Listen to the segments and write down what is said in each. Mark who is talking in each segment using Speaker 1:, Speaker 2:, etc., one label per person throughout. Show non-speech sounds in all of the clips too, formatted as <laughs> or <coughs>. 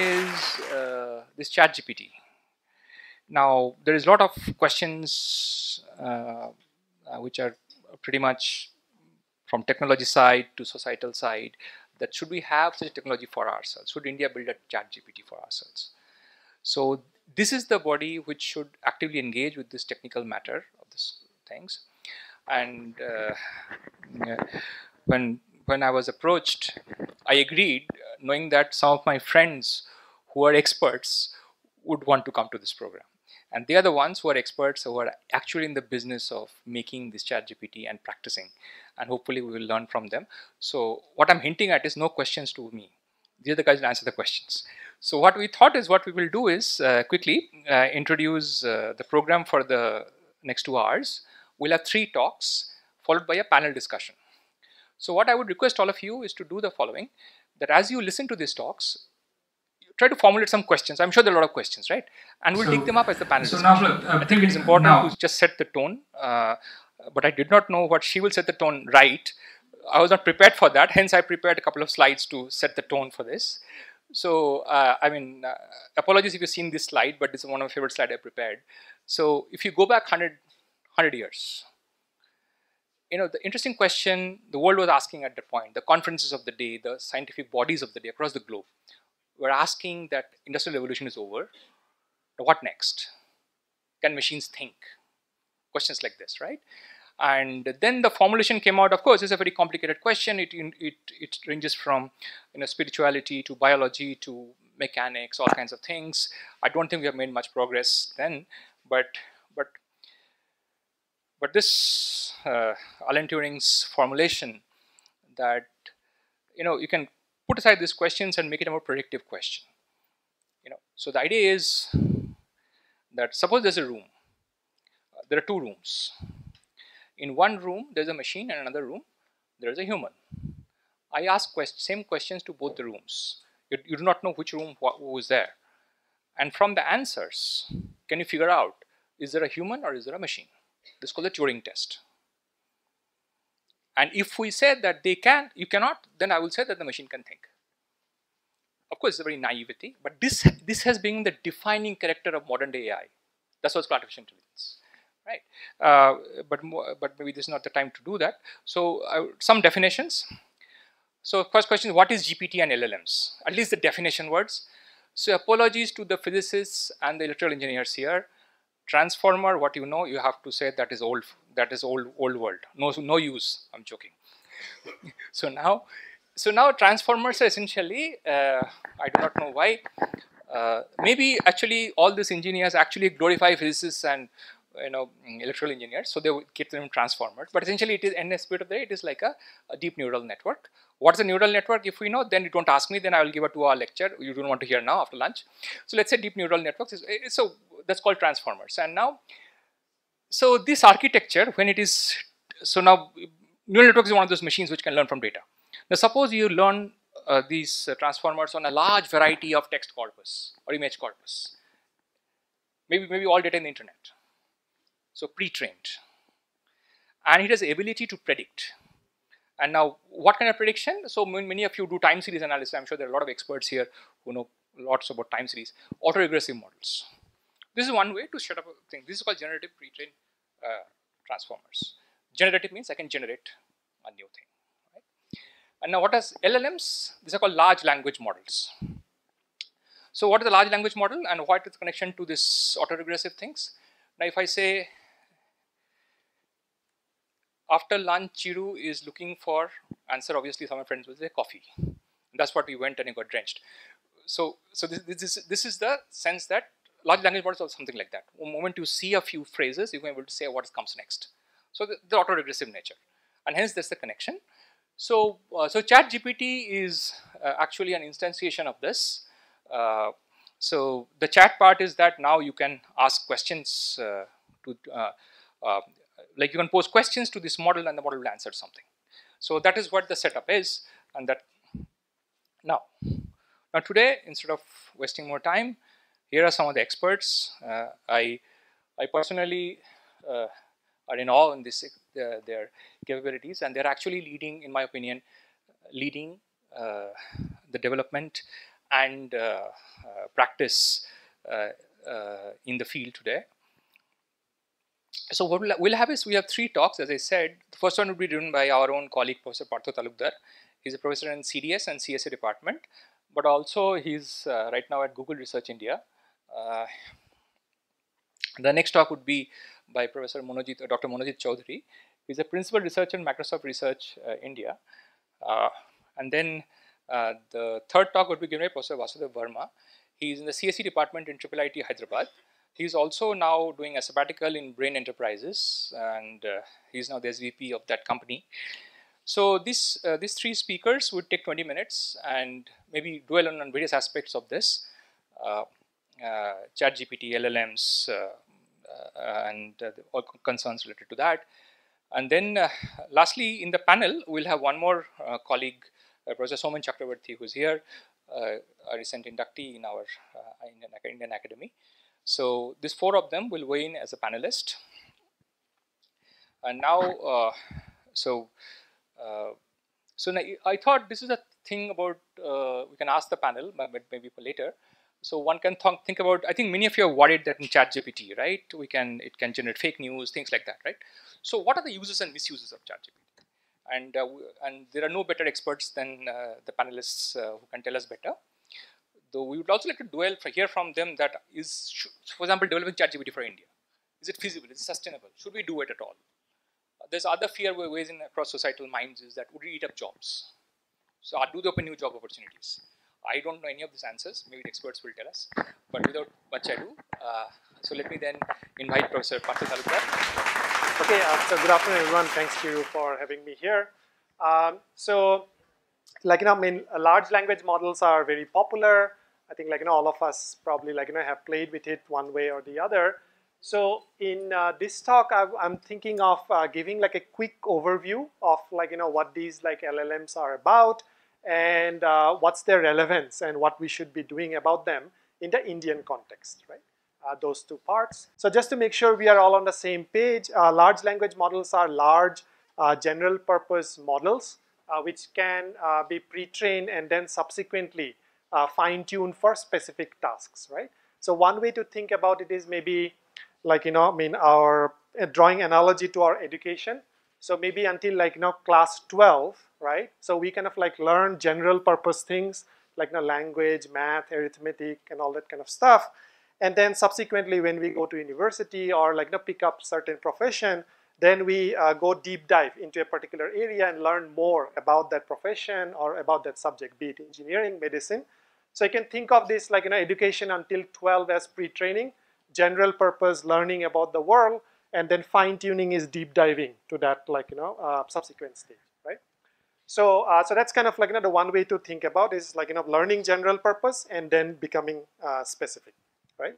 Speaker 1: is uh, this chat GPT. Now, there is a lot of questions uh, uh, which are pretty much from technology side to societal side that should we have such technology for ourselves? Should India build a chat GPT for ourselves? So this is the body which should actively engage with this technical matter of these things. And uh, when when I was approached, I agreed, knowing that some of my friends who are experts would want to come to this program. And they are the ones who are experts who are actually in the business of making this chat GPT and practicing. And hopefully we will learn from them. So what I'm hinting at is no questions to me. These are the guys who answer the questions. So what we thought is what we will do is uh, quickly uh, introduce uh, the program for the next two hours. We'll have three talks followed by a panel discussion. So what I would request all of you is to do the following, that as you listen to these talks, try to formulate some questions. I'm sure there are a lot of questions, right? And we'll so, take them up as the panel. So now, uh, I think it's important now. to just set the tone. Uh, but I did not know what she will set the tone right. I was not prepared for that. Hence, I prepared a couple of slides to set the tone for this. So, uh, I mean, uh, apologies if you've seen this slide, but this is one of my favorite slides I prepared. So, if you go back 100, 100 years, you know, the interesting question the world was asking at that point, the conferences of the day, the scientific bodies of the day across the globe, we're asking that industrial revolution is over. What next? Can machines think? Questions like this, right? And then the formulation came out. Of course, it's a very complicated question. It it it ranges from you know spirituality to biology to mechanics, all kinds of things. I don't think we have made much progress then, but but this uh, Alan Turing's formulation that you know you can put aside these questions and make it a more predictive question. You know, so the idea is that suppose there's a room. Uh, there are two rooms. In one room, there's a machine, and another room, there is a human. I ask quest same questions to both the rooms. You, you do not know which room who is there. And from the answers, can you figure out is there a human or is there a machine? This is called the Turing test. And if we say that they can, you cannot, then I will say that the machine can think. Of course, it's a very naivety, but this, this has been the defining character of modern day AI. That's what's called artificial intelligence, right? Uh, but, more, but maybe this is not the time to do that. So uh, some definitions. So first question, what is GPT and LLMs? At least the definition words. So apologies to the physicists and the electrical engineers here transformer what you know you have to say that is old that is old old world. No no use i'm joking. <laughs> So now so now transformers essentially uh, i do not know why uh, maybe actually all these engineers actually glorify physicists and you know electrical engineers so they keep them transformers but essentially it is in the of it is like a, a, deep neural network what's a neural network if we know then you don't ask me then i will give a two hour lecture you don't want to hear now after lunch so let's say deep neural networks is so that's called transformers. And now, so this architecture, when it is, so now neural networks is one of those machines which can learn from data. Now suppose you learn uh, these uh, transformers on a large variety of text corpus or image corpus. Maybe, maybe all data in the internet. So pre-trained. And it has ability to predict. And now, what kind of prediction? So many of you do time series analysis. I'm sure there are a lot of experts here who know lots about time series. Autoregressive models. This is one way to set up a thing. This is called generative pre-trained uh, transformers. Generative means I can generate a new thing. Right? And now what is LLMs? These are called large language models. So what is a large language model and what is the connection to this autoregressive things? Now if I say after lunch Chiru is looking for answer obviously some of my friends will say coffee. That's what we went and it got drenched. So so this, this is this is the sense that large language models are something like that. The moment you see a few phrases, you're able to say what comes next. So the, the auto-regressive nature, and hence there's the connection. So, uh, so ChatGPT is uh, actually an instantiation of this. Uh, so the chat part is that now you can ask questions uh, to, uh, uh, like you can pose questions to this model and the model will answer something. So that is what the setup is, and that now, now today instead of wasting more time, here are some of the experts. Uh, I, I personally uh, are in awe in this, uh, their capabilities and they're actually leading, in my opinion, leading the development and practice in the field today. So what we'll, we'll have is we have three talks, as I said. The first one will be given by our own colleague, Professor Partha Talukdar. He's a professor in CDS and CSA department, but also he's uh, right now at Google Research India. Uh, the next talk would be by Professor Monojit, uh, Dr. Monojit Choudhury. He's a principal researcher in Microsoft Research uh, India. Uh, and then uh, the third talk would be given by Professor Vasudev Varma. He's in the CSE department in IIIT Hyderabad. He's also now doing a sabbatical in Brane Enterprises, and uh, he's now the SVP of that company. So this, uh, these three speakers would take 20 minutes and maybe dwell on, on various aspects of this. Uh, uh, ChatGPT, LLMs, uh, uh, and all concerns related to that. And then lastly, in the panel, we'll have one more colleague, Professor Soumen Chakrabarti, who's here, a recent inductee in our Indian, Indian Academy. So these four of them will weigh in as a panelist. And now, uh, so uh, so I thought this is a thing about uh, we can ask the panel, but maybe for later. So one can th think about. I think many of you are worried that in ChatGPT, right? We can it can generate fake news, things like that, right? So what are the uses and misuses of ChatGPT? And uh, and there are no better experts than uh, the panelists uh, who can tell us better. Though we would also like to dwell hear from them that is, for example, developing ChatGPT for India. Is it feasible? Is it sustainable? Should we do it at all? there's other fear raising across societal minds is that would we eat up jobs? So do they open new job opportunities? I don't know any of these answers. Maybe the experts will tell us. But without much ado, uh, so let me then invite Professor Talukdar.
Speaker 2: Okay, uh, so good afternoon, everyone. Thanks to you for having me here. Um, so, like you know, I mean, uh, large language models are very popular. I think, like you know, all of us probably like you know have played with it one way or the other. So in uh, this talk, i am thinking of uh, giving like a quick overview of like, you know, what these like LLMs are about and uh, what's their relevance and what we should be doing about them in the Indian context, right? Uh, those two parts. So just to make sure we are all on the same page, uh, large language models are large uh, general purpose models which can be pre-trained and then subsequently fine-tuned for specific tasks, right? So one way to think about it is maybe like you know I mean our uh, drawing analogy to our education. So maybe until like you know class 12 right? So we kind of like learn general purpose things like you know language math arithmetic and all that kind of stuff. And then subsequently when we go to university or like you know pick up certain profession then we uh, go deep dive into a particular area and learn more about that profession or about that subject be it engineering medicine so you can think of this like you know education until 12 as pre-training general purpose learning about the world, and then fine tuning is deep diving to that like you know uh, subsequent stage, right? So uh, so that's kind of like you know the one way to think about is like you know learning general purpose and then becoming uh, specific, right?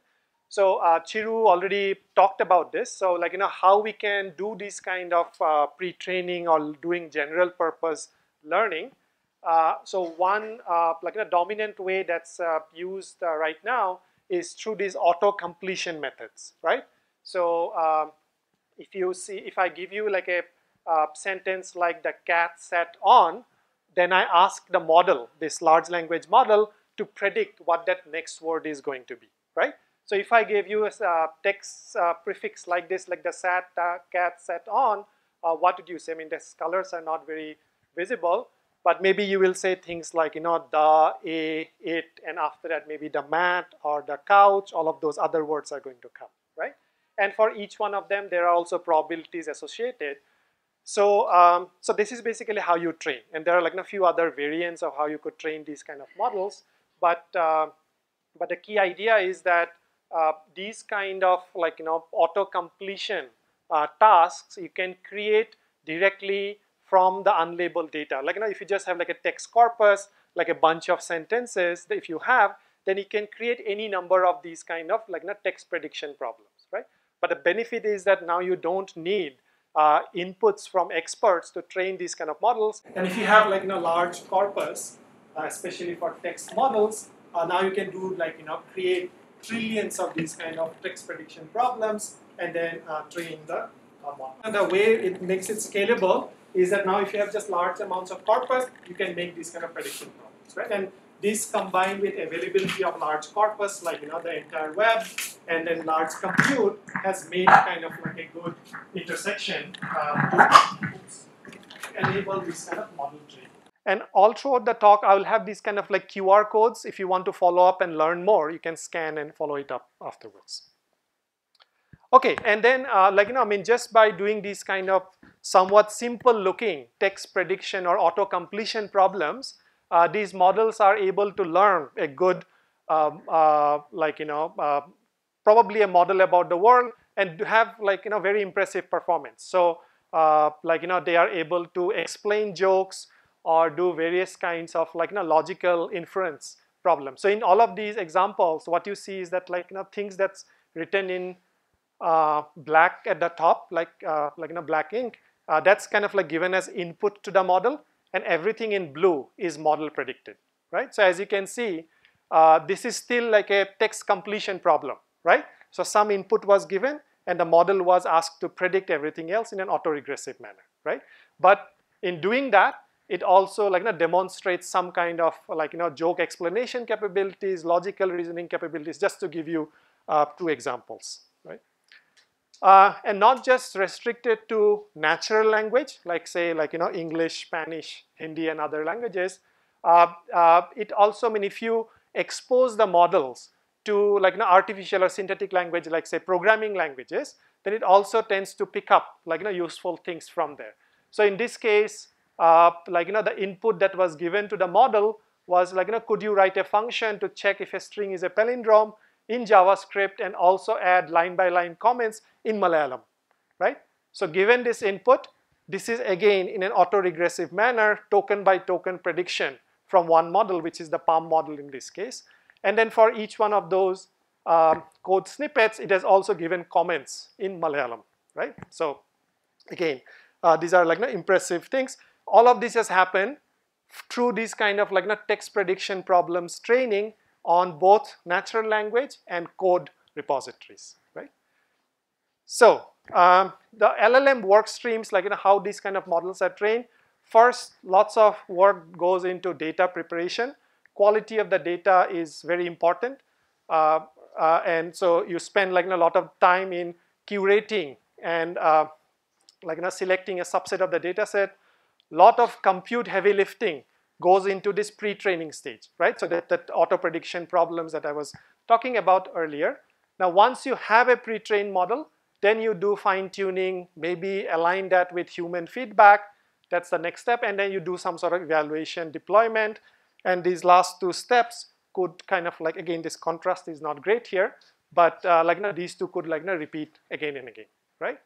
Speaker 2: So uh, Chiru already talked about this. So like you know how we can do this kind of uh, pre-training or doing general purpose learning. Uh, so one like a dominant way that's used right now is through these auto completion methods, right? So um, if you see, if I give you like a uh, sentence like the cat sat on, then I ask the model, this large language model, to predict what that next word is going to be, right? So if I gave you a uh, text uh, prefix like this, like the sat, uh, cat sat on, uh, what would you say? I mean, the colors are not very visible, but maybe you will say things like, you know, the, a, it, and after that maybe the mat or the couch, all of those other words are going to come, right? And for each one of them, there are also probabilities associated. So, um, so this is basically how you train. And there are like a few other variants of how you could train these kind of models. But, uh, but the key idea is that uh, these kind of like, you know, auto completion uh, tasks you can create directly from the unlabeled data. Like, you know, if you just have like a text corpus, like a bunch of sentences, if you have, then you can create any number of these kind of like you know, text prediction problems, right? But the benefit is that now you don't need uh, inputs from experts to train these kind of models. And if you have like you know large corpus, uh, especially for text models, uh, now you can do like you know create trillions of these kind of text prediction problems and then uh, train the uh, model. And the way it makes it scalable is that now if you have just large amounts of corpus, you can make these kind of prediction problems, right? And this combined with availability of large corpus, like you know the entire web, and then large compute has made kind of like a good intersection uh, to enable this kind of model training. And all throughout the talk, I will have these kind of like QR codes. If you want to follow up and learn more, you can scan and follow it up afterwards. Okay, and then uh, like you know, I mean, just by doing these kind of somewhat simple looking text prediction or auto completion problems, uh, these models are able to learn a good, um, uh, like, you know, uh, probably a model about the world and have like, you know, very impressive performance. So uh, like, you know, they are able to explain jokes or do various kinds of like, you know, logical inference problems. So in all of these examples, what you see is that like, you know, things that's written in black at the top, like, uh, like, you know, black ink, that's kind of like given as input to the model and everything in blue is model predicted, right? So as you can see, uh, this is still like a text completion problem, right? So some input was given and the model was asked to predict everything else in an autoregressive manner, right? But in doing that, it also like you know, demonstrates some kind of like you know joke explanation capabilities, logical reasoning capabilities, just to give you uh, two examples? Uh, and not just restricted to natural language, like say like, you know, English, Spanish, Hindi and other languages. Uh, uh, it also, I mean, if you expose the models to like you know, artificial or synthetic language, like say programming languages, then it also tends to pick up like you know, useful things from there. So in this case, uh, like you know, the input that was given to the model was like, you know, could you write a function to check if a string is a palindrome? In JavaScript and also add line by line comments in Malayalam, right? So given this input, this is again in an autoregressive manner, token by token prediction from one model, which is the PaLM model in this case. And then for each one of those um, code snippets, it has also given comments in Malayalam, right? So again, uh, these are like no, impressive things. All of this has happened through these kind of like no, text prediction problems training on both natural language and code repositories, right? So um, the LLM work streams, like you know, how these kind of models are trained, first lots of work goes into data preparation. Quality of the data is very important. Uh, uh, and so you spend like you know, a lot of time in curating and uh, like you know, selecting a subset of the data set. Lot of compute heavy lifting goes into this pre-training stage, right? So that, that auto prediction problems that I was talking about earlier. Now, once you have a pre-trained model, then you do fine tuning, maybe align that with human feedback. That's the next step. And then you do some sort of evaluation deployment. And these last two steps could kind of like, again, this contrast is not great here, but uh, like you know, these two could like you know, repeat again and again, right?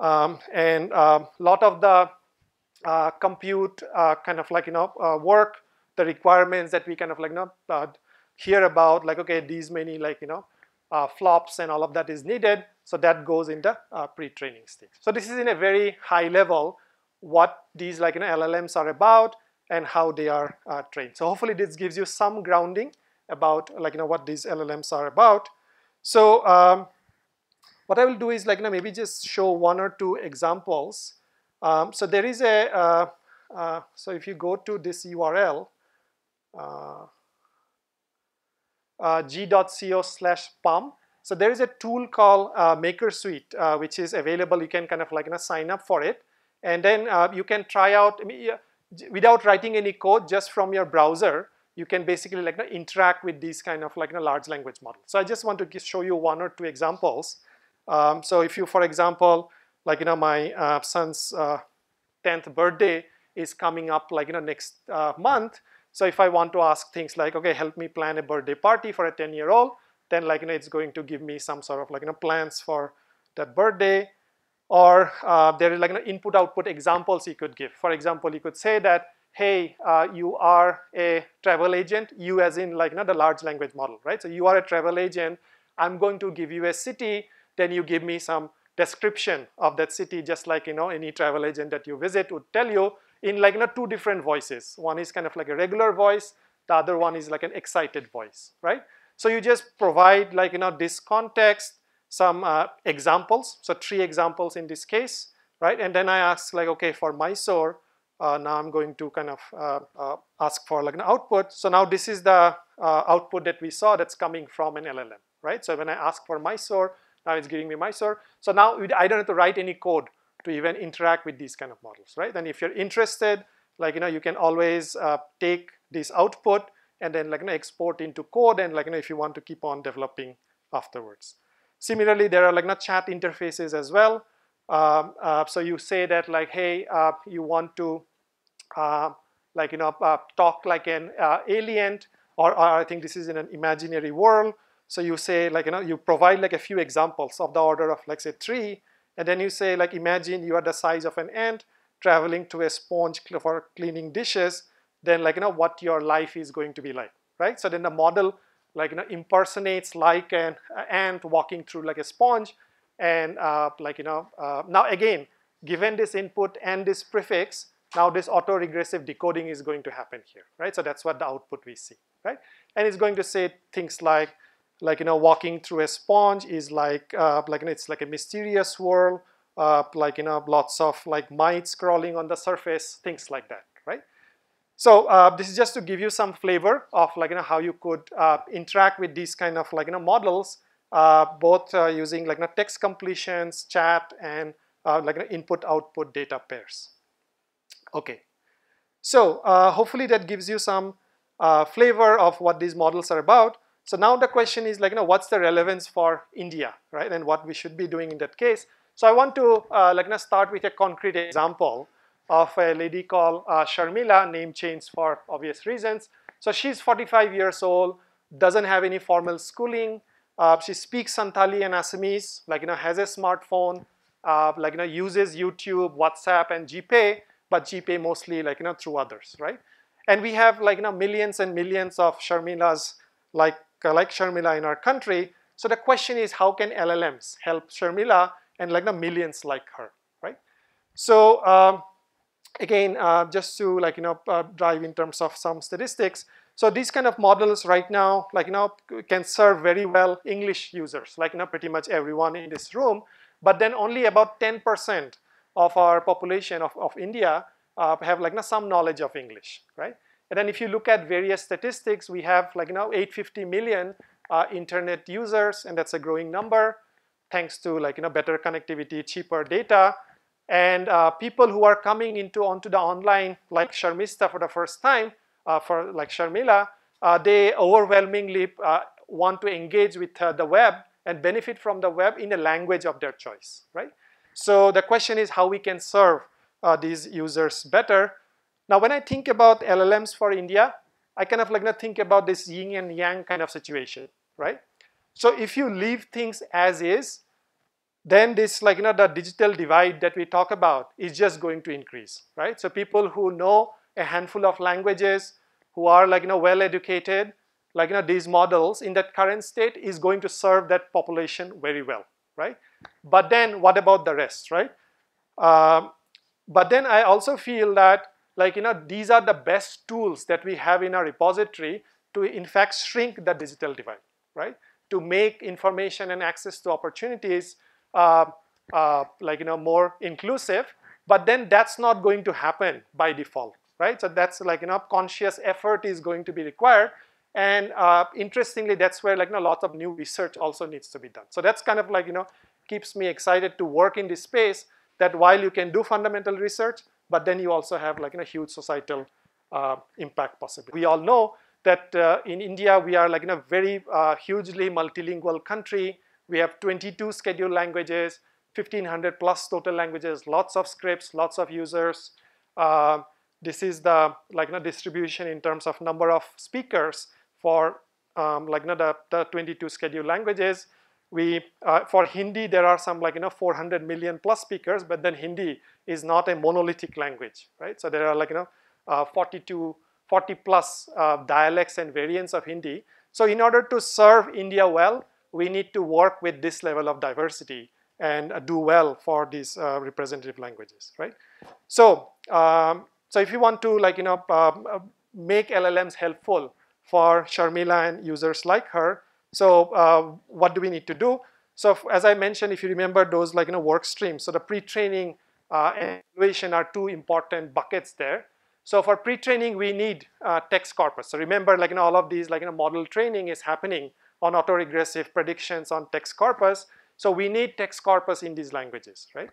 Speaker 2: Um, and a um, lot of the uh, compute uh, kind of like you know uh, work the requirements that we kind of like you know uh, hear about like okay these many like you know uh, flops and all of that is needed. So that goes in the pre-training stage. So this is in a very high level what these like you know LLMs are about and how they are trained. So hopefully this gives you some grounding about like you know what these LLMs are about. So um, what I will do is like you know maybe just show one or two examples um, so there is a, uh, uh, so if you go to this URL, uh, uh g.co slash PaLM, so there is a tool called uh, MakerSuite, uh, which is available. You can kind of like you know, sign up for it. And then you can try out, I mean, without writing any code, just from your browser, you can basically like you know, interact with these kind of like you know, large language models. So I just want to show you one or two examples. Um, so if you, for example, like you know my uh, son's 10th uh, birthday is coming up like you know next uh, month. So if I want to ask things like okay help me plan a birthday party for a 10 year old then like you know it's going to give me some sort of like you know plans for that birthday. Or uh, there is like you know, input output examples you could give. For example you could say that hey uh, you are a travel agent. You as in like you know, the large language model right? So you are a travel agent. I'm going to give you a city. Then you give me some description of that city just like you know any travel agent that you visit would tell you in like you know two different voices one is kind of like a regular voice the other one is like an excited voice right so you just provide like you know this context some uh, examples so three examples in this case right and then I ask like okay for Mysore uh, now I'm going to kind of uh, uh, ask for like an output. So now this is the uh, output that we saw that's coming from an LLM, right? So when I ask for Mysore, now it's giving me Mysore. So now I don't have to write any code to even interact with these kind of models, right? And if you're interested, like, you know, you can always uh, take this output and then like, you know, export into code and like, you know, if you want to keep on developing afterwards. Similarly, there are like not chat interfaces as well. Um, uh, so you say that like, hey, uh, you want to uh, like, you know, uh, talk like an uh, alien or, or, I think this is in an imaginary world. So you say like, you know, you provide like a few examples of the order of like say three and then you say like, imagine you are the size of an ant traveling to a sponge for cleaning dishes, then like, you know, what your life is going to be like, right? So then the model like, you know, impersonates like an ant walking through like a sponge and uh, like, you know, uh, now again, given this input and this prefix, now this autoregressive decoding is going to happen here, right? So that's what the output we see, right? And it's going to say things like, like you know, walking through a sponge is like, uh, like it's like a mysterious world, uh, like you know, lots of like mites crawling on the surface, things like that, right? So uh, this is just to give you some flavor of like you know how you could uh, interact with these kind of like you know models uh, both uh, using like you know, text completions, chat, and like you know, input-output data pairs. Okay, so hopefully that gives you some flavor of what these models are about. So now the question is like, you know, what's the relevance for India, right? And what we should be doing in that case. So I want to uh, like, you know, start with a concrete example of a lady called Sharmila, name changed for obvious reasons. So she's 45 years old, doesn't have any formal schooling, uh, she speaks Santali and Assamese, like, you know, has a smartphone, uh, like, you know, uses YouTube, WhatsApp, and GPay, but GPay mostly, like, you know, through others, right? And we have, like, you know, millions and millions of Sharmilas, like, uh, like Sharmila in our country. So the question is, how can LLMs help Sharmila and, like, the millions like her, right? So, um, again, uh, just to, like, you know, uh, drive in terms of some statistics, so these kind of models right now, like, you know, can serve very well English users, like, you know, pretty much everyone in this room. But then only about 10% of our population of, of India uh, have like you know, some knowledge of English, right? And then if you look at various statistics, we have like know 850 million uh, internet users, and that's a growing number, thanks to like you know better connectivity, cheaper data, and uh, people who are coming into onto the online like Sharmista for the first time uh, for like Sharmila, uh, they overwhelmingly uh, want to engage with the web and benefit from the web in a language of their choice, right? So the question is how we can serve these users better. Now, when I think about LLMs for India, I kind of like not think about this yin and yang kind of situation, right? So if you leave things as is, then this like you know the digital divide that we talk about is just going to increase, right? So people who know a handful of languages who are like you know well educated like you know these models in that current state is going to serve that population very well right but then what about the rest right um, but then I also feel that like you know these are the best tools that we have in our repository to in fact shrink the digital divide right to make information and access to opportunities uh, uh, like you know more inclusive but then that's not going to happen by default right? So that's like, you know, conscious effort is going to be required. And uh, interestingly, that's where like, you know, lots of new research also needs to be done. So that's kind of like, you know, keeps me excited to work in this space that while you can do fundamental research, but then you also have like, you know, huge societal uh, impact possible. We all know that uh, in India, we are like in a very uh, hugely multilingual country. We have 22 scheduled languages, 1500 plus total languages, lots of scripts, lots of users. Uh, this is the like you know, distribution in terms of number of speakers for um, like you know, the, the 22 scheduled languages. We uh, for Hindi there are some like you know 400 million plus speakers, but then Hindi is not a monolithic language, right? So there are like you know uh, 42, 40 plus uh, dialects and variants of Hindi. So in order to serve India well, we need to work with this level of diversity and uh, do well for these uh, representative languages, right? So um, so if you want to like, you know, um, uh, make LLMs helpful for Sharmila and users like her, so uh, what do we need to do? So as I mentioned, if you remember those like, you know, work streams, so the pre-training uh, and evaluation are two important buckets there. So for pre-training, we need uh, text corpus. So remember, like know, all of these, like you know, model training is happening on autoregressive predictions on text corpus. So we need text corpus in these languages, right?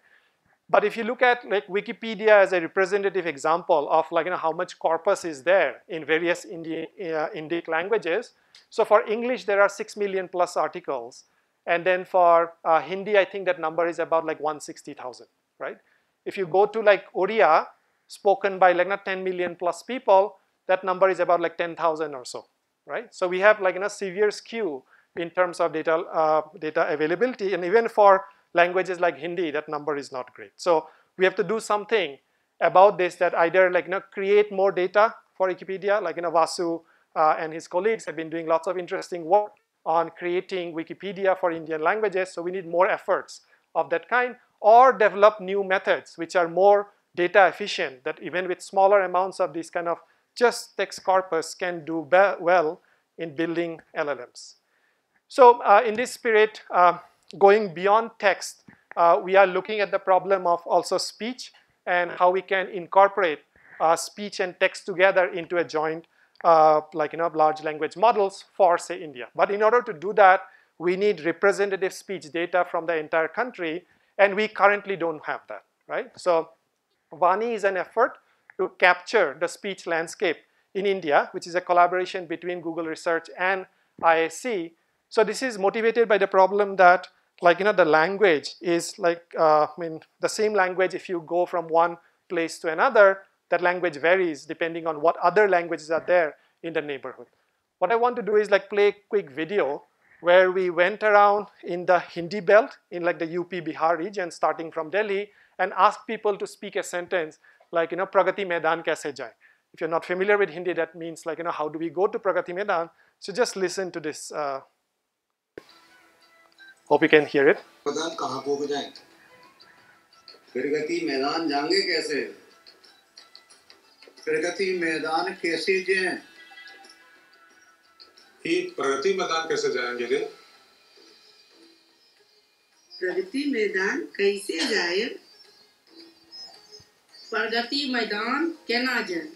Speaker 2: But if you look at like Wikipedia as a representative example of like you know how much corpus is there in various Indian, uh, Indic languages. So for English there are six million plus articles, and then for uh, Hindi I think that number is about like 160,000, right? If you go to like Oriya, spoken by like not 10 million plus people, that number is about like 10,000 or so, right? So we have like a you know, severe skew in terms of data uh, data availability, and even for languages like Hindi, that number is not great. So we have to do something about this that either like you know create more data for Wikipedia, like you know Vasu uh, and his colleagues have been doing lots of interesting work on creating Wikipedia for Indian languages. So we need more efforts of that kind, or develop new methods which are more data efficient. That even with smaller amounts of this kind of just text corpus can do well in building LLMs. So uh, in this spirit. Uh, going beyond text, uh, we are looking at the problem of also speech and how we can incorporate uh, speech and text together into a joint, uh, like you know, large language models for say India. But in order to do that, we need representative speech data from the entire country, and we currently don't have that, right? So Vani is an effort to capture the speech landscape in India, which is a collaboration between Google Research and IISc. So this is motivated by the problem that like you know the language is like uh, I mean the same language if you go from one place to another that language varies depending on what other languages are there in the neighborhood. What I want to do is like play a quick video where we went around in the Hindi belt in like the UP Bihar region starting from Delhi and asked people to speak a sentence like you know Pragati Maidan kaise jaye. If you're not familiar with Hindi that means like you know how do we go to Pragati Maidan so just listen to this uh, Hope you can hear it.
Speaker 3: मैदान कहाँ को जाएँ? प्रगति मैदान जाएँगे कैसे प्रगति मैदान कैसे जाएँ?
Speaker 4: ही प्रगति मैदान कैसे जाएँगे रे
Speaker 5: प्रगति मैदान कैसे जाए प्रगति मैदान केना जाए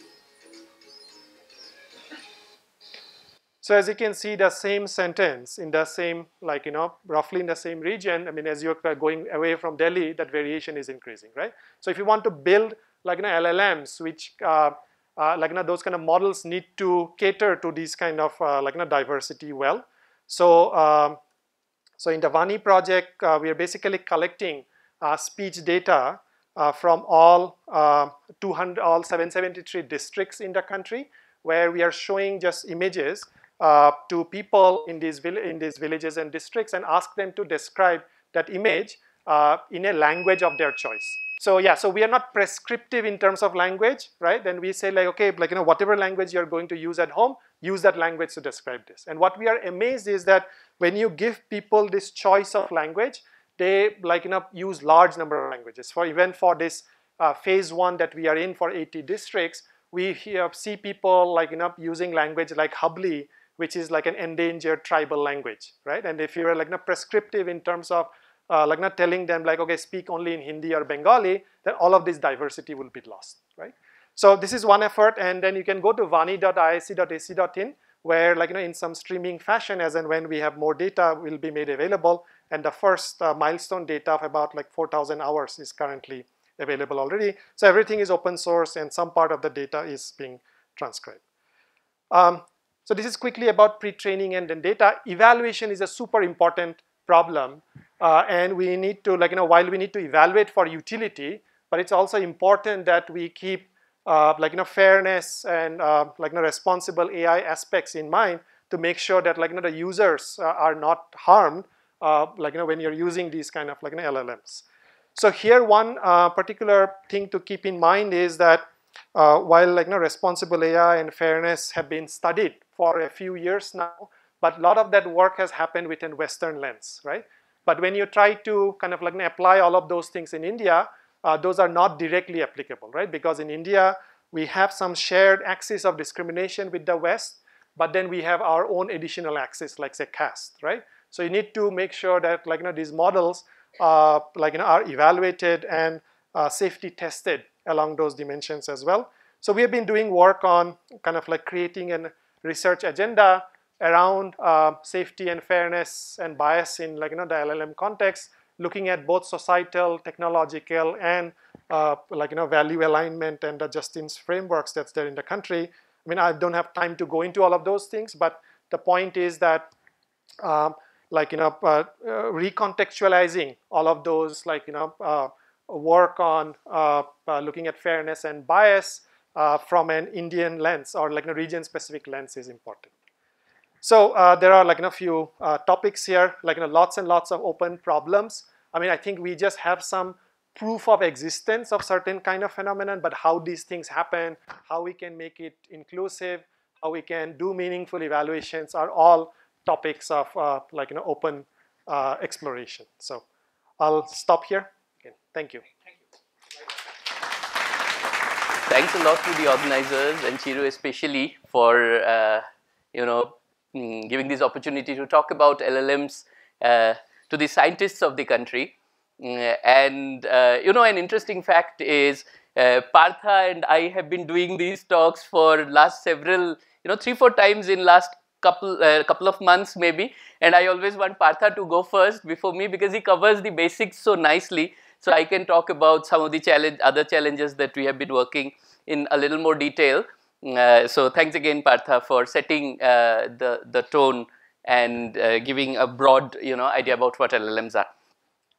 Speaker 2: So as you can see, the same sentence in the same, like, you know, roughly in the same region, I mean, as you're going away from Delhi, that variation is increasing, right? So if you want to build, like, you know, LLMs, which, uh, uh, like, you know, those kind of models need to cater to these kind of, uh, like, you know, diversity well. So, um, so in the Vani project, uh, we are basically collecting uh, speech data uh, from all 200, all 773 districts in the country, where we are showing just images uh, to people in these, in these villages and districts and ask them to describe that image uh, in a language of their choice. So yeah, so we are not prescriptive in terms of language, right? Then we say like, okay, like, you know, whatever language you're going to use at home, use that language to describe this. And what we are amazed is that when you give people this choice of language, they like, you know, use large number of languages. For even for this uh, phase one that we are in for 80 districts, we hear, see people like, you know, using language like Habli which is like an endangered tribal language, right? And if you're like not prescriptive in terms of uh, like not telling them like, okay, speak only in Hindi or Bengali, then all of this diversity will be lost, right? So this is one effort, and then you can go to vani.iisc.ac.in where like, you know, in some streaming fashion, as and when we have more data will be made available, and the first uh, milestone data of about like 4,000 hours is currently available already. So everything is open source, and some part of the data is being transcribed. Um, so this is quickly about pre-training and then data. Evaluation is a super important problem. Uh, and we need to, like, you know, while we need to evaluate for utility, but it's also important that we keep, uh, like, you know, fairness and, uh, like, you know, responsible AI aspects in mind to make sure that, like, you know, the users uh, are not harmed, uh, like, you know, when you're using these kind of, like, you know, LLMs. So here one uh, particular thing to keep in mind is that while, like, you know, responsible AI and fairness have been studied for a few years now, but a lot of that work has happened within Western lens, right? But when you try to kind of like apply all of those things in India, uh, those are not directly applicable, right? Because in India, we have some shared axis of discrimination with the West, but then we have our own additional axis, like say caste, right? So you need to make sure that like you know these models, uh, like you know, are evaluated and uh, safety tested along those dimensions as well. So we have been doing work on kind of like creating a research agenda around uh, safety and fairness and bias in like you know the LLM context, looking at both societal, technological, and uh, like you know value alignment and the Justin's frameworks that's there in the country. I mean, I don't have time to go into all of those things, but the point is that um, like you know uh, uh, recontextualizing all of those like you know uh, work on uh, uh, looking at fairness and bias uh, from an Indian lens or like a region-specific lens is important. So there are like a few topics here, like lots and lots of open problems. I mean, I think we just have some proof of existence of certain kind of phenomenon, but how these things happen, how we can make it inclusive, how we can do meaningful evaluations are all topics of uh, like know open uh, exploration. So I'll stop here. Again, thank you.
Speaker 6: Thanks a lot to the organizers and Chiru especially for uh, you know mm, giving this opportunity to talk about LLMs uh, to the scientists of the country. Mm, and uh, you know an interesting fact is uh, Partha and I have been doing these talks for last several you know three four times in last couple uh, couple of months maybe and I always want Partha to go first before me because he covers the basics so nicely so I can talk about some of the challenge other challenges that we have been working in a little more detail. Uh, so thanks again Partha for setting uh, the the tone and uh, giving a broad you know idea about what LLMs are.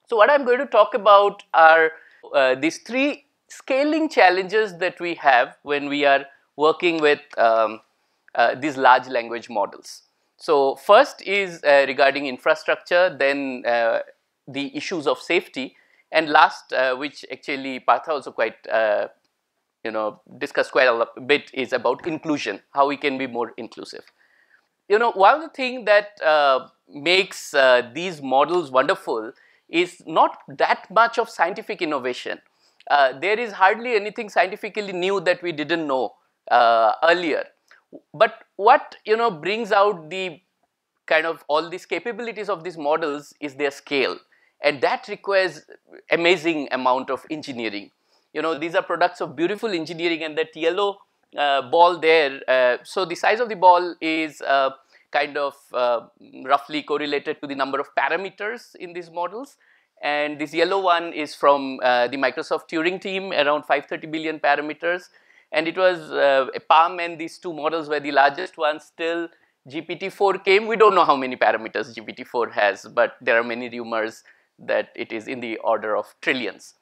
Speaker 6: So what I'm going to talk about are uh, these three scaling challenges that we have when we are working with um, uh, these large language models. So first is uh, regarding infrastructure, then uh, the issues of safety, and last, uh, which actually Partha also quite uh, you know discussed quite a bit, is about inclusion, how we can be more inclusive. You know, one of the things that uh, makes these models wonderful is not that much of scientific innovation. there is hardly anything scientifically new that we didn't know earlier but what you know brings out the kind of all these capabilities of these models is their scale and that requires amazing amount of engineering. You know these are products of beautiful engineering and that yellow uh, ball there uh, so the size of the ball is uh, kind of uh, roughly correlated to the number of parameters in these models. And this yellow one is from uh, the Microsoft Turing team around 530 billion parameters. And it was uh, PaLM and these two models were the largest ones till GPT-4 came. We don't know how many parameters GPT-4 has, but there are many rumors that it is in the order of trillions.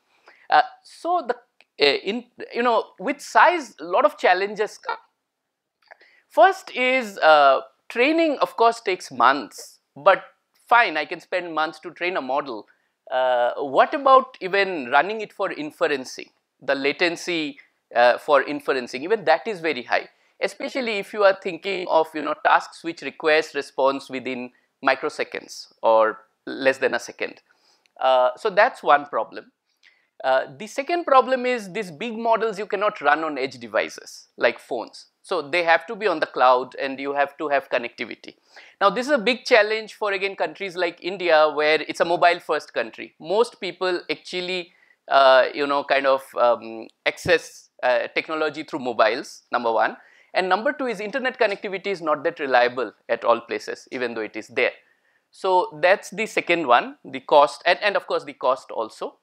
Speaker 6: Uh, so the uh, in you know with size, a lot of challenges come. First is uh, training. Of course, takes months, but fine, I can spend months to train a model. Uh, what about even running it for inferencing? The latency for inferencing even that is very high especially if you are thinking of you know tasks which requires response within microseconds or less than a second. Uh, so that's one problem. Uh, the second problem is these big models you cannot run on edge devices like phones. So they have to be on the cloud and you have to have connectivity. Now this is a big challenge for again countries like India where it's a mobile first country. Most people actually uh, you know kind of um, access uh, technology through mobiles, number one. And number two is internet connectivity is not that reliable at all places, even though it is there. So that's the second one, the cost, and, and of course the cost also.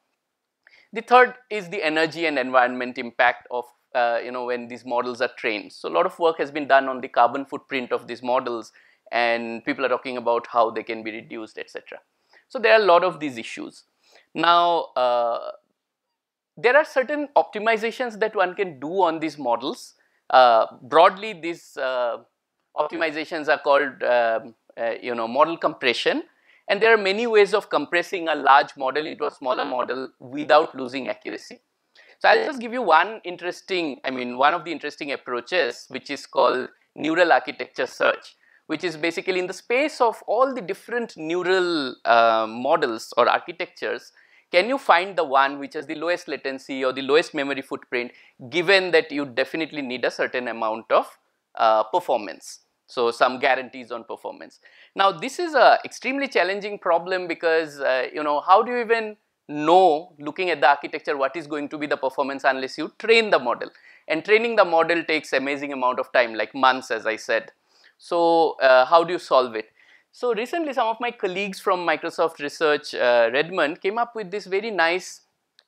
Speaker 6: The third is the energy and environment impact of uh, you know when these models are trained. So a lot of work has been done on the carbon footprint of these models, and people are talking about how they can be reduced, etc. So there are a lot of these issues. Now, uh, there are certain optimizations that one can do on these models. Uh, broadly, these uh, optimizations are called, um, you know, model compression. And there are many ways of compressing a large model into a smaller model without losing accuracy. So I'll just give you one interesting, I mean, one of the interesting approaches, which is called neural architecture search, which is basically in the space of all the different neural uh, models or architectures, can you find the one which has the lowest latency or the lowest memory footprint given that you definitely need a certain amount of uh, performance. So, some guarantees on performance. Now, this is a extremely challenging problem because uh, you know how do you even know, looking at the architecture, what is going to be the performance unless you train the model. And training the model takes amazing amount of time, like months, as I said. So, uh, how do you solve it? So, recently some of my colleagues from Microsoft Research uh, Redmond came up with this very nice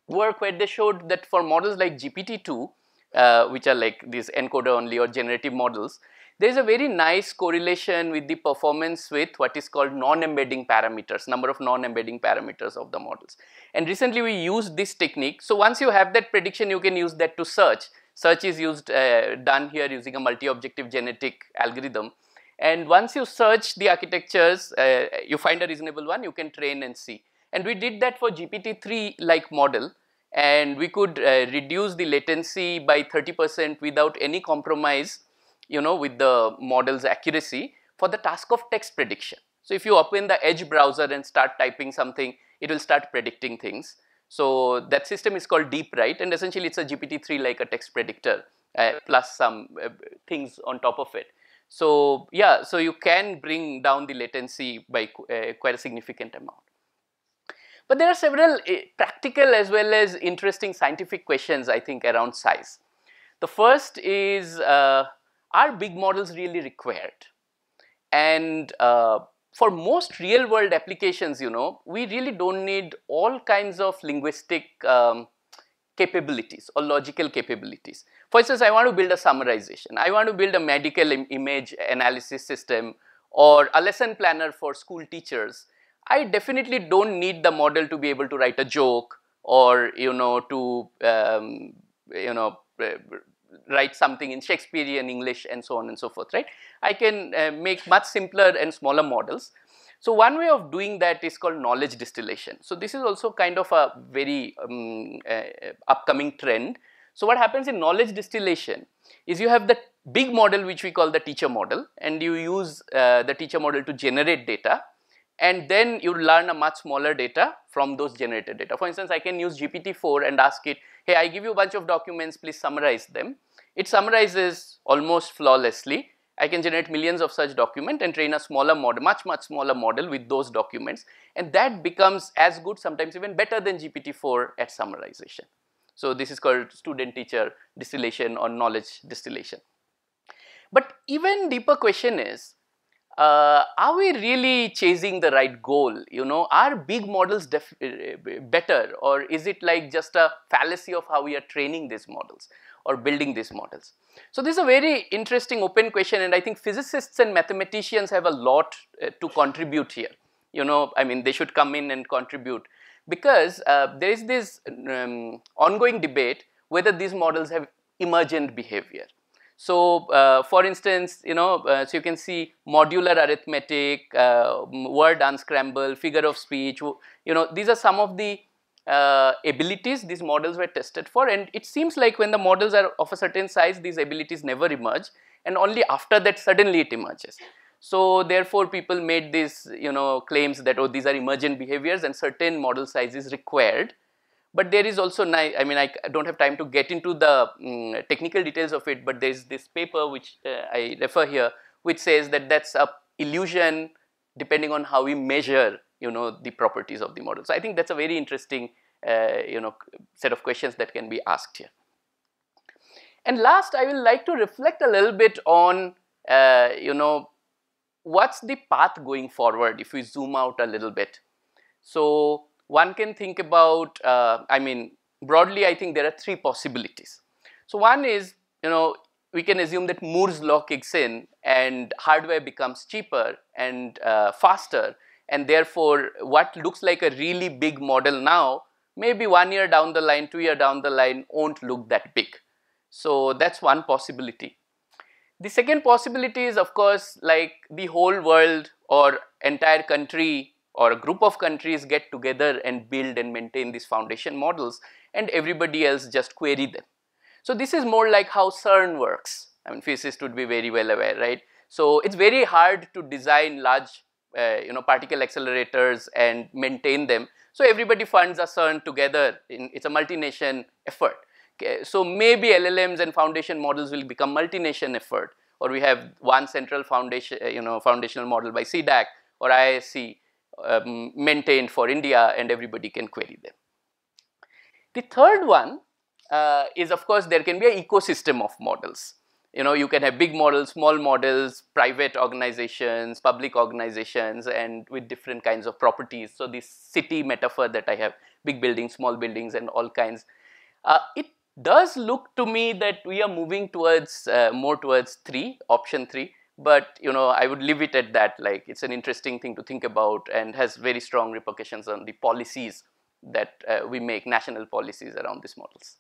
Speaker 6: work where they showed that for models like GPT-2, uh, which are like these encoder only or generative models, there is a very nice correlation with the performance with what is called non-embedding parameters, number of non-embedding parameters of the models. And recently we used this technique. So once you have that prediction, you can use that to search. Search is used, uh, done here using a multi-objective genetic algorithm. And once you search the architectures, uh, you find a reasonable one, you can train and see. And we did that for GPT-3 like model and we could uh, reduce the latency by 30% without any compromise you know with the model's accuracy for the task of text prediction. So if you open the Edge browser and start typing something, it will start predicting things. So that system is called DeepWrite and essentially it's a GPT-3 like a text predictor uh, plus some uh, things on top of it. So yeah, so you can bring down the latency by uh, quite a significant amount. But there are several uh, practical as well as interesting scientific questions I think around size. The first is uh, are big models really required? And uh, for most real world applications, you know, we really don't need all kinds of linguistic um, capabilities or logical capabilities. For instance, I want to build a summarization. I want to build a medical Im image analysis system or a lesson planner for school teachers. I definitely don't need the model to be able to write a joke or, you know, to, um, you know, write something in Shakespearean English and so on and so forth, right? I can uh, make much simpler and smaller models. So one way of doing that is called knowledge distillation. So this is also kind of a very um, uh, upcoming trend. So what happens in knowledge distillation is you have the big model which we call the teacher model and you use uh, the teacher model to generate data and then you learn a much smaller data from those generated data. For instance, I can use GPT-4 and ask it, hey, I give you a bunch of documents, please summarize them. It summarizes almost flawlessly. I can generate millions of such documents and train a smaller model, much, much smaller model with those documents. And that becomes as good, sometimes even better than GPT-4 at summarization. So this is called student-teacher distillation or knowledge distillation. But even deeper question is, uh, are we really chasing the right goal? You know, are big models better or is it like just a fallacy of how we are training these models or building these models? So this is a very interesting open question and I think physicists and mathematicians have a lot uh, to contribute here. You know, I mean, they should come in and contribute because uh, there is this um, ongoing debate whether these models have emergent behavior. So, uh, for instance, you know, uh, so you can see modular arithmetic, uh, word unscramble, figure of speech, you know, these are some of the uh, abilities these models were tested for. And it seems like when the models are of a certain size, these abilities never emerge. And only after that suddenly it emerges. So, therefore, people made these, you know, claims that, oh, these are emergent behaviors and certain model size is required. But there is also, I mean, I don't have time to get into the um, technical details of it, but there is this paper which uh, I refer here, which says that that's a illusion depending on how we measure, you know, the properties of the model. So I think that's a very interesting, uh, you know, set of questions that can be asked here. And last, I will like to reflect a little bit on, uh, you know, what's the path going forward if we zoom out a little bit. So one can think about, uh, I mean, broadly I think there are three possibilities. So one is, you know, we can assume that Moore's law kicks in and hardware becomes cheaper and uh, faster and therefore what looks like a really big model now maybe one year down the line, two year down the line won't look that big. So that's one possibility. The second possibility is of course like the whole world or entire country or a group of countries get together and build and maintain these foundation models and everybody else just query them. So this is more like how CERN works. I mean physicists would be very well aware, right? So it's very hard to design large uh, you know particle accelerators and maintain them. So everybody funds a CERN together, in, it's a multi-nation effort. Okay. So maybe LLMs and foundation models will become multi-nation effort or we have one central foundation, you know, foundational model by CDAC or IISc um, maintained for India and everybody can query them. The third one uh, is of course there can be an ecosystem of models. You know, you can have big models, small models, private organizations, public organizations, and with different kinds of properties. So this city metaphor that I have, big buildings, small buildings, and all kinds. Uh, it does look to me that we are moving towards uh, more towards three, option three. But you know, I would leave it at that. Like it's an interesting thing to think about, and has very strong repercussions on the policies that uh, we make, national policies around these models.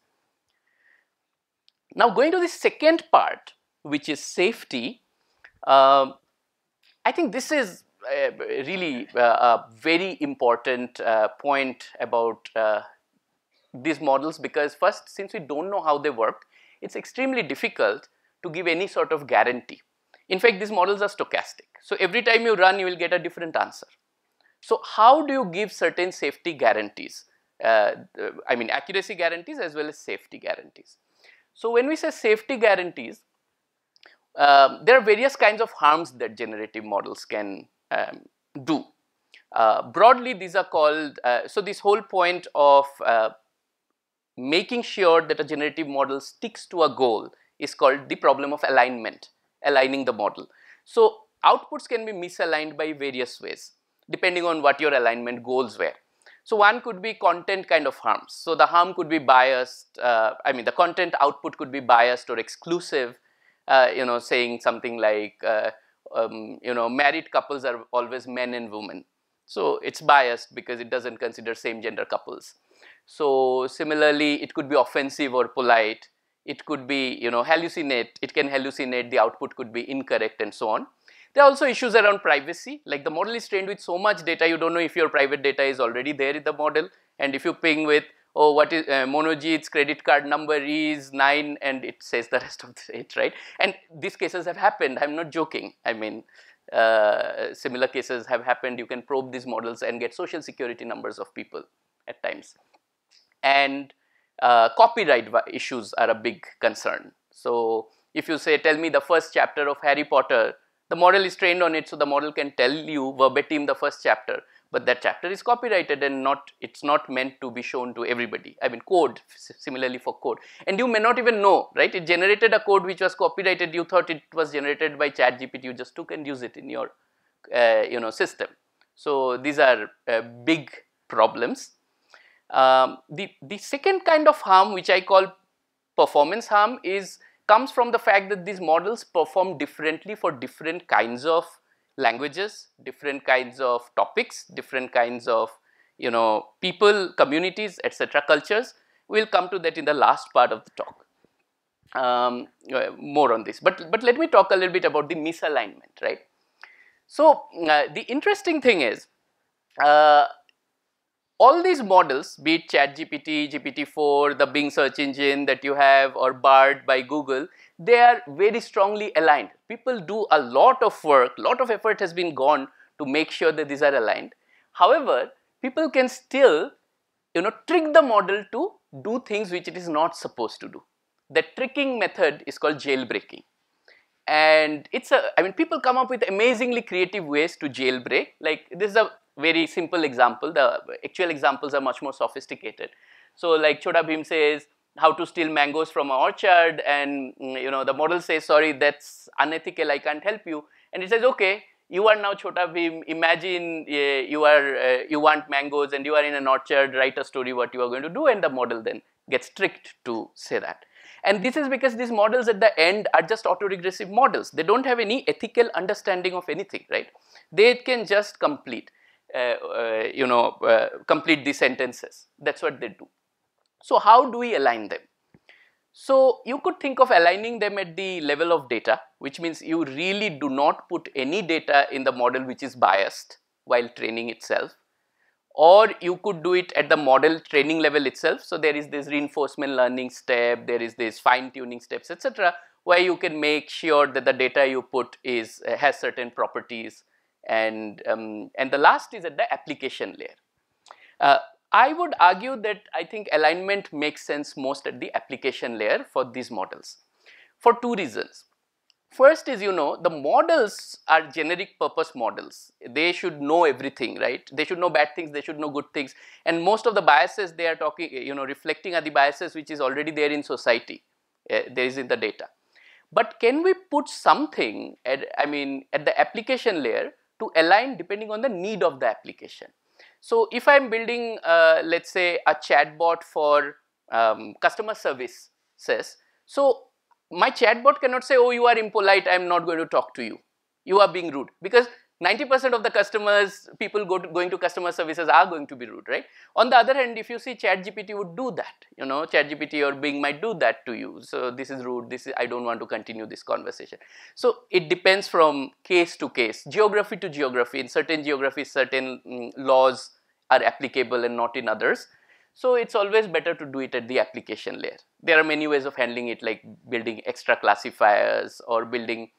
Speaker 6: Now going to the second part, which is safety, um, I think this is uh, really uh, a very important uh, point about uh, these models because first, since we don't know how they work, it's extremely difficult to give any sort of guarantee. In fact, these models are stochastic. So every time you run, you will get a different answer. So how do you give certain safety guarantees? Uh, I mean accuracy guarantees as well as safety guarantees. So when we say safety guarantees, um, there are various kinds of harms that generative models can um, do. Uh, broadly, these are called, uh, so this whole point of uh, making sure that a generative model sticks to a goal is called the problem of alignment, aligning the model. So outputs can be misaligned by various ways depending on what your alignment goals were. So one could be content kind of harms. So the harm could be biased, uh, I mean the content output could be biased or exclusive, uh, you know saying something like, uh, um, you know married couples are always men and women. So it's biased because it doesn't consider same gender couples. So similarly it could be offensive or polite, it could be you know hallucinate, it can hallucinate, the output could be incorrect and so on. There are also issues around privacy, like the model is trained with so much data, you don't know if your private data is already there in the model. And if you ping with, oh, what is uh, Monojit's credit card number is 9 and it says the <laughs> rest of the it, right? And these cases have happened, I'm not joking. I mean, uh, similar cases have happened. You can probe these models and get social security numbers of people at times. And uh, copyright issues are a big concern. So if you say, tell me the first chapter of Harry Potter, the model is trained on it so the model can tell you verbatim the first chapter. But that chapter is copyrighted and not it's not meant to be shown to everybody. I mean code similarly for code. And you may not even know right? It generated a code which was copyrighted. You thought it was generated by chat gpt you just took and use it in your uh, you know system. So these are uh, big problems. Um, the the second kind of harm which i call performance harm is comes from the fact that these models perform differently for different kinds of languages, different kinds of topics, different kinds of you know people, communities, etc. cultures. We'll come to that in the last part of the talk. Um, uh, more on this, but but let me talk a little bit about the misalignment, right? So uh, the interesting thing is, uh, all these models, be it ChatGPT, GPT-4, the Bing search engine that you have or Bard by Google, they are very strongly aligned. People do a lot of work, lot of effort has been gone to make sure that these are aligned. However, people can still you know trick the model to do things which it is not supposed to do. The tricking method is called jailbreaking. And it's a, I mean people come up with amazingly creative ways to jailbreak. Like this is a very simple example. The actual examples are much more sophisticated. So like Chota Bhim says, how to steal mangoes from an orchard and mm, you know the model says sorry that's unethical I can't help you. And it says okay you are now chota bhim. Imagine uh, you are uh, you want mangoes and you are in an orchard write a story what you are going to do and the model then gets tricked to say that. And this is because these models at the end are just autoregressive models. They don't have any ethical understanding of anything right? They can just complete Uh, uh, you know, uh, complete the sentences. That's what they do. So how do we align them? So you could think of aligning them at the level of data, which means you really do not put any data in the model which is biased while training itself. Or you could do it at the model training level itself. So there is this reinforcement learning step, there is this fine tuning steps, etc., where you can make sure that the data you put is uh, has certain properties and, um, and the last is at the application layer. Uh, I would argue that I think alignment makes sense most at the application layer for these models for two reasons. First is, you know, the models are generic purpose models. They should know everything, right? They should know bad things, they should know good things. And most of the biases they are talking, you know, reflecting are the biases which is already there in society. Uh, there is in the data. But can we put something, at, I mean, at the application layer to align depending on the need of the application? So, if I am building, uh, let's say, a chatbot for um, customer service, says, so my chatbot cannot say, oh, you are impolite, I am not going to talk to you. You are being rude because 90% of the customers, people go to, going to customer services are going to be rude, right? On the other hand, if you see ChatGPT would do that, you know, ChatGPT or Bing might do that to you. So this is rude, this is, I don't want to continue this conversation. So it depends from case to case, geography to geography. In certain geographies, certain mm, laws are applicable and not in others. So it's always better to do it at the application layer. There are many ways of handling it like building extra classifiers or building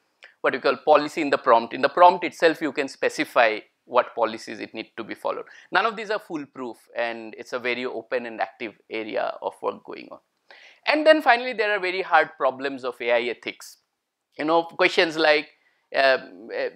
Speaker 6: what you call policy in the prompt. In the prompt itself you can specify what policies it need to be followed. None of these are foolproof and it's a very open and active area of work going on. And then finally there are very hard problems of AI ethics. You know questions like um, uh,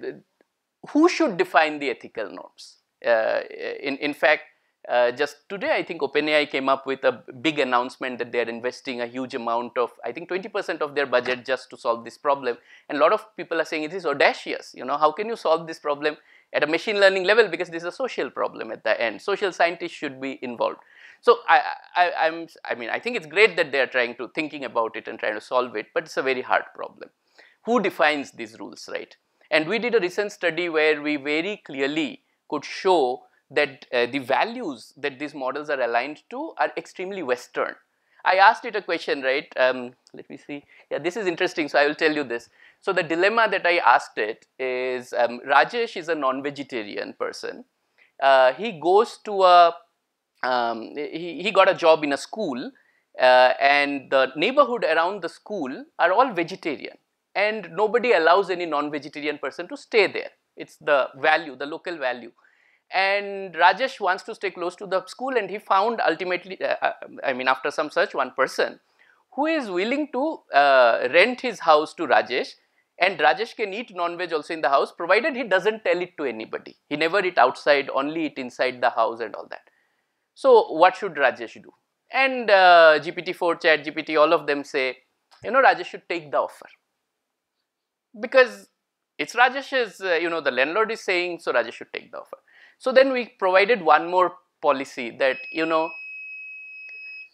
Speaker 6: who should define the ethical norms? Uh, in, in fact uh, just today, I think OpenAI came up with a big announcement that they are investing a huge amount of, I think 20% of their budget just to solve this problem. And a lot of people are saying it is audacious. You know, how can you solve this problem at a machine learning level because this is a social problem at the end. Social scientists should be involved. So I, I, I'm, I mean, I think it's great that they are trying to thinking about it and trying to solve it, but it's a very hard problem. Who defines these rules, right? And we did a recent study where we very clearly could show that uh, the values that these models are aligned to are extremely Western. I asked it a question, right? Um, let me see. Yeah, this is interesting, so I will tell you this. So the dilemma that I asked it is um, Rajesh is a non-vegetarian person. Uh, he goes to a, um, he, he got a job in a school uh, and the neighborhood around the school are all vegetarian and nobody allows any non-vegetarian person to stay there. It's the value, the local value and Rajesh wants to stay close to the school and he found ultimately, uh, uh, I mean after some search one person who is willing to uh, rent his house to Rajesh and Rajesh can eat non-veg also in the house provided he doesn't tell it to anybody. He never eat outside, only eat inside the house and all that. So what should Rajesh do? And uh, GPT-4, Chat GPT, all of them say, you know, Rajesh should take the offer. Because it's Rajesh's, uh, you know, the landlord is saying, so Rajesh should take the offer. So then we provided one more policy that you know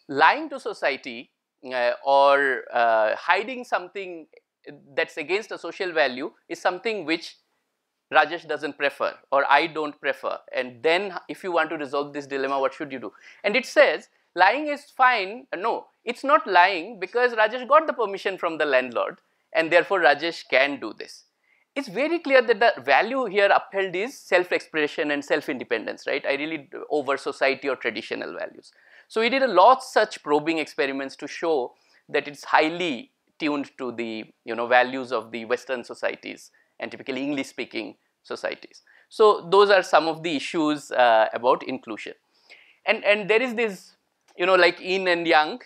Speaker 6: lying to society uh, or uh, hiding something that's against a social value is something which Rajesh doesn't prefer or I don't prefer. And then if you want to resolve this dilemma what should you do? And it says lying is fine. No it's not lying because Rajesh got the permission from the landlord and therefore Rajesh can do this it's very clear that the value here upheld is self-expression and self-independence, right? I really over society or traditional values. So we did a lot such probing experiments to show that it's highly tuned to the you know values of the Western societies and typically English-speaking societies. So those are some of the issues uh, about inclusion. And and there is this you know like yin and yang.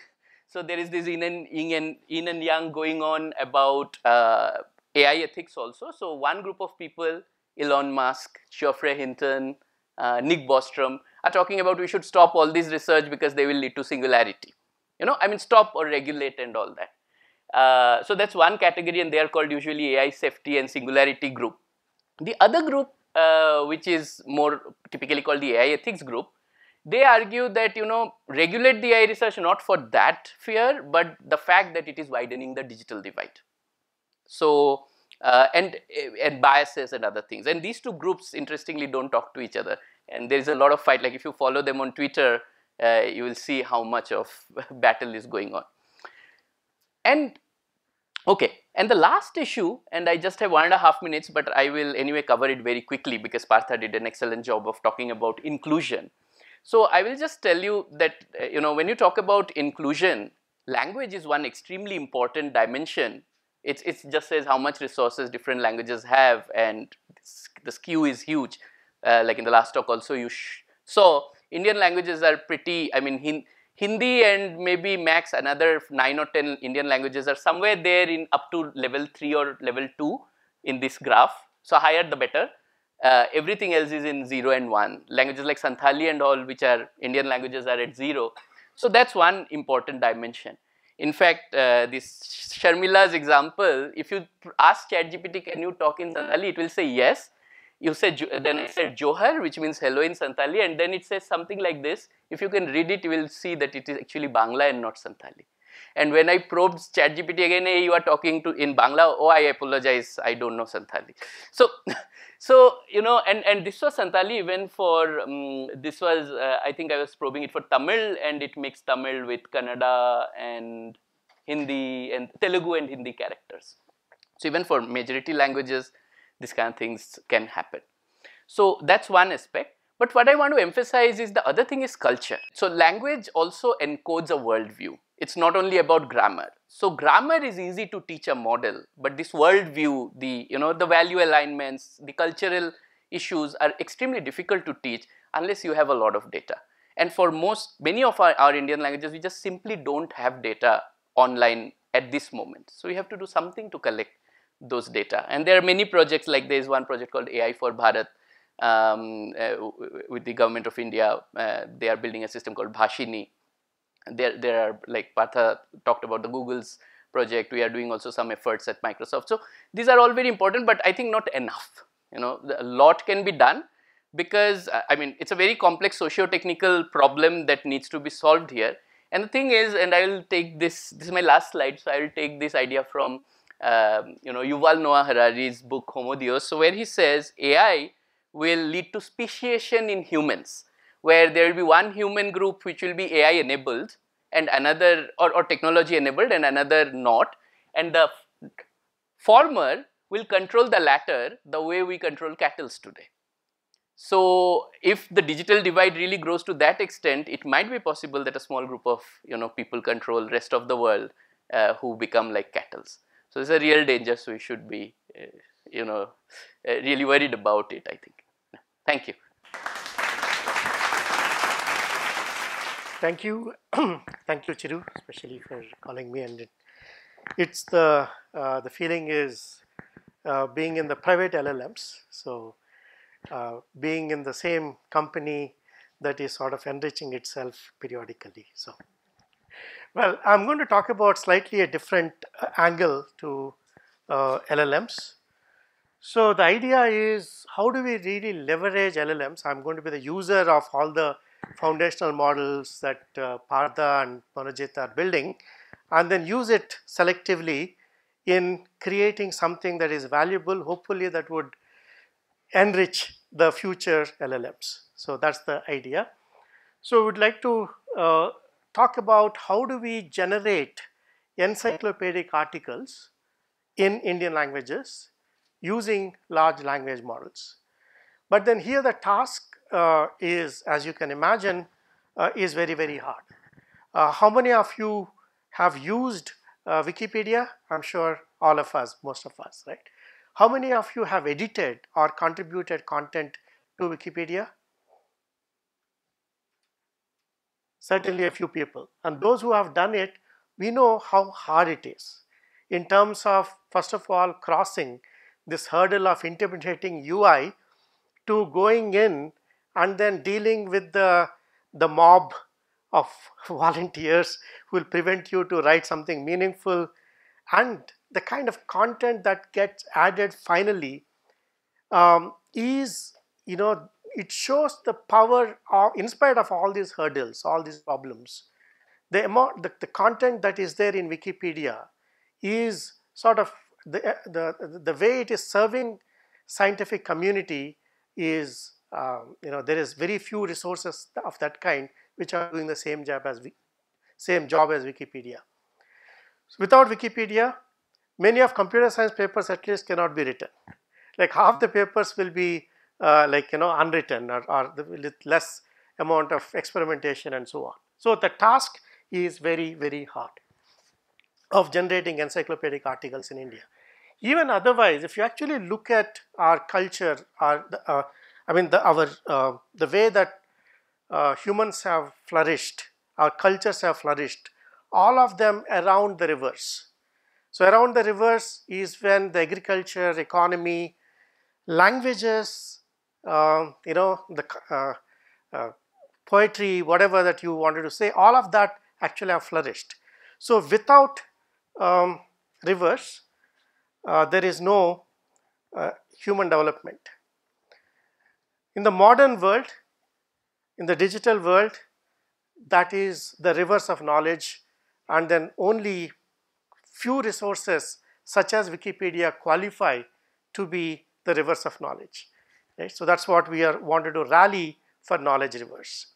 Speaker 6: So there is this yin and yin and, yin and yang going on about uh, AI ethics also. So one group of people, Elon Musk, Geoffrey Hinton, uh, Nick Bostrom are talking about we should stop all this research because they will lead to singularity. You know, I mean stop or regulate and all that. Uh, so that's one category and they are called usually AI safety and singularity group. The other group uh, which is more typically called the AI ethics group, they argue that you know regulate the AI research not for that fear but the fact that it is widening the digital divide. So, uh, and, and biases and other things. And these two groups interestingly don't talk to each other. And there is a lot of fight, like if you follow them on Twitter, uh, you will see how much of <laughs> battle is going on. And okay, and the last issue, and I just have one and a half minutes, but I will anyway cover it very quickly because Partha did an excellent job of talking about inclusion. So I will just tell you that, uh, you know, when you talk about inclusion, language is one extremely important dimension it's, it just says how much resources different languages have and the skew is huge. Uh, like in the last talk also you saw Indian languages are pretty, I mean, Hindi and maybe max another 9 or 10 Indian languages are somewhere there in up to level 3 or level 2 in this graph. So, higher the better. Uh, everything else is in 0 and 1. Languages like Santhali and all which are Indian languages are at 0. So, that is one important dimension. In fact, uh, this Sharmila's example, if you ask ChatGPT, can you talk in Santhali, it will say yes. You say then I said Johar which means hello in Santali and then it says something like this. If you can read it you will see that it is actually Bangla and not Santali and when I probed ChatGPT again hey you are talking to in Bangla oh I apologize I don't know Santali so <laughs> so you know and and this was Santali even for um, this was uh, I think I was probing it for Tamil and it mixed Tamil with Kannada and Hindi and Telugu and Hindi characters so even for majority languages these kind of things can happen. So that's one aspect. But what I want to emphasize is the other thing is culture. So language also encodes a worldview. It's not only about grammar. So grammar is easy to teach a model, but this worldview, the you know the value alignments, the cultural issues are extremely difficult to teach unless you have a lot of data. And for most many of our, our Indian languages, we just simply don't have data online at this moment. So we have to do something to collect those data. And there are many projects like there is one project called AI for Bharat um, uh, with the government of India. Uh, they are building a system called Bhashini. There, there are like Partha talked about the Google's project. We are doing also some efforts at Microsoft. So these are all very important, but I think not enough. You know, a lot can be done because uh, I mean it's a very complex socio-technical problem that needs to be solved here. And the thing is, and I will take this. This is my last slide, so I will take this idea from um, you know, Yuval Noah Harari's book Homo Deus, so where he says AI will lead to speciation in humans, where there will be one human group which will be AI enabled and another or, or technology enabled and another not, and the former will control the latter the way we control cattle today. So, if the digital divide really grows to that extent, it might be possible that a small group of you know people control rest of the world uh, who become like cattle. So it's a real danger. So we should be, uh, you know, uh, really worried about it. I think. Thank you.
Speaker 7: Thank you, <clears throat> thank you, Chiru, especially for calling me. And it, it's the uh, the feeling is uh, being in the private LLMs. So uh, being in the same company that is sort of enriching itself periodically. So. Well, I'm going to talk about slightly a different uh, angle to uh, LLMs. So the idea is how do we really leverage LLMs? I'm going to be the user of all the foundational models that uh, Partha and Monojit are building and then use it selectively in creating something that is valuable, hopefully that would enrich the future LLMs. So that's the idea. So we'd like to uh, talk about how do we generate encyclopedic articles in Indian languages using large language models. But then here the task uh, is, as you can imagine, uh, is very, very hard. Uh, how many of you have used uh, Wikipedia? I'm sure all of us, most of us, right? How many of you have edited or contributed content to Wikipedia? certainly a few people. And those who have done it, we know how hard it is in terms of, first of all, crossing this hurdle of interpreting UI to going in and then dealing with the, the mob of <laughs> volunteers who will prevent you to write something meaningful. And the kind of content that gets added finally um, is you know it shows the power of, in spite of all these hurdles, all these problems, the amount, the, the content that is there in Wikipedia is sort of the, the, the way it is serving scientific community is, um, you know, there is very few resources of that kind which are doing the same job as, same job as Wikipedia. So without Wikipedia, many of computer science papers at least cannot be written. Like half the papers will be uh, like you know unwritten or, or with less amount of experimentation and so on. So the task is very very hard of generating encyclopedic articles in India. Even otherwise, if you actually look at our culture, our uh, I mean the our uh, the way that uh, humans have flourished our cultures have flourished, all of them around the rivers. So around the rivers is when the agriculture, economy, languages, uh, you know, the uh, uh, poetry, whatever that you wanted to say, all of that actually have flourished. So without um, rivers, uh, there is no human development. In the modern world, in the digital world, that is the rivers of knowledge and then only few resources such as Wikipedia qualify to be the rivers of knowledge. Right? So that's what we are wanted to rally for knowledge rivers.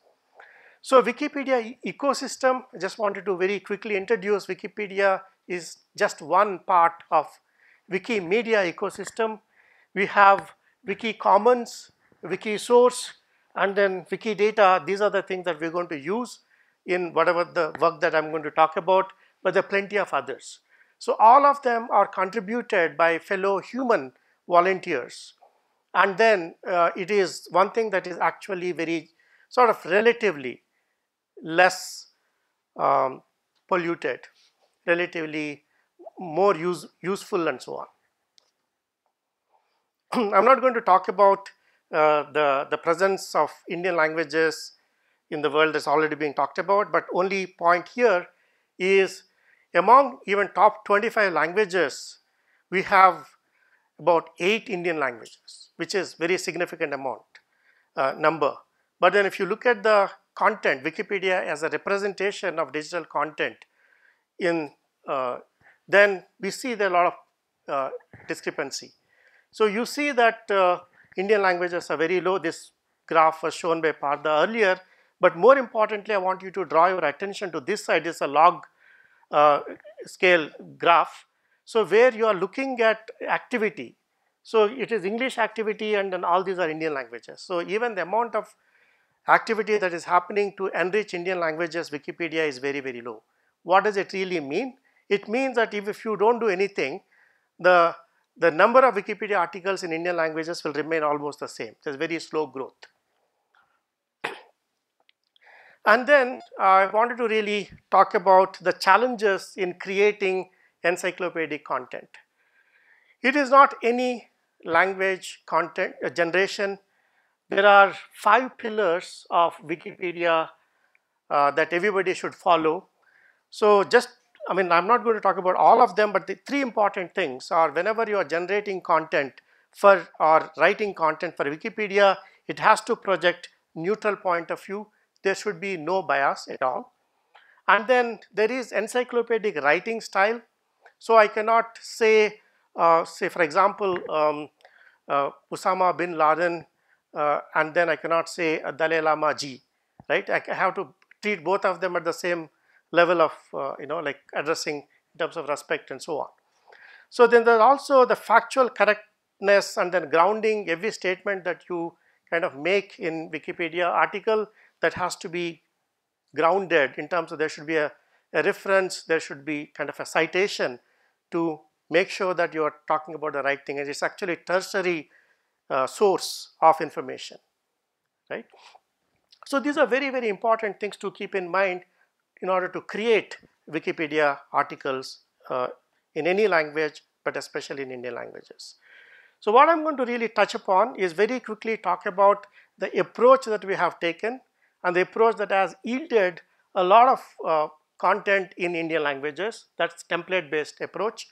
Speaker 7: So Wikipedia ecosystem, I just wanted to very quickly introduce Wikipedia is just one part of Wikimedia ecosystem. We have Wiki Commons, Wiki Source, and then Wikidata. These are the things that we're going to use in whatever the work that I'm going to talk about, but there are plenty of others. So all of them are contributed by fellow human volunteers. And then uh, it is one thing that is actually very sort of relatively less um, polluted, relatively more use, useful and so on. <clears throat> I'm not going to talk about uh, the, the presence of Indian languages in the world is already being talked about, but only point here is among even top 25 languages, we have about eight Indian languages, which is very significant amount uh, number. But then if you look at the content, Wikipedia as a representation of digital content in, uh, then we see there a lot of uh, discrepancy. So you see that uh, Indian languages are very low. This graph was shown by Partha earlier. But more importantly, I want you to draw your attention to this side. It's a log uh, scale graph. So where you are looking at activity. So it is English activity and then all these are Indian languages. So even the amount of activity that is happening to enrich Indian languages, Wikipedia is very, very low. What does it really mean? It means that if, if you don't do anything, the, the number of Wikipedia articles in Indian languages will remain almost the same. There's very slow growth. <clears throat> And then I wanted to really talk about the challenges in creating encyclopedic content. It is not any language content uh, generation there are five pillars of Wikipedia uh, that everybody should follow. So just, I mean, I'm not going to talk about all of them, but the three important things are whenever you are generating content for or writing content for Wikipedia, it has to project neutral point of view. There should be no bias at all. And then there is encyclopedic writing style. So I cannot say, uh, say for example, um, uh, Osama bin Laden uh, and then I cannot say Dalai Lama ji, right? I have to treat both of them at the same level of, uh, you know, like addressing in terms of respect and so on. So then there's also the factual correctness and then grounding every statement that you kind of make in Wikipedia article that has to be grounded in terms of there should be a, a reference, there should be kind of a citation to make sure that you are talking about the right thing and it's actually tertiary uh, source of information, right? So these are very, very important things to keep in mind in order to create Wikipedia articles uh, in any language, but especially in Indian languages. So what I'm going to really touch upon is very quickly talk about the approach that we have taken and the approach that has yielded a lot of uh, content in Indian languages, that's template based approach.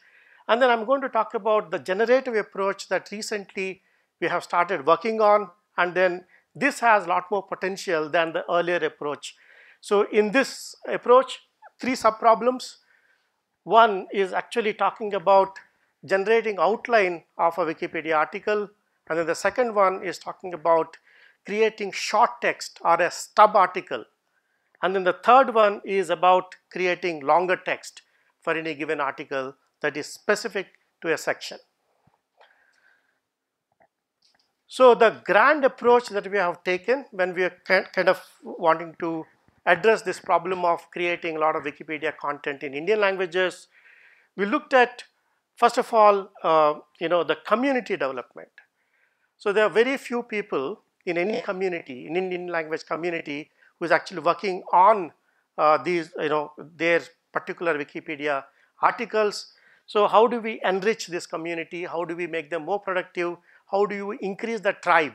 Speaker 7: And then I'm going to talk about the generative approach that recently we have started working on and then this has a lot more potential than the earlier approach. So in this approach, three sub-problems. One is actually talking about generating outline of a Wikipedia article and then the second one is talking about creating short text or a stub article and then the third one is about creating longer text for any given article that is specific to a section. So the grand approach that we have taken when we are kind of wanting to address this problem of creating a lot of Wikipedia content in Indian languages, we looked at first of all, uh, you know, the community development. So there are very few people in any community, in Indian language community, who is actually working on uh, these, you know, their particular Wikipedia articles. So how do we enrich this community? How do we make them more productive? How do you increase the tribe?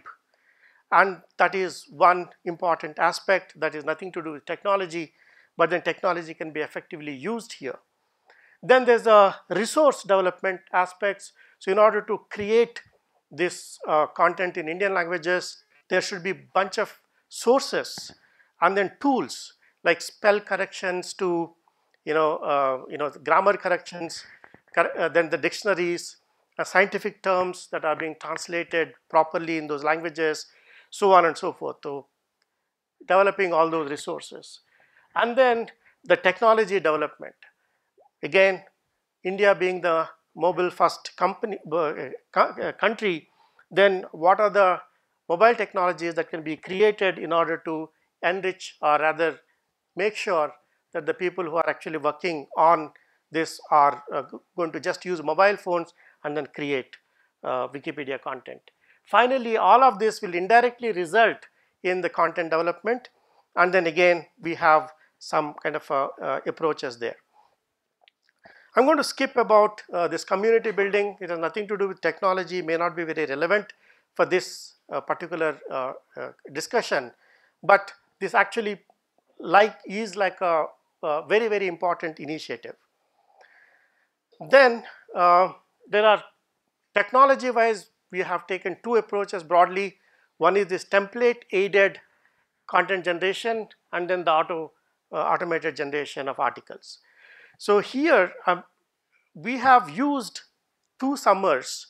Speaker 7: And that is one important aspect that is nothing to do with technology, but then technology can be effectively used here. Then there's a resource development aspects. So in order to create this uh, content in Indian languages, there should be a bunch of sources and then tools like spell corrections to, you know, uh, you know, grammar corrections, uh, then the dictionaries, uh, scientific terms that are being translated properly in those languages, so on and so forth. So developing all those resources. And then the technology development. Again, India being the mobile first company, uh, uh, country, then what are the mobile technologies that can be created in order to enrich or rather make sure that the people who are actually working on this are uh, going to just use mobile phones and then create uh, Wikipedia content. Finally, all of this will indirectly result in the content development and then again we have some kind of uh, uh approaches there. I'm going to skip about uh, this community building. It has nothing to do with technology, may not be very relevant for this uh, particular uh, uh discussion, but this actually like is like a, a very very important initiative. Then there are technology wise we have taken two approaches broadly. One is this template aided content generation and then the auto uh, automated generation of articles. So here um, we have used two summers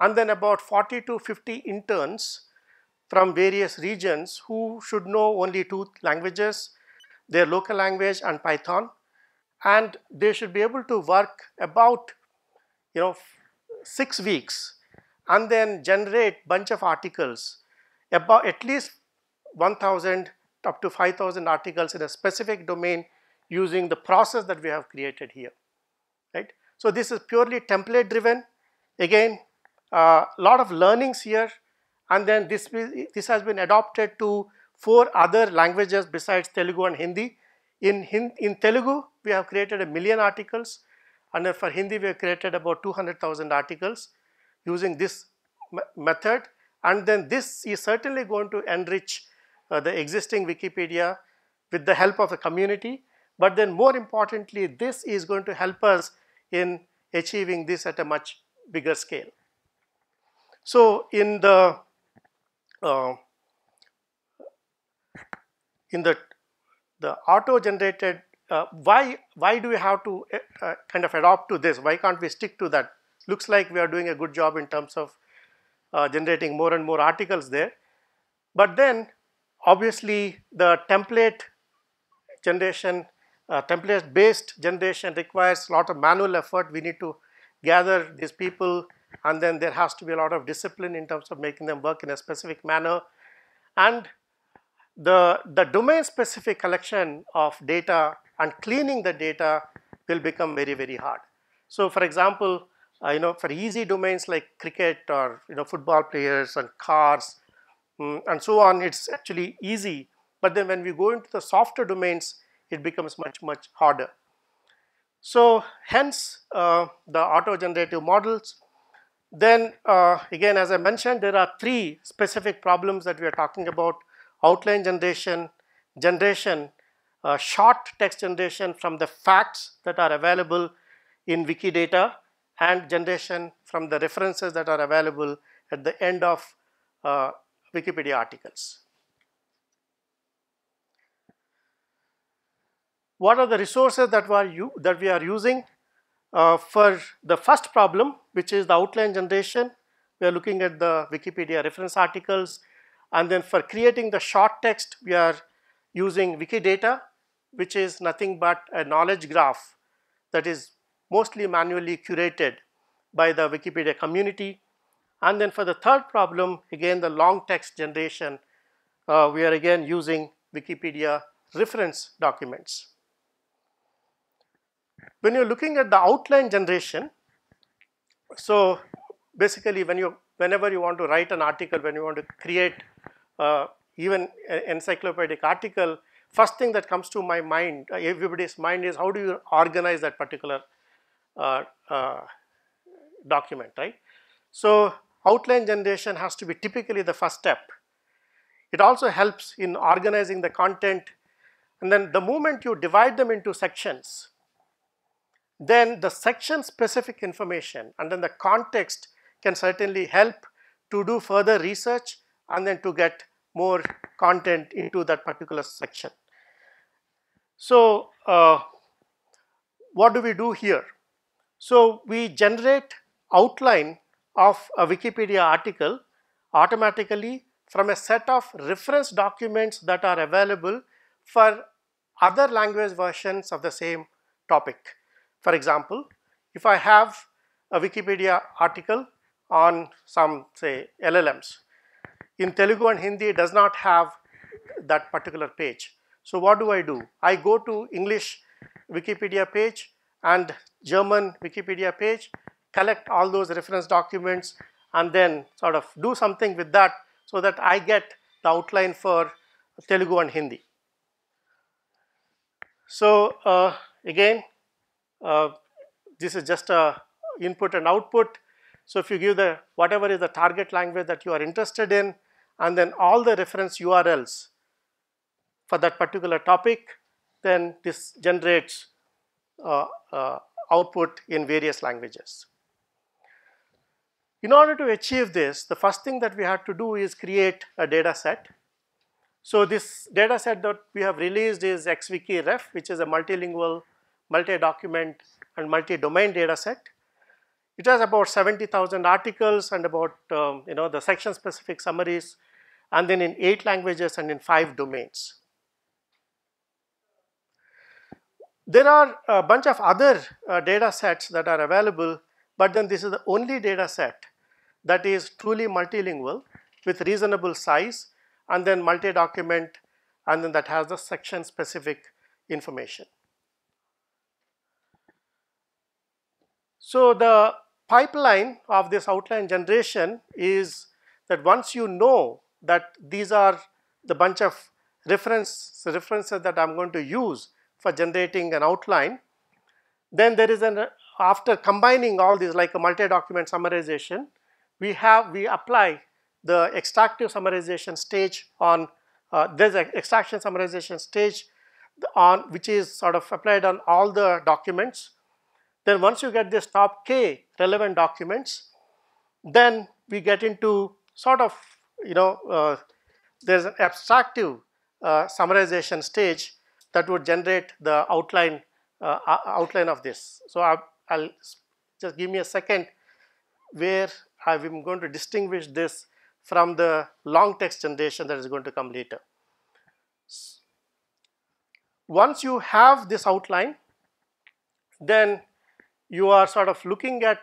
Speaker 7: and then about 40 to 50 interns from various regions who should know only two languages, their local language and Python and they should be able to work about you know six weeks and then generate bunch of articles. About at least 1000 up to 5000 articles in a specific domain using the process that we have created here right? So this is purely template driven. Again a uh, lot of learnings here. And then this this has been adopted to four other languages besides Telugu and Hindi. In, in Telugu we have created a million articles. And for Hindi we have created about 200,000 articles using this method. And then this is certainly going to enrich uh, the existing Wikipedia with the help of the community. But then more importantly this is going to help us in achieving this at a much bigger scale. So in the uh, in the the auto generated uh, why why do we have to uh, uh, kind of adopt to this? Why can't we stick to that looks like we are doing a good job in terms of uh, generating more and more articles there. But then obviously the template generation, uh, template based generation requires a lot of manual effort. We need to gather these people and then there has to be a lot of discipline in terms of making them work in a specific manner. And the, the domain specific collection of data and cleaning the data will become very, very hard. So for example, uh, you know, for easy domains like cricket or, you know, football players and cars um, and so on, it's actually easy. But then when we go into the softer domains, it becomes much, much harder. So hence uh, the auto-generative models. Then uh, again, as I mentioned, there are three specific problems that we are talking about. Outline generation, generation, uh, short text generation from the facts that are available in Wikidata and generation from the references that are available at the end of uh, Wikipedia articles. What are the resources that we are, that we are using? Uh, for the first problem, which is the outline generation, we are looking at the Wikipedia reference articles. And then for creating the short text, we are using Wikidata, which is nothing but a knowledge graph that is mostly manually curated by the Wikipedia community. And then for the third problem, again the long text generation, uh, we are again using Wikipedia reference documents. When you're looking at the outline generation, so basically when you, whenever you want to write an article, when you want to create uh, even an encyclopedic article, first thing that comes to my mind, uh, everybody's mind is how do you organize that particular document, right? So outline generation has to be typically the first step. It also helps in organizing the content and then the moment you divide them into sections, then the section specific information and then the context can certainly help to do further research and then to get more content into that particular section. So, uh, what do we do here? So, we generate outline of a Wikipedia article automatically from a set of reference documents that are available for other language versions of the same topic. For example, if I have a Wikipedia article on some say LLMs, in Telugu and Hindi does not have that particular page. So what do I do? I go to English Wikipedia page and German Wikipedia page, collect all those reference documents and then sort of do something with that so that I get the outline for Telugu and Hindi. So uh, again, uh, this is just a input and output. So if you give the whatever is the target language that you are interested in, and then all the reference URLs for that particular topic, then this generates output in various languages. In order to achieve this, the first thing that we have to do is create a data set so this data set that we have released is XWikiRef, which is a multilingual, multi-document and multi-domain data set. It has about 70,000 articles and about um, you know the section specific summaries and then in 8 languages and in 5 domains. There are a bunch of other uh, data sets that are available but then this is the only data set that is truly multilingual with reasonable size and then multi-document and then that has the section specific information. So the pipeline of this outline generation is that once you know that these are the bunch of reference references that I'm going to use for generating an outline, then there is an after combining all these like a multi-document summarization, we have we apply the extractive summarization stage on uh, there's an extraction summarization stage on which is sort of applied on all the documents. Then once you get this top k relevant documents, then we get into sort of you know uh, there's an abstractive uh, summarization stage that would generate the outline uh, outline of this. So I, I'll just give me a second where I'm going to distinguish this from the long text generation that is going to come later. Once you have this outline, then you are sort of looking at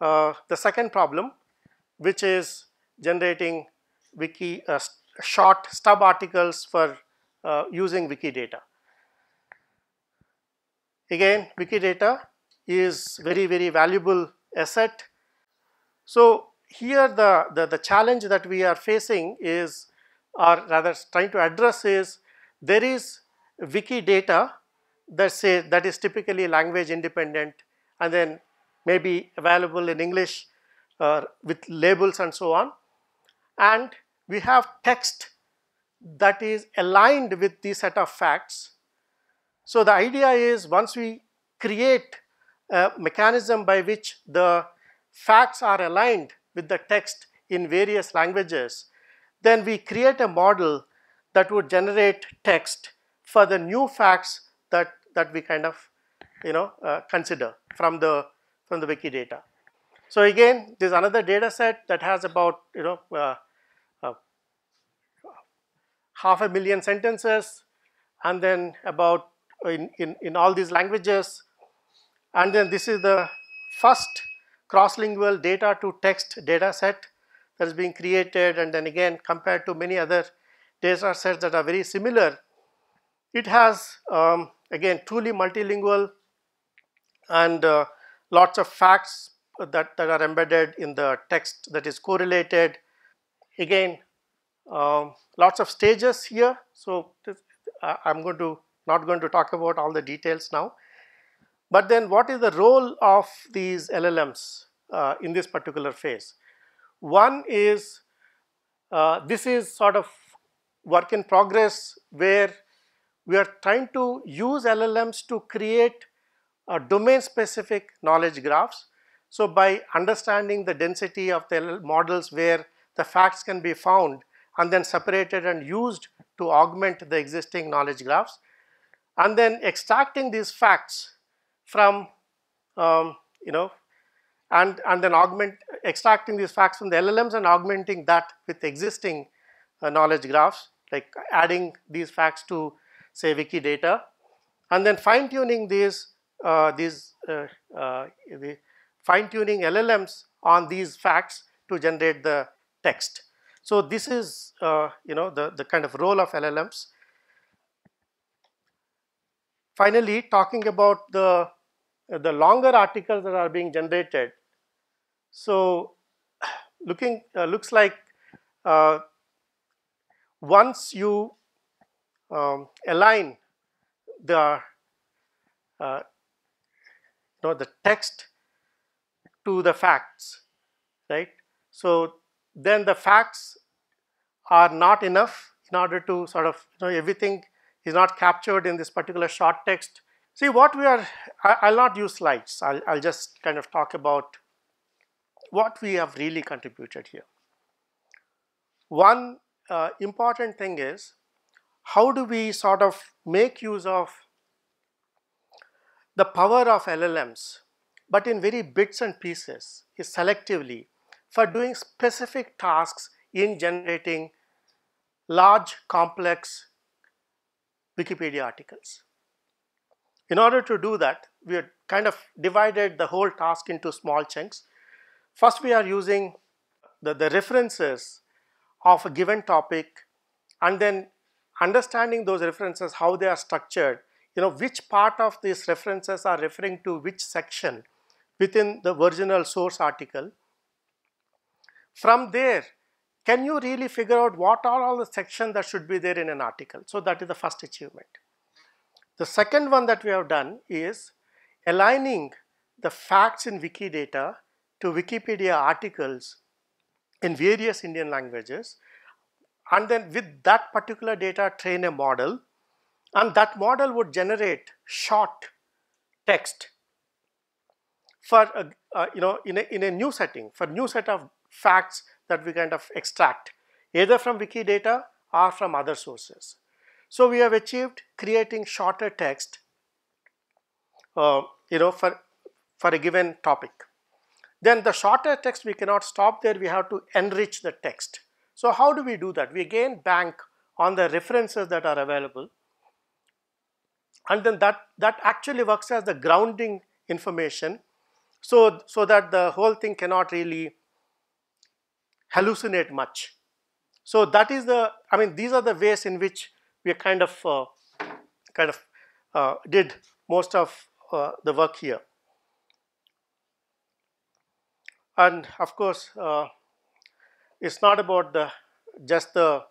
Speaker 7: uh, the second problem, which is generating wiki uh, short stub articles for uh, using Wikidata. Again, Wikidata is very very valuable asset. So here the, the, the challenge that we are facing is or rather trying to address is there is Wikidata that say that is typically language independent and then maybe available in English uh, with labels and so on and we have text that is aligned with the set of facts. So the idea is once we create a mechanism by which the facts are aligned with the text in various languages, then we create a model that would generate text for the new facts that, that we kind of you know uh, consider from the from the Wikidata. So again, there's another data set that has about you know uh, half a million sentences, and then about in, in in all these languages, and then this is the first cross-lingual data to text data set that is being created and then again compared to many other data sets that are very similar. It has um, again truly multilingual and uh, lots of facts that, that are embedded in the text that is correlated. Again, um, lots of stages here. So, uh, I'm going to not going to talk about all the details now. But then what is the role of these LLMs uh, in this particular phase? One is uh, this is sort of work in progress where we are trying to use LLMs to create domain specific knowledge graphs. So by understanding the density of the models where the facts can be found and then separated and used to augment the existing knowledge graphs and then extracting these facts from um, you know and and then augment extracting these facts from the LLMs and augmenting that with existing uh, knowledge graphs like adding these facts to say Wikidata and then fine tuning these uh, these uh, uh the fine tuning LLMs on these facts to generate the text. So this is uh, you know the, the kind of role of LLMs. Finally, talking about the the longer articles that are being generated. So looking uh, looks like uh, once you um, align the uh, you know the text to the facts, right? So then the facts are not enough in order to sort of you know everything is not captured in this particular short text. See what we are, I, will not use slides, I'll, I'll just kind of talk about what we have really contributed here. One uh, important thing is how do we sort of make use of the power of LLMs but in very bits and pieces is selectively for doing specific tasks in generating large complex Wikipedia articles. In order to do that, we kind of divided the whole task into small chunks. First, we are using the, the references of a given topic and then understanding those references, how they are structured, you know, which part of these references are referring to which section within the original source article. From there, can you really figure out what are all the sections that should be there in an article? So that is the first achievement. The second one that we have done is aligning the facts in Wikidata to Wikipedia articles in various Indian languages and then with that particular data train a model and that model would generate short text for a, uh, you know in a, in a new setting for new set of facts that we kind of extract either from Wikidata or from other sources. So we have achieved creating shorter text uh, you know for for a given topic. Then the shorter text we cannot stop there we have to enrich the text. So how do we do that? We again bank on the references that are available and then that that actually works as the grounding information so so that the whole thing cannot really hallucinate much. So that is the, I mean, these are the ways in which we kind of, uh, kind of uh, did most of uh, the work here. And of course, uh, it's not about the just the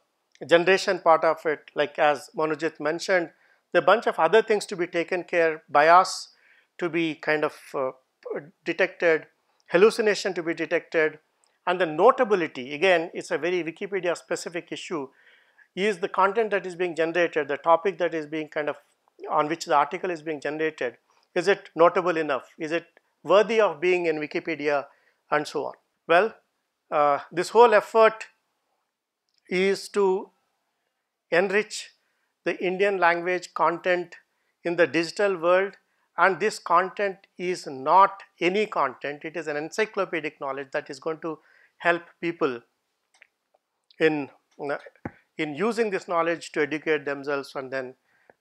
Speaker 7: generation part of it, like as Monojit mentioned, there are bunch of other things to be taken care by us to be kind of uh, detected, hallucination to be detected, and the notability, again, it's a very Wikipedia specific issue, is the content that is being generated, the topic that is being kind of, on which the article is being generated, is it notable enough? Is it worthy of being in Wikipedia and so on? Well, uh, this whole effort is to enrich the Indian language content in the digital world and this content is not any content, it is an encyclopedic knowledge that is going to help people in in using this knowledge to educate themselves and then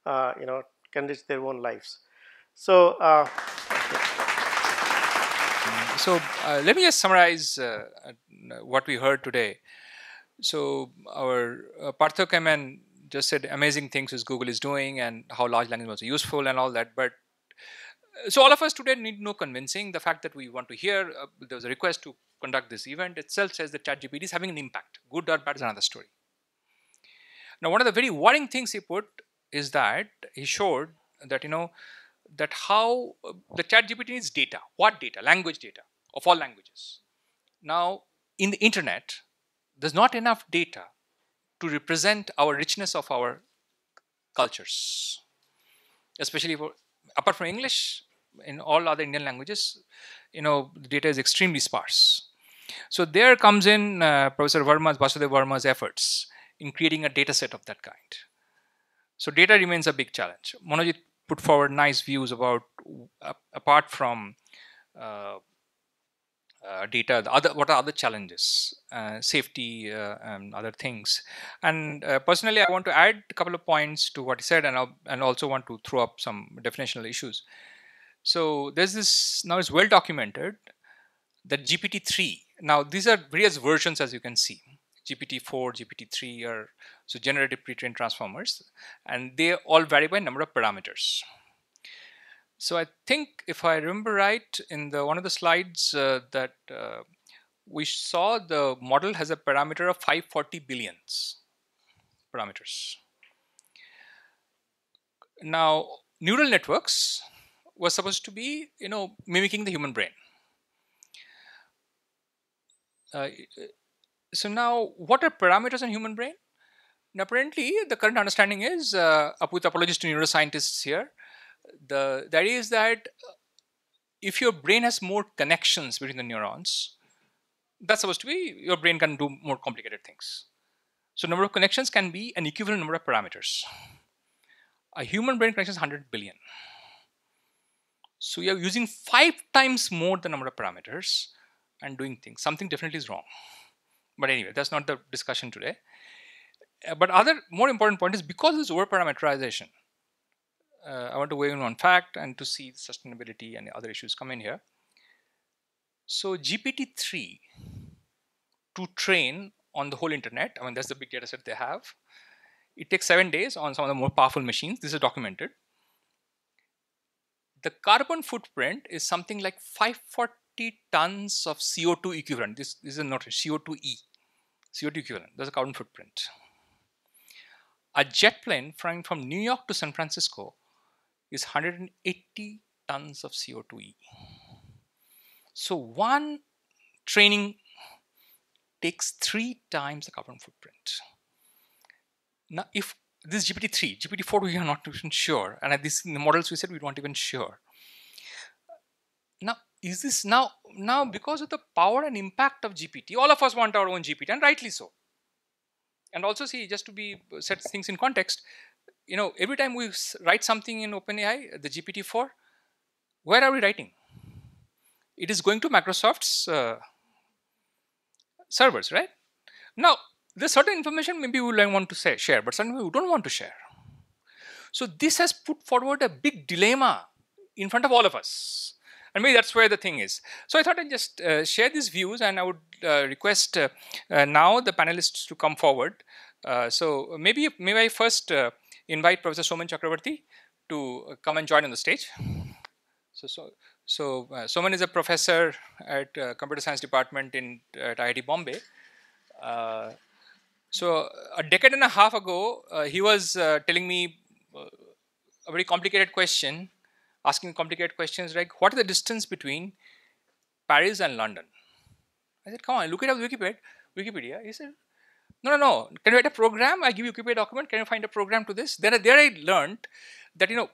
Speaker 7: uh, you know enrich their own lives. So. Uh,
Speaker 1: so uh, let me just summarize uh, uh, what we heard today. So our uh, Partha came and just said amazing things as Google is doing and how large language models are useful and all that. But so all of us today need no convincing. The fact that we want to hear, uh, there was a request to conduct this event itself says that ChatGPT is having an impact. Good or bad is another story. Now, one of the very worrying things he put is that he showed that you know that how uh, the chat gpt needs data what data language data of all languages now in the internet there's not enough data to represent our richness of our cultures especially for apart from english in all other indian languages you know the data is extremely sparse. So there comes in uh, professor Varma's vasudev Varma's efforts in creating a data set of that kind. So data remains a big challenge. Monojit put forward nice views about uh, apart from uh, uh, data the other what are other challenges uh, safety uh, and other things. And uh, personally i want to add a couple of points to what he said and, I'll, and also want to throw up some definitional issues. So there's this now it's well documented that gpt-3 now these are various versions as you can see. Gpt-4 gpt-3 are so generative pre-trained transformers and they all vary by number of parameters so I think if I remember right, in the one of the slides uh, that uh, we saw, the model has a parameter of 540 billions parameters. Now, neural networks were supposed to be, you know, mimicking the human brain. Uh, so now, what are parameters in human brain? And apparently, the current understanding is, uh, with apologies to neuroscientists here, the, idea is that uh, if your brain has more connections between the neurons, that's supposed to be your brain can do more complicated things. So number of connections can be an equivalent number of parameters. A human brain connection is 100 billion. So you're using five times more the number of parameters and doing things. Something definitely is wrong. But anyway, that's not the discussion today. Uh, but other more important point is because of this over parameterization, uh, I want to weigh in on fact and to see sustainability and other issues come in here. So GPT-3 to train on the whole internet, I mean that's the big data set they have. It takes seven days on some of the more powerful machines. This is documented. The carbon footprint is something like 540 tons of CO2 equivalent. This, this is not CO2e, CO2 equivalent. That's a carbon footprint. A jet plane flying from New York to San Francisco is 180 tons of CO2e. So one training takes three times the carbon footprint. Now, if this GPT-3, GPT-4 we are not even sure, and at this in the models we said we weren't even sure. Now, is this now now because of the power and impact of GPT, all of us want our own GPT, and rightly so. And also, see, just to be set things in context, you know, every time we write something in OpenAI, the GPT-4, where are we writing? It is going to Microsoft's uh, servers, right? Now, there's certain information maybe we will want to say, share, but something we don't want to share. So this has put forward a big dilemma in front of all of us. And maybe that's where the thing is. So I thought I'd just uh, share these views and I would uh, request uh, uh now the panelists to come forward. Uh, so maybe, maybe I first invite Professor Soumen Chakrabarti to uh, come and join on the stage. So, so, so uh, Soman is a professor at uh, Computer Science Department in at IIT Bombay. Uh, so a decade and a half ago, uh, he was uh, telling me a very complicated question, asking complicated questions like, what is the distance between Paris and London? I said, come on, look it up Wikipedia. Wikipedia. He said, no, no, no. Can you write a program? I give you Wikipedia document. Can you find a program to this? Then there I learned that you know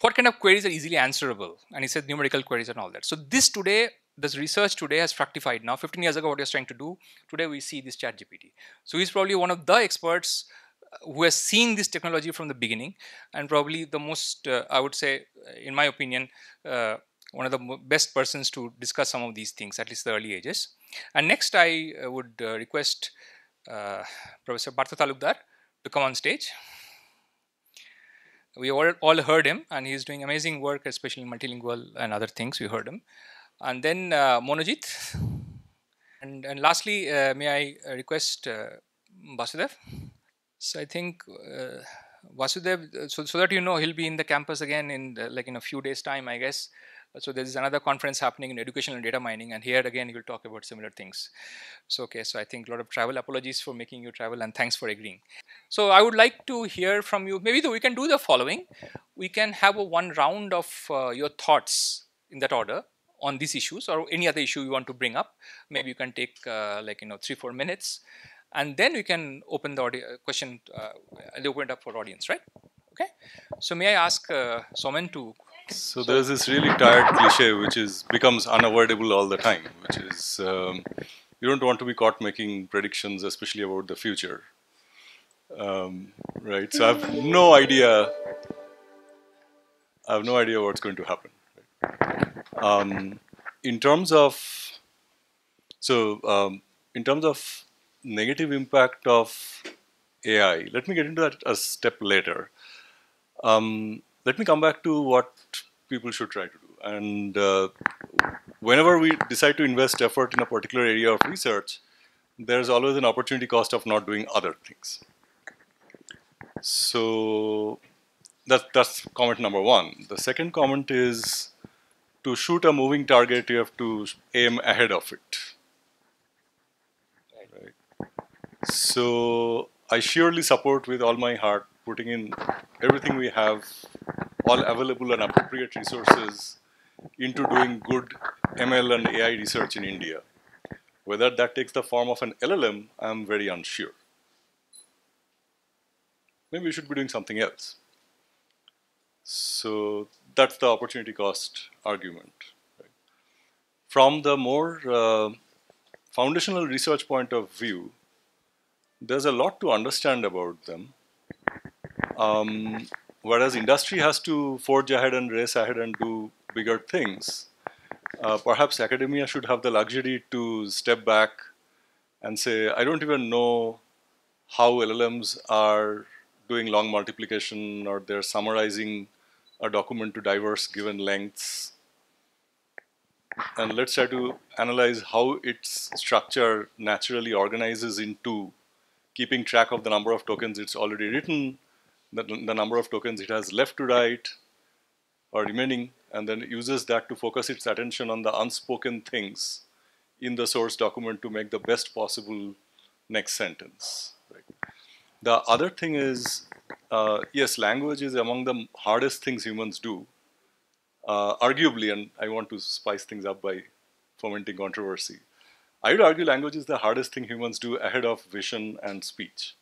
Speaker 1: what kind of queries are easily answerable, and he said numerical queries and all that. So this today, this research today has fructified. Now, 15 years ago, what he was trying to do, today we see this Chat GPT. So he's probably one of the experts uh, who has seen this technology from the beginning, and probably the most, uh, I would say, uh, in my opinion. Uh, one of the best persons to discuss some of these things, at least the early ages. And next, I uh, would uh, request uh, Professor Partha Talukdar to come on stage. We all, all heard him, and he's doing amazing work, especially in multilingual and other things. We heard him. And then uh, Monojit. And, and lastly, uh, may I request uh, Vasudev? So I think uh, Vasudev, so, so that you know, he'll be in the campus again in the, like in a few days' time, I guess. So there is another conference happening in education and data mining, and here again will talk about similar things. So okay, so I think a lot of travel. Apologies for making you travel, and thanks for agreeing. So I would like to hear from you. Maybe we can do the following: we can have a one round of uh, your thoughts in that order on these issues or any other issue you want to bring up. Maybe you can take uh, like you know three four minutes, and then we can open the audio, question. Uh, open it up for audience, right? Okay. So may I ask uh, Soumen to
Speaker 8: so there's this really tired cliche which is becomes unavoidable all the time, which is um, you don't want to be caught making predictions, especially about the future. Um, right. So I have no idea. I have no idea what's going to happen. Um, in terms of so um, in terms of negative impact of AI, let me get into that a step later. Um, let me come back to what people should try to do. And uh, whenever we decide to invest effort in a particular area of research, there's always an opportunity cost of not doing other things. So that's, that's comment number one. The second comment is to shoot a moving target, you have to aim ahead of it. Right. So I surely support with all my heart putting in everything we have, all available and appropriate resources into doing good ML and AI research in India. Whether that takes the form of an LLM, I'm very unsure. Maybe we should be doing something else. So that's the opportunity cost argument. From the more uh, foundational research point of view, there's a lot to understand about them. Um, whereas industry has to forge ahead and race ahead and do bigger things, uh, perhaps academia should have the luxury to step back and say, I don't even know how LLMs are doing long multiplication or they're summarizing a document to diverse given lengths. And let's try to analyze how its structure naturally organizes into keeping track of the number of tokens it's already written, the, the number of tokens it has left to write or remaining, and then uses that to focus its attention on the unspoken things in the source document to make the best possible next sentence. Right? The other thing is, uh, yes, language is among the hardest things humans do, uh, arguably, and I want to spice things up by fomenting controversy. I would argue language is the hardest thing humans do ahead of vision and speech.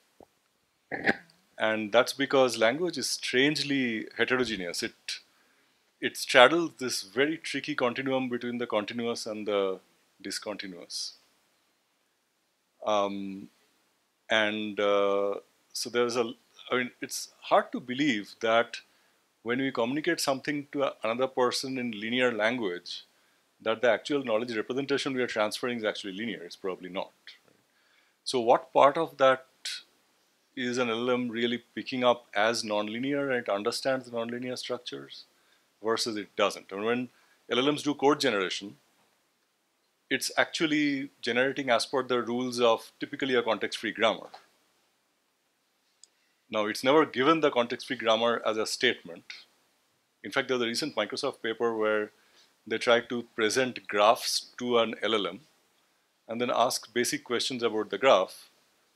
Speaker 8: And that's because language is strangely heterogeneous. It it straddles this very tricky continuum between the continuous and the discontinuous. Um, and uh, so there's a, I mean, it's hard to believe that when we communicate something to another person in linear language, that the actual knowledge representation we are transferring is actually linear. It's probably not. Right? So what part of that is an LLM really picking up as nonlinear and it understands nonlinear structures versus it doesn't? And when LLMs do code generation, it's actually generating as per the rules of typically a context-free grammar. Now, it's never given the context-free grammar as a statement. In fact, there's a recent Microsoft paper where they tried to present graphs to an LLM and then ask basic questions about the graph.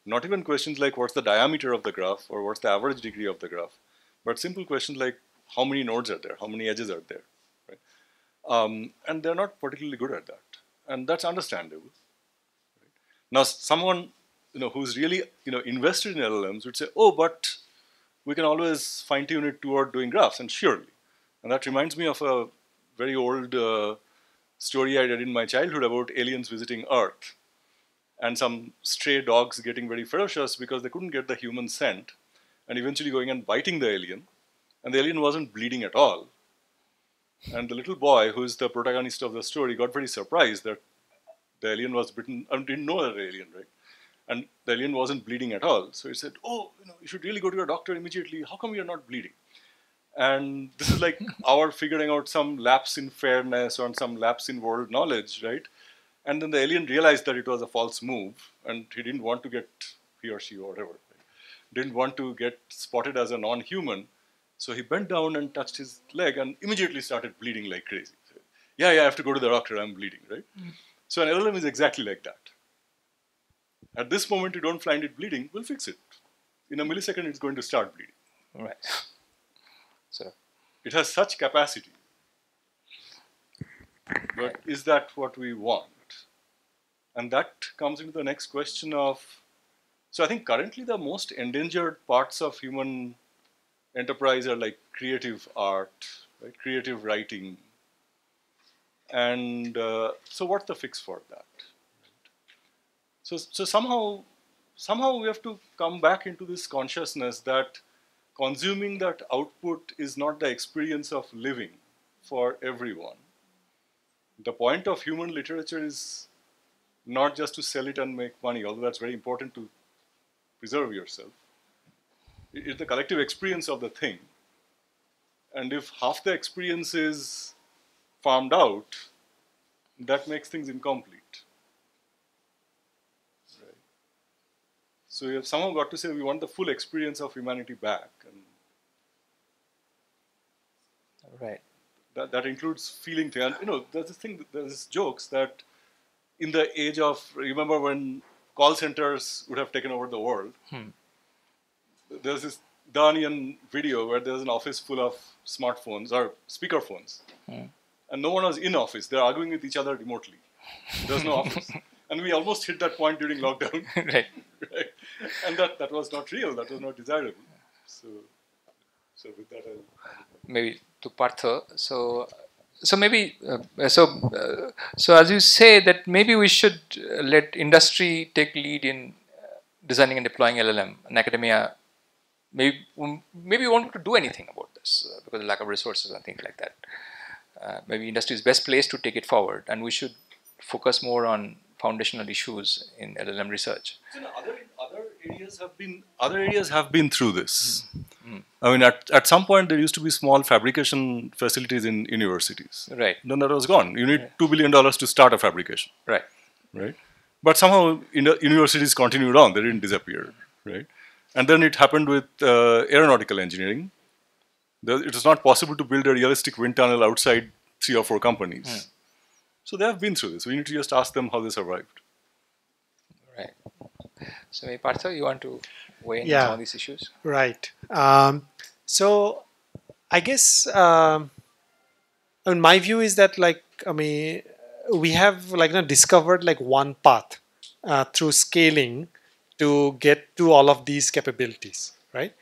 Speaker 8: Not even questions like what's the diameter of the graph or what's the average degree of the graph, but simple questions like how many nodes are there, how many edges are there. Right? Um, and they're not particularly good at that. And that's understandable. Right? Now, someone you know, who's really you know, invested in LLMs would say, oh, but we can always fine tune it toward doing graphs, and surely. And that reminds me of a very old uh, story I read in my childhood about aliens visiting Earth and some stray dogs getting very ferocious because they couldn't get the human scent and eventually going and biting the alien. And the alien wasn't bleeding at all. And the little boy, who is the protagonist of the story, got very surprised that the alien was bitten, and didn't know that alien, right? And the alien wasn't bleeding at all. So he said, Oh, you know, you should really go to your doctor immediately. How come you're not bleeding? And this is like <laughs> our figuring out some lapse in fairness or some lapse in world knowledge, right? And then the alien realized that it was a false move and he didn't want to get, he or she or whatever, right? didn't want to get spotted as a non human. So he bent down and touched his leg and immediately started bleeding like crazy. yeah, yeah, I have to go to the doctor, I'm bleeding, right? Mm. So an LLM is exactly like that. At this moment, you don't find it bleeding, we'll fix it. In a millisecond, it's going to start bleeding.
Speaker 1: Right. <laughs> So
Speaker 8: It has such capacity. But is that what we want? And that comes into the next question of so I think currently the most endangered parts of human enterprise are like creative art, right? creative writing. And uh, so what's the fix for that? So, so somehow, somehow we have to come back into this consciousness that consuming that output is not the experience of living for everyone. The point of human literature is not just to sell it and make money, although that's very important to preserve yourself. It's the collective experience of the thing. And if half the experience is farmed out, that makes things incomplete. Right. So we have somehow got to say we want the full experience of humanity back. And
Speaker 1: right.
Speaker 8: that, that includes feeling things. And you know, there's this thing, there's jokes that in the age of, remember when call centers would have taken over the world, hmm. there's this The Onion video where there's an office full of smartphones or speaker phones. Hmm. And no one was in office. They're arguing with each other remotely. There's no office. <laughs> And we almost hit that point during lockdown. <laughs>
Speaker 1: right.
Speaker 8: right? And that, that was not real, that was not desirable. So, so with that, I'll
Speaker 1: maybe to Partha. So, so maybe uh, so uh, so as you say that maybe we should uh, let industry take lead in uh, designing and deploying LLM, and academia maybe um, maybe we won't to do anything about this uh, because of lack of resources and things like that. Uh, maybe industry is best placed to take it forward, and we should focus more on foundational issues in LLM research.
Speaker 8: So other other areas have been other areas have been through this. I mean, at, at some point there used to be small fabrication facilities in universities.
Speaker 1: Right.
Speaker 8: Then that was gone. You need two billion dollars to start a fabrication,
Speaker 1: Right.
Speaker 8: right? But somehow in- universities continued on; they didn't disappear, right? And then it happened with uh, aeronautical engineering. There- It was not possible to build a realistic wind tunnel outside three or four companies. So they have been through this. We need to just ask them how they survived.
Speaker 1: Right. So maybe Partha, you want to weigh in on
Speaker 2: Yeah.
Speaker 1: some of these issues?
Speaker 2: Right. Um, so I guess um, my view is that like I mean we have like you know, discovered like one path uh, through scaling to get to all of these capabilities, right?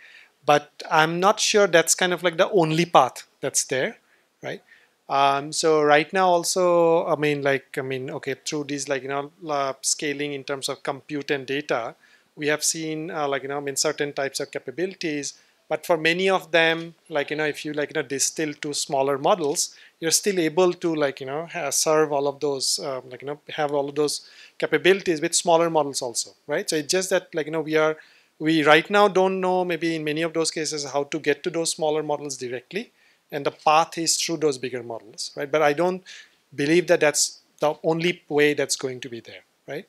Speaker 2: But I'm not sure that's kind of like the only path that's there, right? Um, so right now also, I mean, like, I mean, okay, through these like, you know, uh, scaling in terms of compute and data, we have seen uh, like, you know, I mean, certain types of capabilities, but for many of them, like, you know, if you like, you know, distill to smaller models, you're still able to like, you know, serve all of those, um, like, you know, have all of those capabilities with smaller models also, right? So it's just that like, you know, we are, we right now don't know maybe in many of those cases how to get to those smaller models directly and the path is through those bigger models right but i don't believe that that's the only way that's going to be there right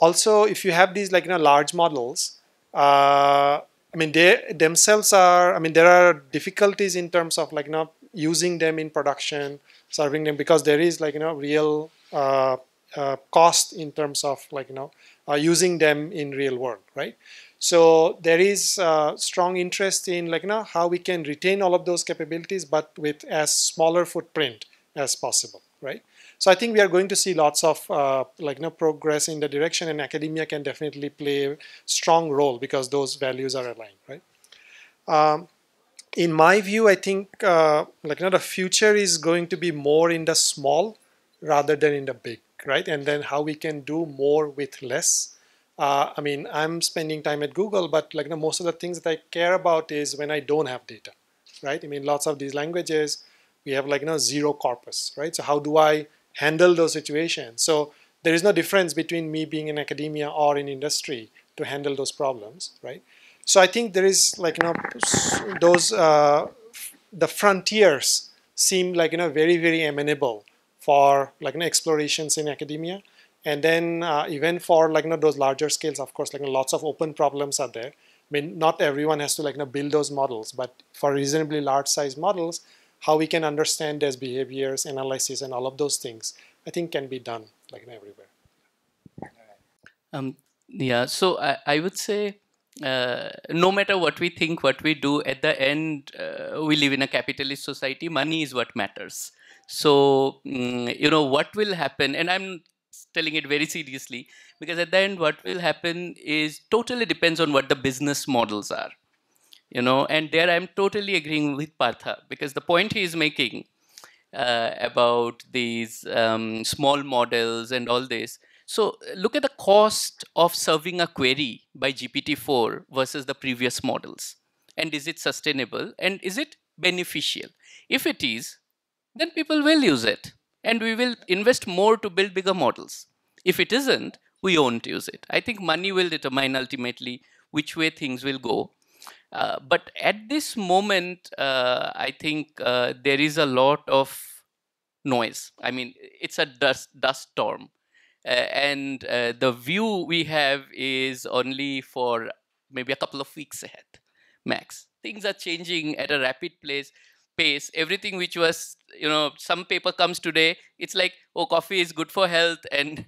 Speaker 2: also if you have these like you know large models uh, i mean they themselves are i mean there are difficulties in terms of like you know using them in production serving them because there is like you know real uh, uh, cost in terms of like you know uh, using them in real world right? So there is uh, strong interest in like you know how we can retain all of those capabilities but with as smaller footprint as possible right so i think we are going to see lots of uh, like you know progress in the direction and academia can definitely play a strong role because those values are aligned right um, in my view i think uh, like you know the future is going to be more in the small rather than in the big right and then how we can do more with less uh, I mean, I'm spending time at Google, but like you know, most of the things that I care about is when I don't have data, right? I mean, lots of these languages, we have like you know zero corpus, right? So how do I handle those situations? So there is no difference between me being in academia or in industry to handle those problems, right? So I think there is like you know those uh, the frontiers seem like you know very very amenable for like you know, explorations in academia and then uh, even for like you know those larger scales of course like you know, lots of open problems are there i mean not everyone has to like you know, build those models but for reasonably large size models how we can understand as behaviors, analysis, and all of those things, I think can be done like everywhere.
Speaker 6: Um, yeah, so I, I would say uh, no matter what we think, what we do, at the end, uh, we live in a capitalist society. Money is what matters. So, mm, you know, what will happen, and I'm telling it very seriously, because at the end, what will happen is totally depends on what the business models are. You know, and there I'm totally agreeing with Partha, because the point he is making uh, about these um, small models and all this so look at the cost of serving a query by GPT-4 versus the previous models. And is it sustainable? And is it beneficial? If it is, then people will use it. And we will invest more to build bigger models. If it isn't, we won't use it. I think money will determine ultimately which way things will go. Uh, but at this moment, uh, I think uh, there is a lot of noise. I mean, it's a dust, dust storm. Uh, and uh, the view we have is only for maybe a couple of weeks ahead max. Things are changing at a rapid pace pace. Everything which was you know some paper comes today it's like oh coffee is good for health <laughs> and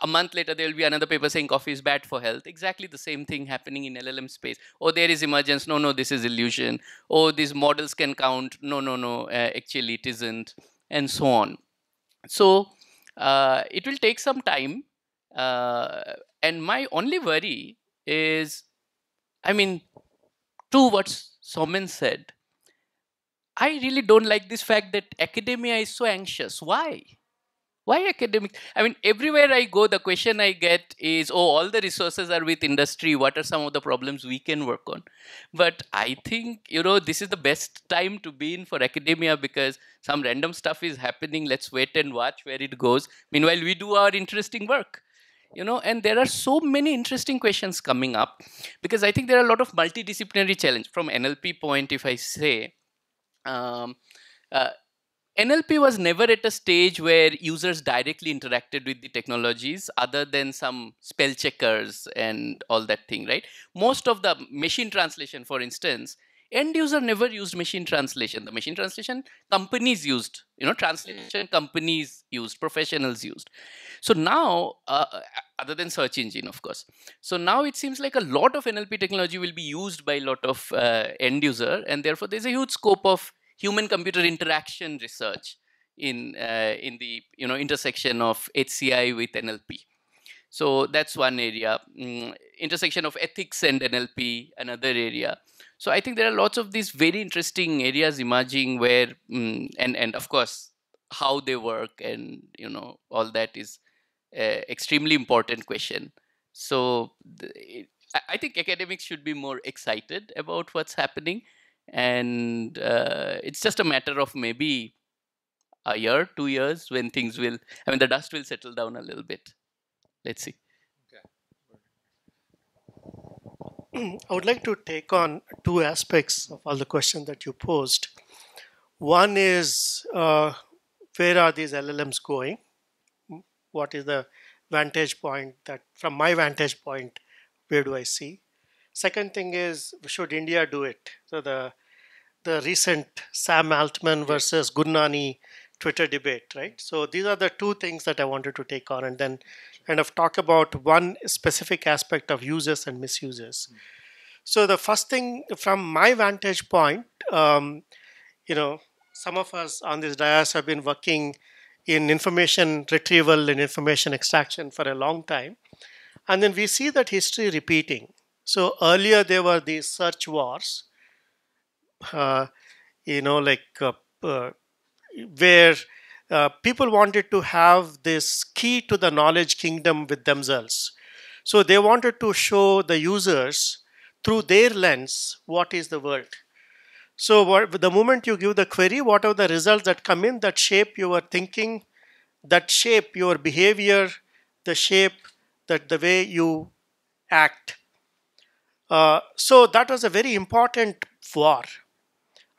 Speaker 6: a month later there will be another paper saying coffee is bad for health exactly the same thing happening in llm space oh there is emergence no no this is illusion oh these models can count no no no uh, actually it isn't and so on so uh, it will take some time. Uh, and my only worry is, I mean, to what Soumen said, I really don't like this fact that academia is so anxious. Why? Why academic? I mean, everywhere I go, the question I get is, oh, all the resources are with industry. What are some of the problems we can work on? But I think, you know, this is the best time to be in for academia because some random stuff is happening. Let's wait and watch where it goes. Meanwhile, we do our interesting work. You know, and there are so many interesting questions coming up because I think there are a lot of multidisciplinary challenge from NLP point. If I say, um, uh, NLP was never at a stage where users directly interacted with the technologies other than some spell checkers and all that thing, right? Most of the machine translation, for instance, end user never used machine translation. The machine translation companies used, you know, translation companies used, professionals used. So now, uh, uh, other than search engine, of course. So now it seems like a lot of NLP technology will be used by a lot of uh, end user, and therefore there's a huge scope of human computer interaction research in uh, in the you know intersection of HCI with NLP. So that's one area. Mm, intersection of ethics and NLP, another area. So I think there are lots of these very interesting areas emerging where, mm, and and of course, how they work and you know all that is extremely important question. So the, I think academics should be more excited about what's happening and uh, it's just a matter of maybe a year two years when things will i mean the dust will settle down a little bit let's see okay. <clears throat>
Speaker 7: I would like to take on two aspects of all the questions that you posed. One is uh, where are these LLMs going? What is the vantage point that, from my vantage point, where do I see? Second thing is, should India do it? So the the recent Sam Altman versus Gurnani Twitter debate, right? So these are the two things that I wanted to take on and then kind of talk about one specific aspect of users and misusers. Mm. So the first thing from my vantage point, um, you know, some of us on this dais have been working in information retrieval and information extraction for a long time. And then we see that history repeating. So earlier there were these search wars uh, you know, like uh, uh, where people wanted to have this key to the knowledge kingdom with themselves. So they wanted to show the users through their lens what is the world. So what, the moment you give the query, what are the results that come in that shape your thinking, that shape your behavior, the shape that the way you act. Uh, so that was a very important war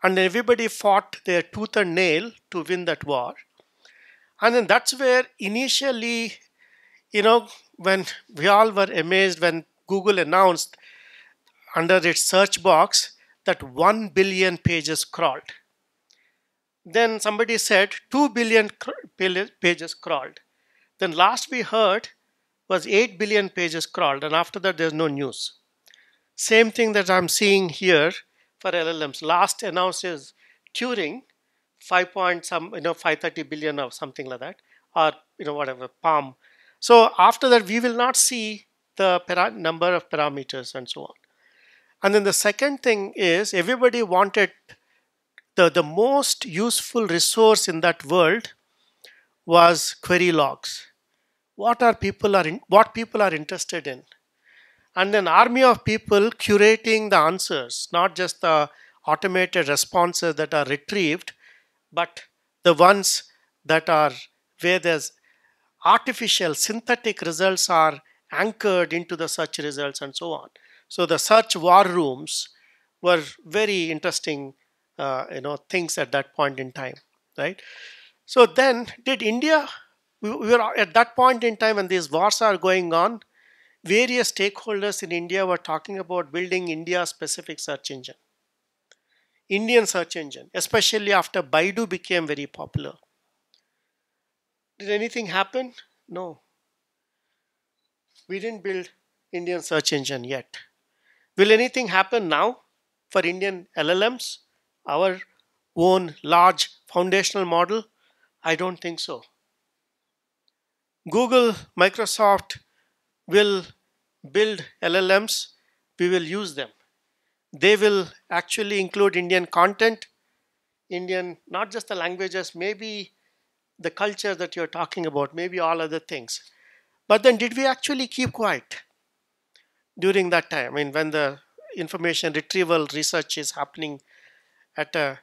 Speaker 7: and everybody fought their tooth and nail to win that war. And then that's where initially, you know, when we all were amazed when Google announced under its search box that 1 billion pages crawled. then somebody said 2 billion pages crawled. Then last we heard was 8 billion pages crawled, and after that, there's no news. Same thing that I'm seeing here for LLMs. Last announced is Turing, 5 point some, you know, 530 billion or something like that, or, you know, whatever, PaLM. So after that, we will not see the number of parameters and so on. And then the second thing is everybody wanted the, the most useful resource in that world was query logs. What are people are in, what people are interested in? And an army of people curating the answers, not just the automated responses that are retrieved, but the ones that are where there's artificial synthetic results are anchored into the search results and so on. So the search war rooms were very interesting, uh, you know, things at that point in time, right? So then, did India? We were at that point in time when these wars are going on. Various stakeholders in India were talking about building India-specific search engine, Indian search engine, especially after Baidu became very popular. Did anything happen? No. We didn't build Indian search engine yet. Will anything happen now for Indian LLMs? Our own large foundational model? I don't think so. Google, Microsoft will build LLMs, we will use them. They will actually include Indian content, Indian, not just the languages, maybe the culture that you're talking about, maybe all other things. But then did we actually keep quiet? during that time. I mean, when the information retrieval research is happening at a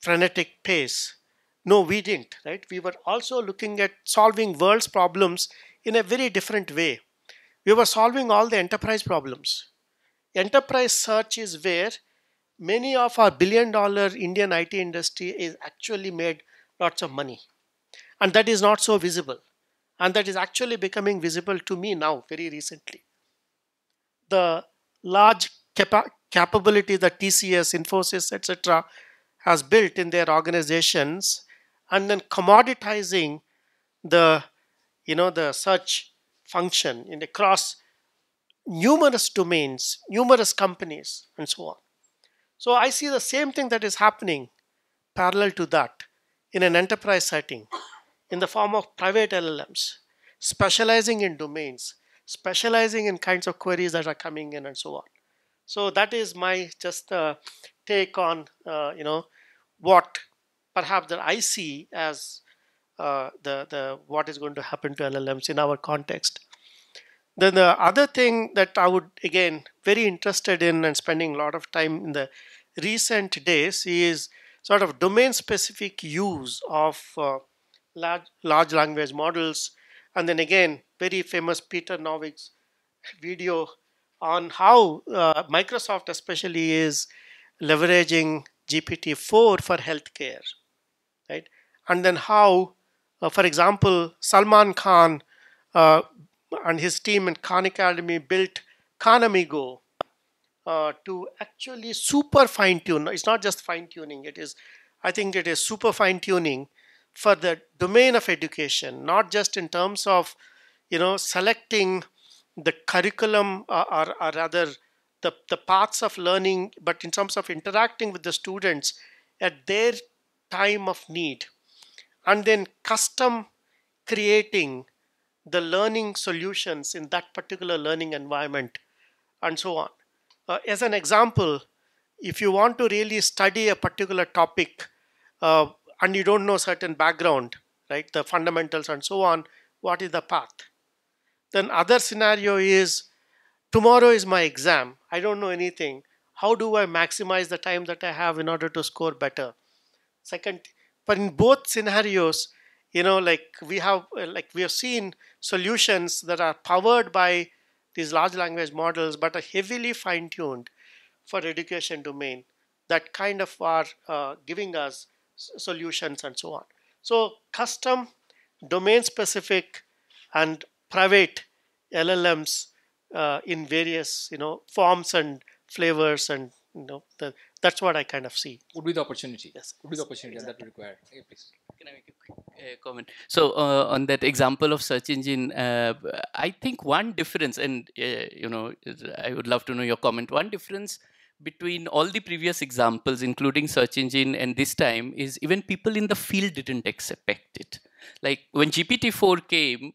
Speaker 7: frenetic pace. No, we didn't, right? We were also looking at solving world's problems in a very different way. We were solving all the enterprise problems. Enterprise search is where many of our billion dollar Indian IT industry is actually made lots of money. And that is not so visible. And that is actually becoming visible to me now, very recently the large capa- capability that TCS, Infosys, etc., has built in their organizations, and then commoditizing the, you know, the search function in across numerous domains, numerous companies, and so on. So I see the same thing that is happening parallel to that in an enterprise setting in the form of private LLMs, specializing in domains, specializing in kinds of queries that are coming in and so on. So that is my just uh, take on uh, you know what perhaps that I see as uh, the the what is going to happen to LLMs in our context. Then the other thing that I would again very interested in and spending a lot of time in the recent days is sort of domain specific use of uh, large large language models and then again very famous Peter Novick's video on how uh, Microsoft especially is leveraging GPT-4 for healthcare, right? And then how, for example, Salman Khan uh, and his team in Khan Academy built Khanmigo uh, to actually super fine tune. It's not just fine tuning. It is, I think, it is super fine tuning for the domain of education, not just in terms of you know selecting the curriculum or, uh, or, or rather the, the paths of learning, but in terms of interacting with the students at their time of need, and then custom creating the learning solutions in that particular learning environment, and so on. Uh, as an example, if you want to really study a particular topic uh, and you don't know certain background, right, the fundamentals and so on, what is the path? Then other scenario is tomorrow is my exam. I don't know anything. How do I maximize the time that I have in order to score better? Second, but in both scenarios, you know, like we have like we have seen solutions that are powered by these large language models, but are heavily fine-tuned for education domain that kind of are uh, giving us solutions and so on. So custom, domain specific, and private LLMs uh, in various you know forms and flavors and you know the, that's what I kind of see.
Speaker 1: Would be the opportunity.
Speaker 7: Yes.
Speaker 1: Would be the opportunity and that would require. Hey, please.
Speaker 6: Can I make a quick uh, comment? So uh, on that example of search engine, uh, I think one difference, and uh, you know, I would love to know your comment. One difference between all the previous examples, including search engine and this time, is even people in the field didn't expect it. Like when GPT-4 came,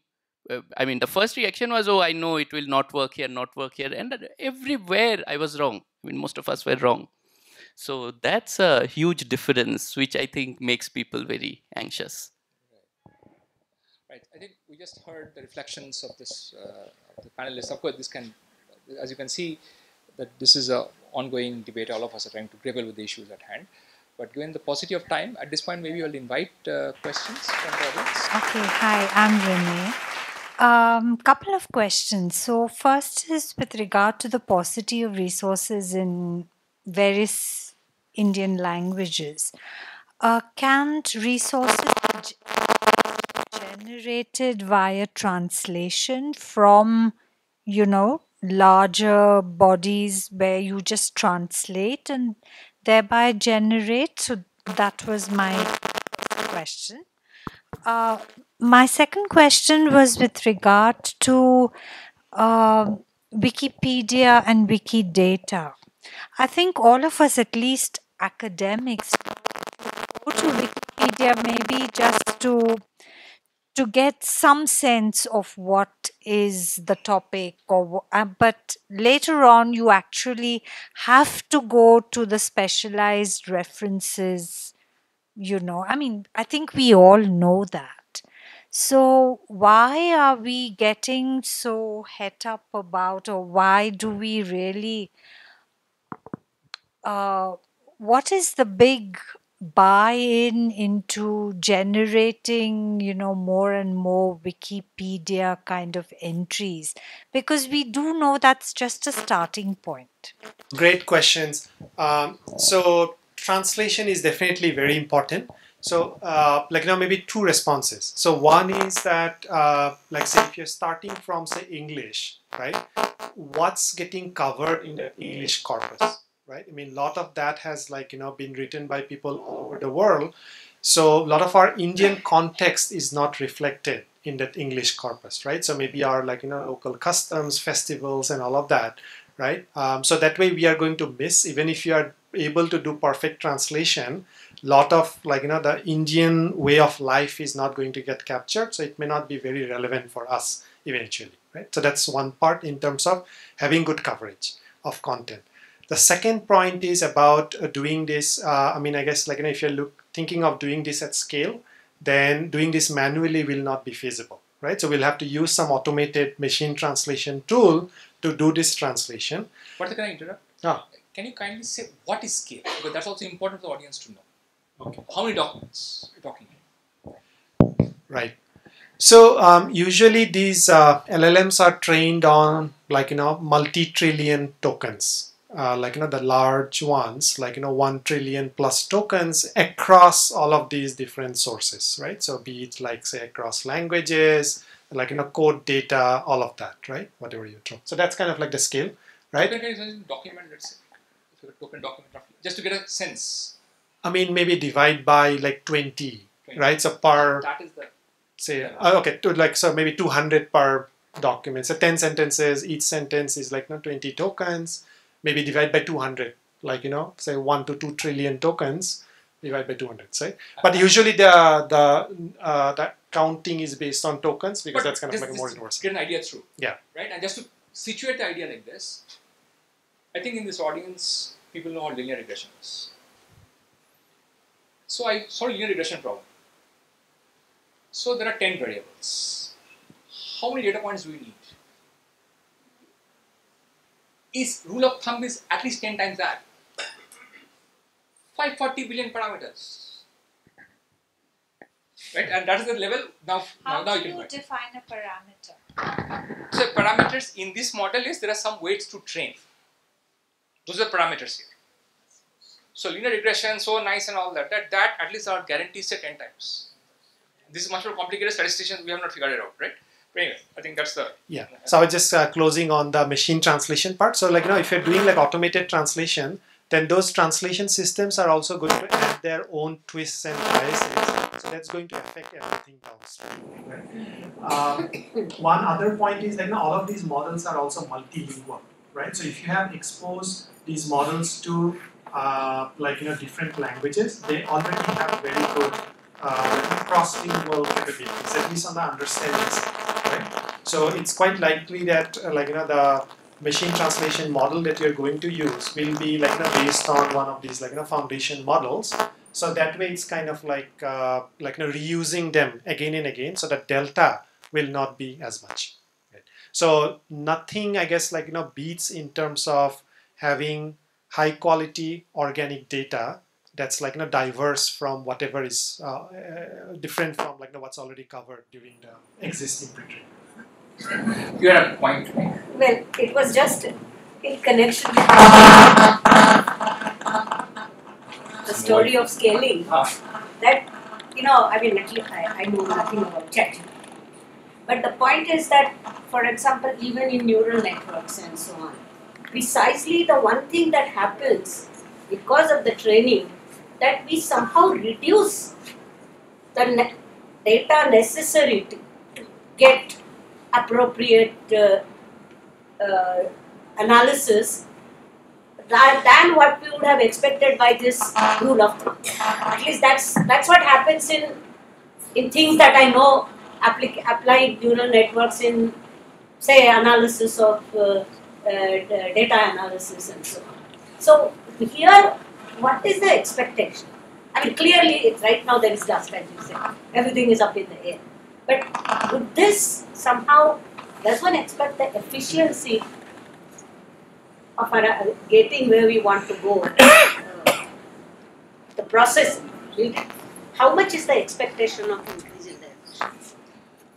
Speaker 6: uh, I mean, the first reaction was, "Oh, I know it will not work here, not work here," and everywhere I was wrong. I mean, most of us were wrong. So that's a huge difference, which I think makes people very anxious.
Speaker 1: Right. I think we just heard the reflections of this uh, of the panelists. Of course, this can, as you can see, that this is a ongoing debate. All of us are trying to grapple with the issues at hand. But given the paucity of time, at this point, maybe I'll invite uh, questions from the audience.
Speaker 9: Okay, hi, I'm Renee. Um, couple of questions. So first is with regard to the paucity of resources in various Indian languages. Uh, can't resources generated via translation from, you know, larger bodies where you just translate and thereby generate? So that was my question. Uh, my second question was with regard to uh, Wikipedia and Wikidata. I think all of us, at least academics, go to Wikipedia maybe just to to get some sense of what is the topic or uh, but later on you actually have to go to the specialized references you know. I mean i think we all know that. So why are we getting so het up about or why do we really uh, what is the big buy-in into generating you know more and more wikipedia kind of entries because we do know that's just a starting point
Speaker 2: Great questions. Um, so translation is definitely very important. So uh, like now maybe two responses. So one is that uh, like say if you're starting from say English, right? What's getting covered in the English corpus, right? I mean, a lot of that has like you know been written by people all over the world. So a lot of our Indian context is not reflected in that English corpus, right? So maybe our like you know local customs, festivals, and all of that, right? Um, so that way we are going to miss even if you are able to do perfect translation. Lot of like you know the Indian way of life is not going to get captured, so it may not be very relevant for us eventually, right? So that's one part in terms of having good coverage of content. The second point is about uh, doing this. Uh, I mean, I guess like you know, if you're look, thinking of doing this at scale, then doing this manually will not be feasible, right? So we'll have to use some automated machine translation tool to do this translation.
Speaker 1: But can I interrupt?
Speaker 2: Ah.
Speaker 1: Can you kindly say what is scale? Because that's also important for the audience to know.
Speaker 2: Okay.
Speaker 1: How many documents are you talking?
Speaker 2: Right. So um, usually these uh, LLMs are trained on like you know multi-trillion tokens, uh, like you know the large ones, like you know one trillion plus tokens across all of these different sources, right? So be it like say across languages, like you know code data, all of that, right? Whatever you throw. So that's kind of like the scale, right?
Speaker 1: Document, let's say, if you token document roughly, just to get a sense.
Speaker 2: I mean maybe divide by like 20,
Speaker 1: 20.
Speaker 2: right? So per
Speaker 1: That is the
Speaker 2: say
Speaker 1: Yeah.
Speaker 2: uh, okay to like so maybe 200 per document so 10 sentences each sentence is like no 20 tokens maybe divide by 200 like you know say 1 to 2 trillion tokens divide by 200 say but usually the the uh, that counting is based on tokens because
Speaker 1: But
Speaker 2: that's kind of like a more universal
Speaker 1: Get an idea through.
Speaker 2: Yeah.
Speaker 1: Right? And just to situate the idea like this, I think in this audience, people know what linear regression is. So I solved linear regression problem. So there are 10 variables. How many data points do we need? Is rule of thumb is at least 10 times that. 540 billion parameters. Right? And that is the level now, now, now you can find.
Speaker 9: define a parameter
Speaker 1: So parameters in this model is there are some weights to train. Those are parameters here. So linear regression, so nice and all that. That that at least are guarantees say ten times. This is much more complicated statistician. We have not figured it out, right? Anyway, I think that's the
Speaker 2: Yeah. So I was just uh, closing on the machine translation part. So like you know, if you're doing like automated translation, then those translation systems are also going to add their own twists and biases. So that's going to affect everything downstream. Right? Um, one other point is that you know, all of these models are also multilingual, right? So if you have exposed these models to uh, like you know different languages, they already have very good uh, cross-lingual capabilities, at least on the understanding side? So it's quite likely that uh, like you know the machine translation model that you're going to use will be like you know, based on one of these like you know, foundation models. So that way it's kind of like uh, like you know, reusing them again and again so that delta will not be as much. Right? So nothing I guess like you know beats in terms of having high quality organic data that's like you know, diverse from whatever is uh, uh, different from like you know, what's already covered during the existing pre
Speaker 1: You had a point.
Speaker 10: Well, it was just in connection with the story of scaling. That, you know, I mean, I, I know nothing about chat. But the point is that, for example, even in neural networks and so on, precisely the one thing that happens because of the training that we somehow reduce the ne- data necessary to, to get appropriate uh, uh, analysis than, what we would have expected by this rule of thumb. At least that's that's what happens in in things that I know applic- applied neural networks in say analysis of uh, uh, data analysis and so on. So here, what is the expectation? I mean, clearly, right now there is dust, as you said. Everything is up in the air. But would this somehow, does one expect the efficiency of our uh, getting where we want to go? Uh, <coughs> the process, how much is the expectation of increasing the efficiency?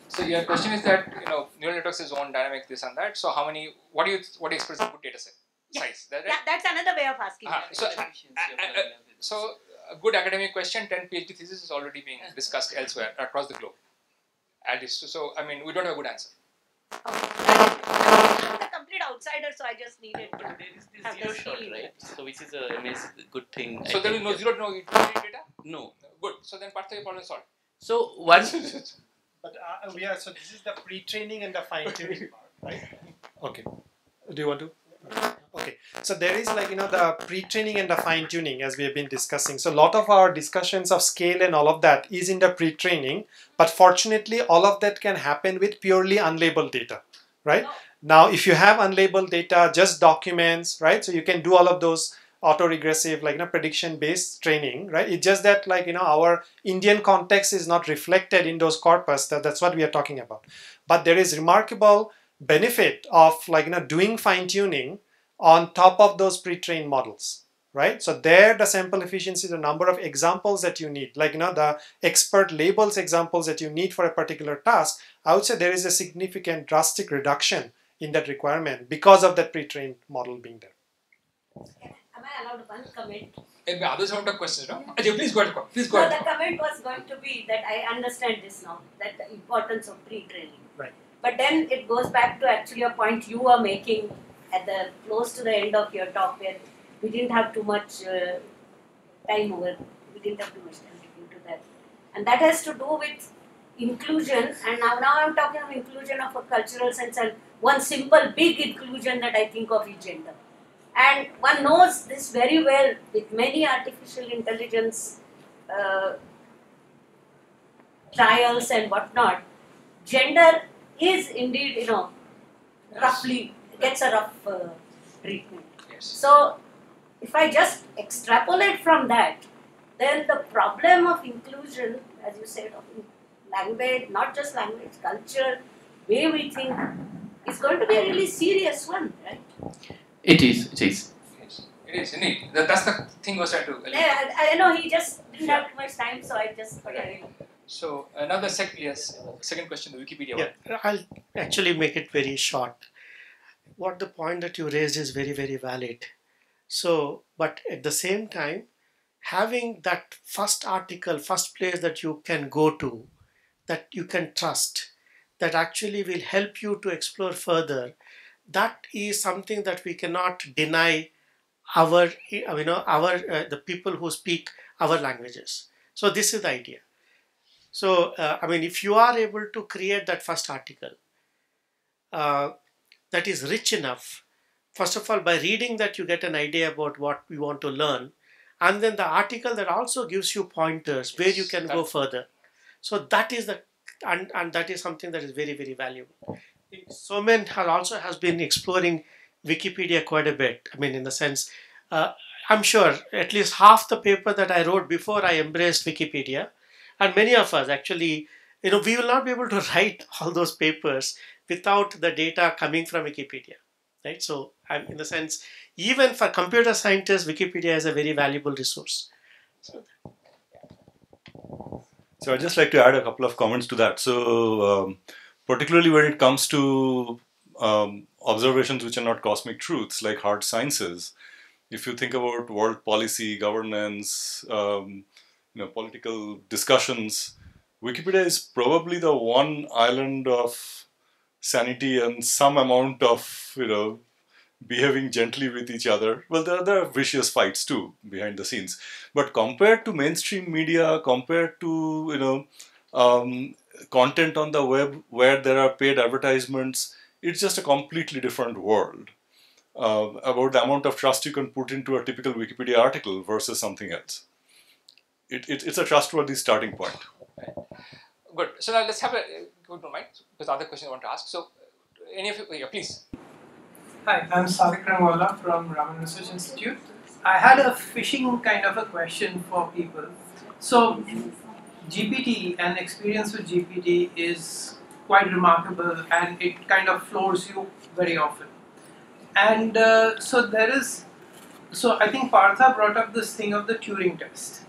Speaker 1: So your question is that you know neural networks is own dynamic this and that. So how many? What do you what do you express a good data set
Speaker 10: Yeah.
Speaker 1: size? That,
Speaker 10: Yeah, that's another way of asking.
Speaker 1: Ah,
Speaker 10: it.
Speaker 1: so, I- I- I- so a good academic question, 10 PhD thesis is already being discussed elsewhere across the globe. At least, so I mean, we don't have a good answer.
Speaker 10: I'm a complete outsider, so I just needed to
Speaker 6: There is this
Speaker 10: have
Speaker 6: zero shot, right? So which is a amazing good thing. I
Speaker 1: So there is
Speaker 6: think,
Speaker 1: no
Speaker 6: yeah.
Speaker 1: zero to no data.
Speaker 6: No.
Speaker 1: Good. So then part of your problem is solved.
Speaker 6: So one <laughs>
Speaker 2: But uh, we are so this is the pre-training and the fine-tuning part, right? Okay. Do you want to? Okay. So there is like you know the pre-training and the fine-tuning as we have been discussing. So a lot of our discussions of scale and all of that is in the pre-training, but fortunately all of that can happen with purely unlabeled data, right? Now if you have unlabeled data, just documents, right? So you can do all of those auto-regressive like you know prediction based training right it's just that like you know our indian context is not reflected in those corpus that, that's what we are talking about but there is remarkable benefit of like you know doing fine tuning on top of those pre-trained models right so there the sample efficiency the number of examples that you need like you know the expert labels examples that you need for a particular task i would say there is a significant drastic reduction in that requirement because of that pre-trained model being there
Speaker 10: Am I allowed one comment?
Speaker 1: If others have questions, no? Ajay, please go ahead. Please go
Speaker 10: No,
Speaker 1: ahead.
Speaker 10: the comment was going to be that I understand this now, that the importance of pre-training.
Speaker 2: Right.
Speaker 10: But then it goes back to actually a point you were making at the close to the end of your talk, where we didn't have too much uh, time over. We didn't have too much time to do that, and that has to do with inclusion. And now, now I'm talking of inclusion of a cultural sense, and one simple big inclusion that I think of is gender. And one knows this very well with many artificial intelligence uh, trials and whatnot. Gender is indeed, you know, roughly gets a rough uh, treatment.
Speaker 1: Yes.
Speaker 10: So, if I just extrapolate from that, then the problem of inclusion, as you said, of language, not just language, culture, way we think, is going to be a really serious one, right?
Speaker 6: it is, it is.
Speaker 1: Yes. It is indeed. That, that's the thing I was trying to. allude.
Speaker 10: Yeah, I, I know he just didn't have too much time, so I just
Speaker 1: Okay. So another sec. Yes. Second question. The Wikipedia. one.
Speaker 7: Yeah, I'll actually make it very short. What the point that you raised is very, very valid. So, but at the same time, having that first article, first place that you can go to, that you can trust, that actually will help you to explore further, that is something that we cannot deny our you know our uh, the people who speak our languages. So this is the idea. So uh, I mean, if you are able to create that first article uh, that is rich enough, first of all, by reading that you get an idea about what we want to learn, and then the article that also gives you pointers where you can go further. So that is the and, and that is something that is very very valuable. Soumen has also has been exploring Wikipedia quite a bit. I mean, in the sense, uh, I'm sure at least half the paper that I wrote before I embraced Wikipedia, and many of us actually, you know, we will not be able to <laughs> write all those papers without the data coming from Wikipedia, right? So, I'm in the sense, even for computer scientists, Wikipedia is a very valuable resource. So,
Speaker 8: so I'd just like to add a couple of comments to that. So, um, particularly when it comes to um, observations which are not cosmic truths, like hard sciences, if you think about world policy, governance, um, you know, political discussions, Wikipedia is probably the one island of sanity and some amount of you know behaving gently with each other. Well, there, there are vicious fights too behind the scenes. But compared to mainstream media, compared to you know um, content on the web where there are paid advertisements, it's just a completely different world. Uh, about the amount of trust you can put into a typical Wikipedia article versus something else. It, it, it's a trustworthy starting point.
Speaker 1: Good. So now let's have a good mind because other questions I want to ask. So, any of you, yeah, please.
Speaker 11: Hi, I'm Sadiq Rangwala from Raman Research Institute. I had a fishing kind of a question for people. So, GPT and experience with GPT is quite remarkable and it kind of floors you very often. And uh, so there is, so I think Partha brought up this thing of the Turing test.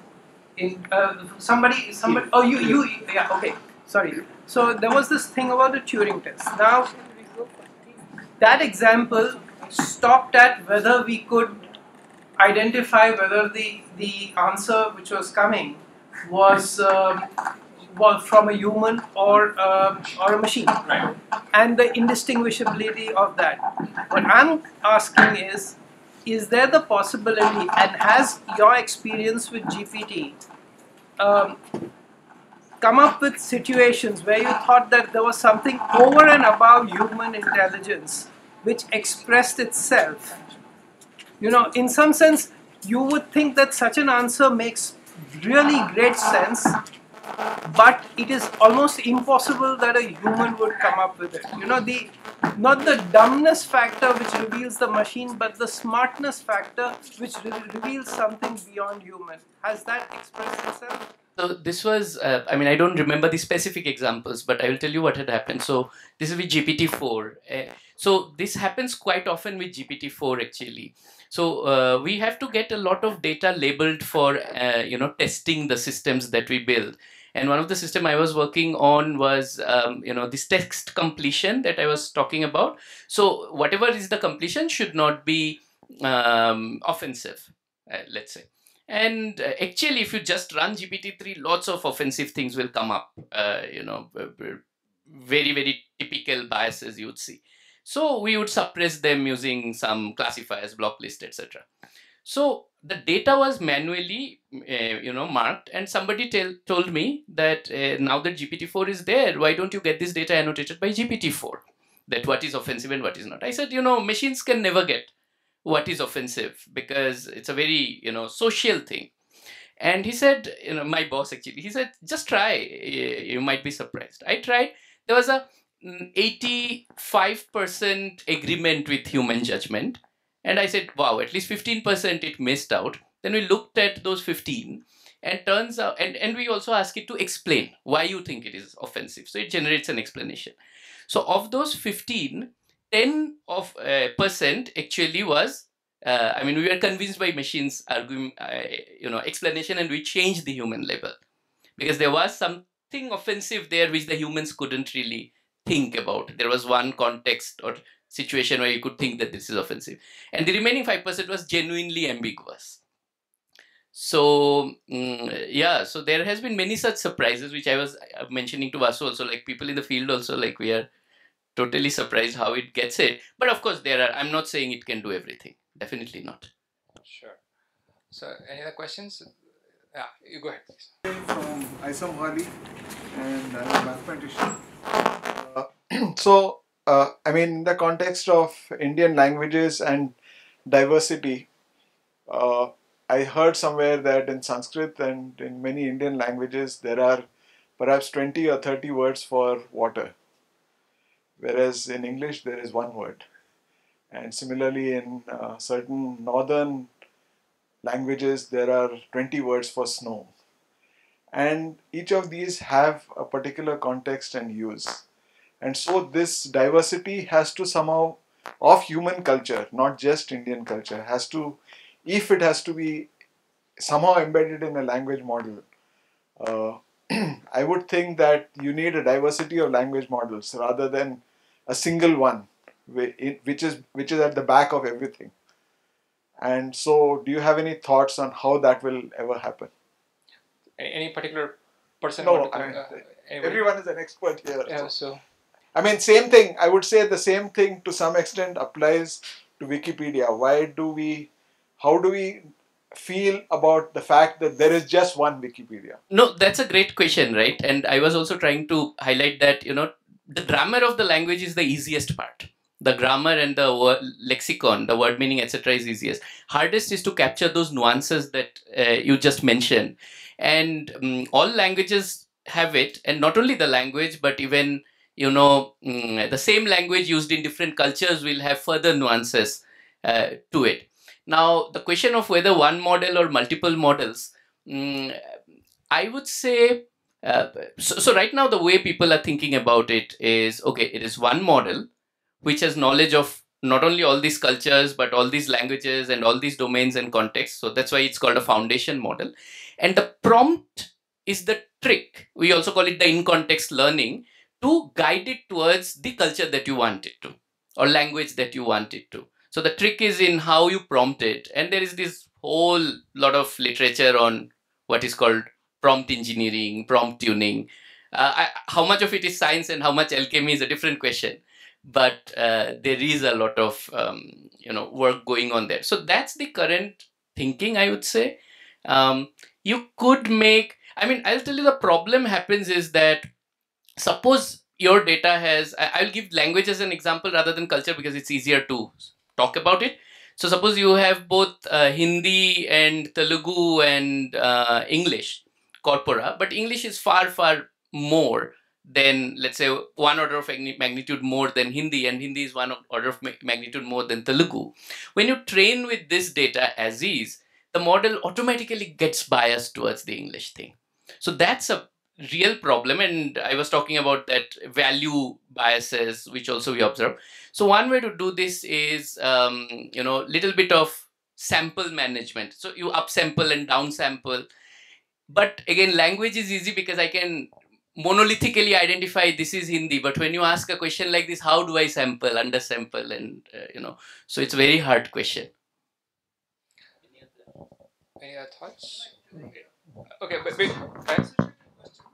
Speaker 11: In uh, somebody, somebody, oh you, you, yeah, okay, sorry. So there was this thing about the Turing test. Now, that example stopped at whether we could identify whether the the answer which was coming was uh, was from a human or uh, or a machine, right? And the indistinguishability of that. What I'm asking is, is there the possibility, and has your experience with GPT um, come up with situations where you thought that there was something over and above human intelligence which expressed itself? You know, in some sense, you would think that such an answer makes really great sense but it is almost impossible that a human would come up with it. You know, the not the dumbness factor which reveals the machine, but the smartness factor which re reveals something beyond human. Has that expressed itself?
Speaker 6: So this was, uh, I mean, I don't remember the specific examples, but I will tell you what had happened. So this is with GPT-4. Uh, so this happens quite often with GPT-4 actually. So uh, we have to get a lot of data labeled for, uh, you know, testing the systems that we build. And one of the system I was working on was, um, you know, this text completion that I was talking about. So whatever is the completion should not be um, offensive, uh, let's say. And uh, actually, if you just run GPT-3, lots of offensive things will come up, uh, you know, very, very typical biases you would see. So we would suppress them using some classifiers, block list, etc. So the data was manually, uh, you know, marked, and somebody tell, told me that uh, now that GPT-4 is there, why don't you get this data annotated by GPT-4? That what is offensive and what is not. I said, you know, machines can never get what is offensive because it's a very, you know, social thing. And he said, you know, my boss actually, he said, just try, you might be surprised. I tried. There was a 85% mm, agreement with human judgment and I said, wow, at least 15% it missed out. Then we looked at those 15 and turns out, and, and we also ask it to explain why you think it is offensive. So it generates an explanation. So of those 15, 10 of uh, percent actually was, uh, I mean, we were convinced by machines arguing, uh, you know, explanation and we changed the human label because there was something offensive there which the humans couldn't really think about. There was one context or situation where you could think that this is offensive. And the remaining 5% was genuinely ambiguous. So, mm, yeah, so there has been many such surprises, which I was uh, mentioning to us also, like people in the field also, like we are totally surprised how it gets it. But of course, there are, I'm not saying it can do everything. Definitely not.
Speaker 1: Sure. So, any other questions? Yeah, you go ahead, please.
Speaker 12: from Isam Wali and I'm a mathematician. Uh, <clears throat> so, uh, I mean, in the context of Indian languages and diversity, uh, I heard somewhere that in Sanskrit and in many Indian languages there are perhaps 20 or 30 words for water, whereas in English there is one word. And similarly, in uh, certain northern languages there are 20 words for snow and each of these have a particular context and use and so this diversity has to somehow of human culture not just indian culture has to if it has to be somehow embedded in a language model uh, <clears throat> i would think that you need a diversity of language models rather than a single one which is which is at the back of everything and so do you have any thoughts on how that will ever happen
Speaker 1: any, any particular person?
Speaker 12: No,
Speaker 1: to,
Speaker 12: I mean,
Speaker 1: uh,
Speaker 12: everyone is an expert here.
Speaker 1: Yeah, so.
Speaker 12: I mean, same thing. I would say the same thing to some extent applies to Wikipedia. Why do we, how do we feel about the fact that there is just one Wikipedia?
Speaker 6: No, that's a great question, right? And I was also trying to highlight that, you know, the grammar of the language is the easiest part. The grammar and the lexicon, the word meaning, etc., is easiest. Hardest is to capture those nuances that uh, you just mentioned and um, all languages have it and not only the language but even you know um, the same language used in different cultures will have further nuances uh, to it now the question of whether one model or multiple models um, i would say uh, so, so right now the way people are thinking about it is okay it is one model which has knowledge of not only all these cultures but all these languages and all these domains and contexts so that's why it's called a foundation model and the prompt is the trick. We also call it the in context learning to guide it towards the culture that you want it to or language that you want it to. So the trick is in how you prompt it. And there is this whole lot of literature on what is called prompt engineering, prompt tuning. Uh, I, how much of it is science and how much alchemy is a different question. But uh, there is a lot of um, you know work going on there. So that's the current thinking, I would say. Um, you could make i mean i'll tell you the problem happens is that suppose your data has i'll give language as an example rather than culture because it's easier to talk about it so suppose you have both uh, hindi and telugu and uh, english corpora but english is far far more than let's say one order of magnitude more than hindi and hindi is one order of magnitude more than telugu when you train with this data as is the model automatically gets biased towards the English thing. So that's a real problem. And I was talking about that value biases, which also we observe. So one way to do this is, um, you know, little bit of sample management. So you upsample and downsample. But again, language is easy because I can monolithically identify this is Hindi. But when you ask a question like this, how do I sample, undersample, and uh, you know, so it's a very hard question.
Speaker 1: Any other thoughts? Okay, but wait. Right?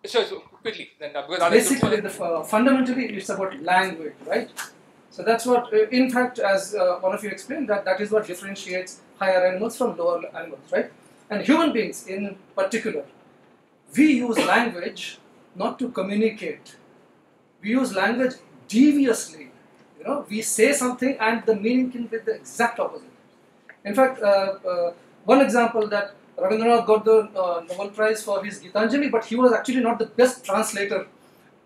Speaker 1: So, so quickly then. Uh,
Speaker 13: Basically, the, uh, fundamentally, it's about language, right? So that's what, uh, in fact, as uh, one of you explained, that that is what differentiates higher animals from lower animals, right? And human beings, in particular, we use language not to communicate. We use language deviously. You know, we say something and the meaning can be the exact opposite. In fact, uh, uh, one example that Rabindranath got the uh, Nobel Prize for his Gitanjali, but he was actually not the best translator,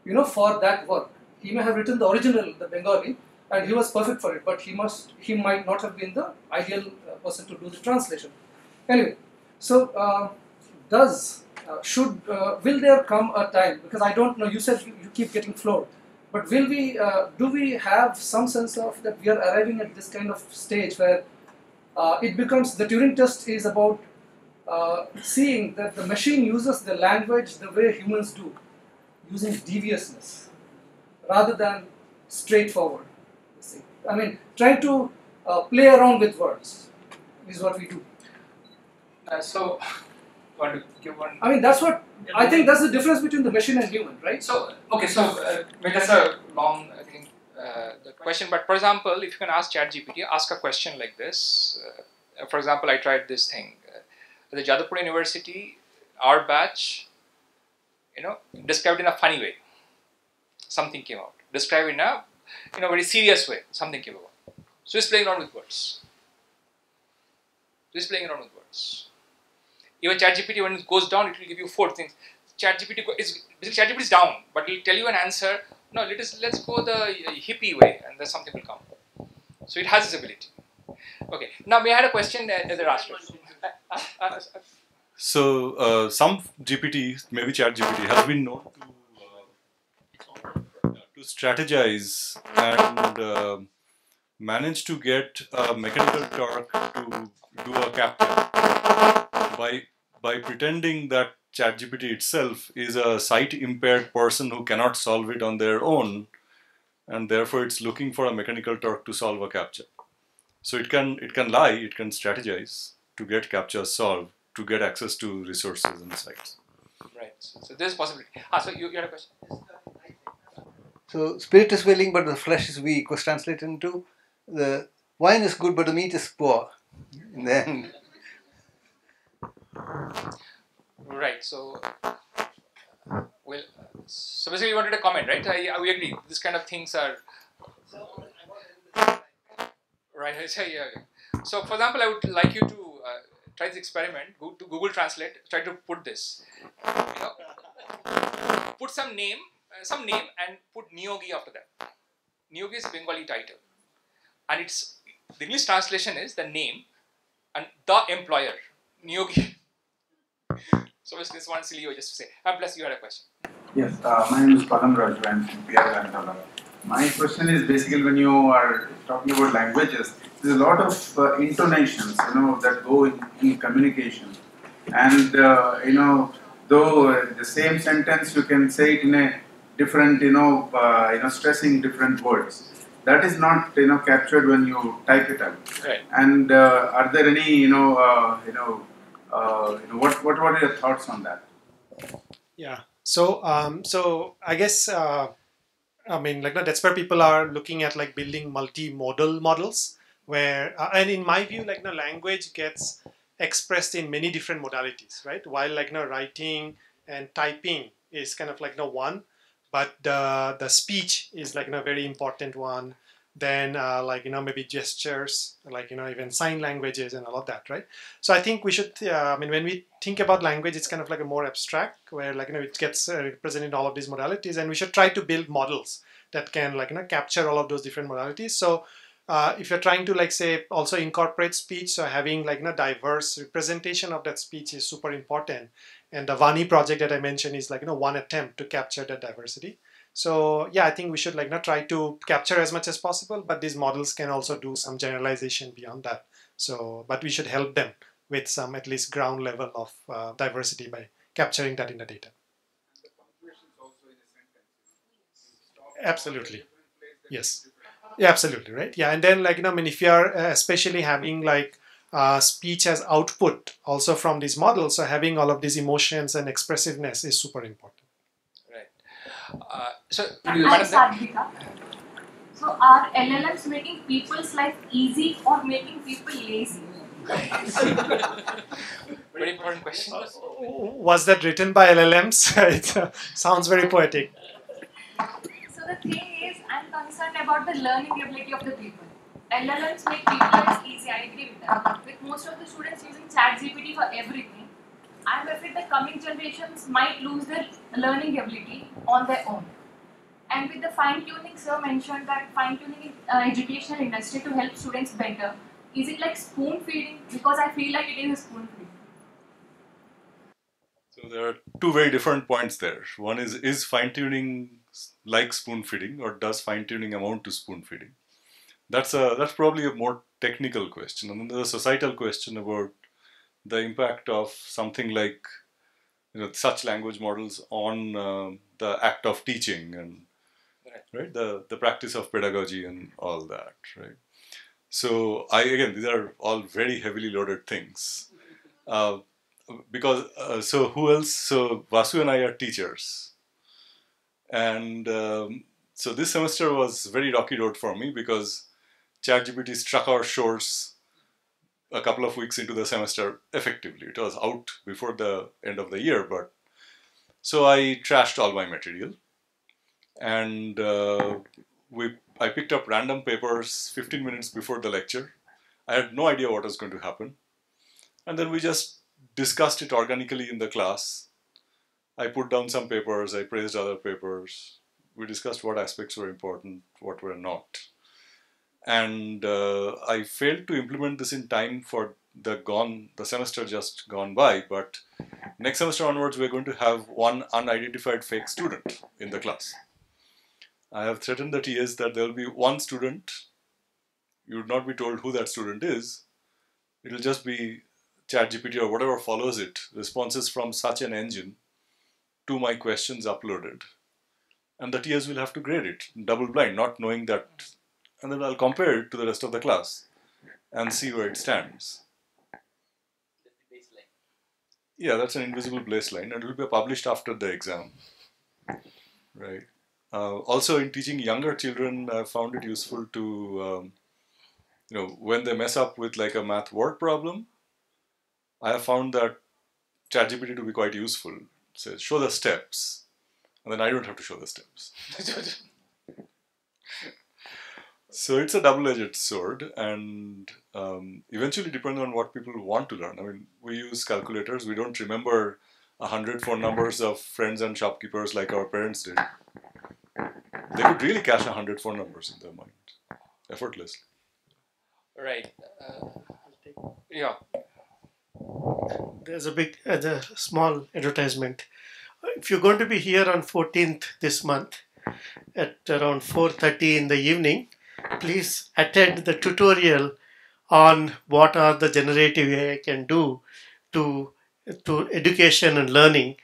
Speaker 13: you know, for that work. He may have written the original, the Bengali, and he was perfect for it, but he must, he might not have been the ideal uh, person to do the translation. Anyway, so uh, does, uh, should, uh, will there come a time, because I don't know, you said you, you keep getting floored, but will we, do we have some sense of that we are arriving at this kind of stage where it becomes the Turing test is about uh, seeing that the machine uses the language the way humans do, using deviousness rather than straightforward. I mean, trying to uh, play around with words is what we do.
Speaker 1: Uh, so, <laughs> want to give one?
Speaker 13: I mean, that's what I think. That's the difference between the machine and human, right?
Speaker 1: So, okay, so uh, that's a long uh, the question. But for example, if you can ask ChatGPT, ask a question like this, uh, uh, for example, I tried this thing. Uh, at the Jadavpur University, our batch, you know, described in a funny way. Something came out. Described in a, you know, very serious way. Something came out. So he's playing around with words. So he's playing around with words. Even ChatGPT, when it goes down, it will give you four things. ChatGPT go- is basically ChatGPT is down, but it will tell you an answer. No, let us let's go the uh, hippie way, and then something will come. So it has this ability. Okay. Now we had a question that Rashtra. Uh, uh, uh,
Speaker 8: So uh, some GPT, maybe ChatGPT, has been known to, uh, to strategize and uh, manage to get a mechanical Turk to do a captcha by by pretending that ChatGPT itself is a sight impaired person who cannot solve it on their own, and therefore it's looking for a mechanical Turk to solve a captcha. So it can it can lie, it can strategize to get captchas solved to get access to resources and sites.
Speaker 1: right. So, so there's possibility. Ah, so you, you had a question.
Speaker 14: So spirit is willing, but the flesh is weak. Was translated into the wine is good, but the meat is poor. And then
Speaker 1: Right. So, well, so basically, you wanted a comment, right? I, we agree. These kind of things are right. So, <laughs> yeah. So, for example, I would like you to uh, try this experiment. Go to Google Translate. Try to put this. You know, put some name, uh, some name, and put Niyogi after that. Niyogi is Bengali title, and it's the English translation is the name and the employer. Niyogi. So basically, this one silly way just to say. And plus, you had a question.
Speaker 15: Yes, uh, my name is Padam Raju. I'm from PR. My question is basically when you are talking about languages, there's a lot of uh, intonations, you know, that go in, in communication. And, uh, you know, though uh, the same sentence, you can say it in a different, you know, uh, you know, stressing different words. That is not, you know, captured when you type it out.
Speaker 1: Right.
Speaker 15: And uh, are there any, you know, uh, you know, uh, what, what, what are your thoughts on that?
Speaker 2: Yeah. So, um, so I guess, uh, I mean, like that's where people are looking at like building multimodal models, where, uh, and in my view, like the language gets expressed in many different modalities, right? While like no writing and typing is kind of like no one, but the the speech is like a very important one. Then uh, like you know maybe gestures, like you know even sign languages and all of that, right? So I think we should. Uh, I mean, when we think about language, it's kind of like a more abstract, where like you know it gets uh, represented in all of these modalities, and we should try to build models that can like you know capture all of those different modalities. So uh, if you're trying to like say also incorporate speech, so having like you know diverse representation of that speech is super important. And the Vaani project that I mentioned is like you know one attempt to capture that diversity. So yeah, I think we should like not try to capture as much as possible, but these models can also do some generalization beyond that. So, but we should help them with some at least ground level of uh, diversity by capturing that in the data. Absolutely. Yes. Yeah, absolutely. Right. Yeah. And then like, you know, I mean, if you're uh, especially having like uh, speech as output also from these models, so having all of these emotions and expressiveness is super important.
Speaker 1: Uh, so,
Speaker 16: I'm
Speaker 1: Madam,
Speaker 16: Sadhika. So are LLMs making people's life easy or making people lazy? <laughs>
Speaker 1: very important question.
Speaker 2: Was that written by LLMs? <laughs> it uh, sounds very poetic.
Speaker 16: So the thing is, I'm concerned about the learning ability of the people. LLMs make people's lives easy, I agree with that. With most of the students using ChatGPT for everything, I'm afraid the coming generations might lose their learning ability on their own. And with the fine tuning, sir mentioned that fine tuning uh, educational industry to help students better. Is it like spoon feeding? Because I feel like it is spoon feeding.
Speaker 8: So there are two very different points there. One is is fine tuning like spoon feeding, or does fine tuning amount to spoon feeding? That's a that's probably a more technical question, and then there's a societal question about the impact of something like you know such language models on uh, the act of teaching and right. The the practice of pedagogy and all that right? So i again these are all very heavily loaded things. Uh, because uh, so who else? So vasu and i are teachers. And um, so this semester was very rocky road for me because ChatGPT struck our shores a couple of weeks into the semester effectively. It was out before the end of the year, but so I trashed all my material, and uh, we I picked up random papers 15 minutes before the lecture. I had no idea what was going to happen, and then we just discussed it organically in the class. I put down some papers, I praised other papers. We discussed what aspects were important, what were not and uh, I failed to implement this in time for the gone the semester just gone by. But next semester onwards, we're going to have one unidentified fake student in the class. I have threatened the TAs that there will be one student. You would not be told who that student is. It will just be ChatGPT or whatever follows it, responses from such an engine to my questions uploaded. And the TAs will have to grade it double blind, not knowing that and then I'll compare it to the rest of the class and see where it stands. Yeah, that's an invisible baseline and it will be published after the exam. Right. Uh, also, in teaching younger children, I found it useful to, um, you know, when they mess up with like a math word problem, I have found that ChatGPT to be quite useful. It says, show the steps, and then I don't have to show the steps. <laughs> So it's a double-edged sword, and um, eventually, depends on what people want to learn. I mean, we use calculators. We don't remember a hundred phone numbers of friends and shopkeepers like our parents did. They could really cache a hundred phone numbers in their mind, effortlessly.
Speaker 1: Right. Uh, yeah.
Speaker 7: There's a big, uh, a small advertisement. If you're going to be here on 14th this month at around 4:30 in the evening, please attend the tutorial on what are the generative AI can do to, to education and learning.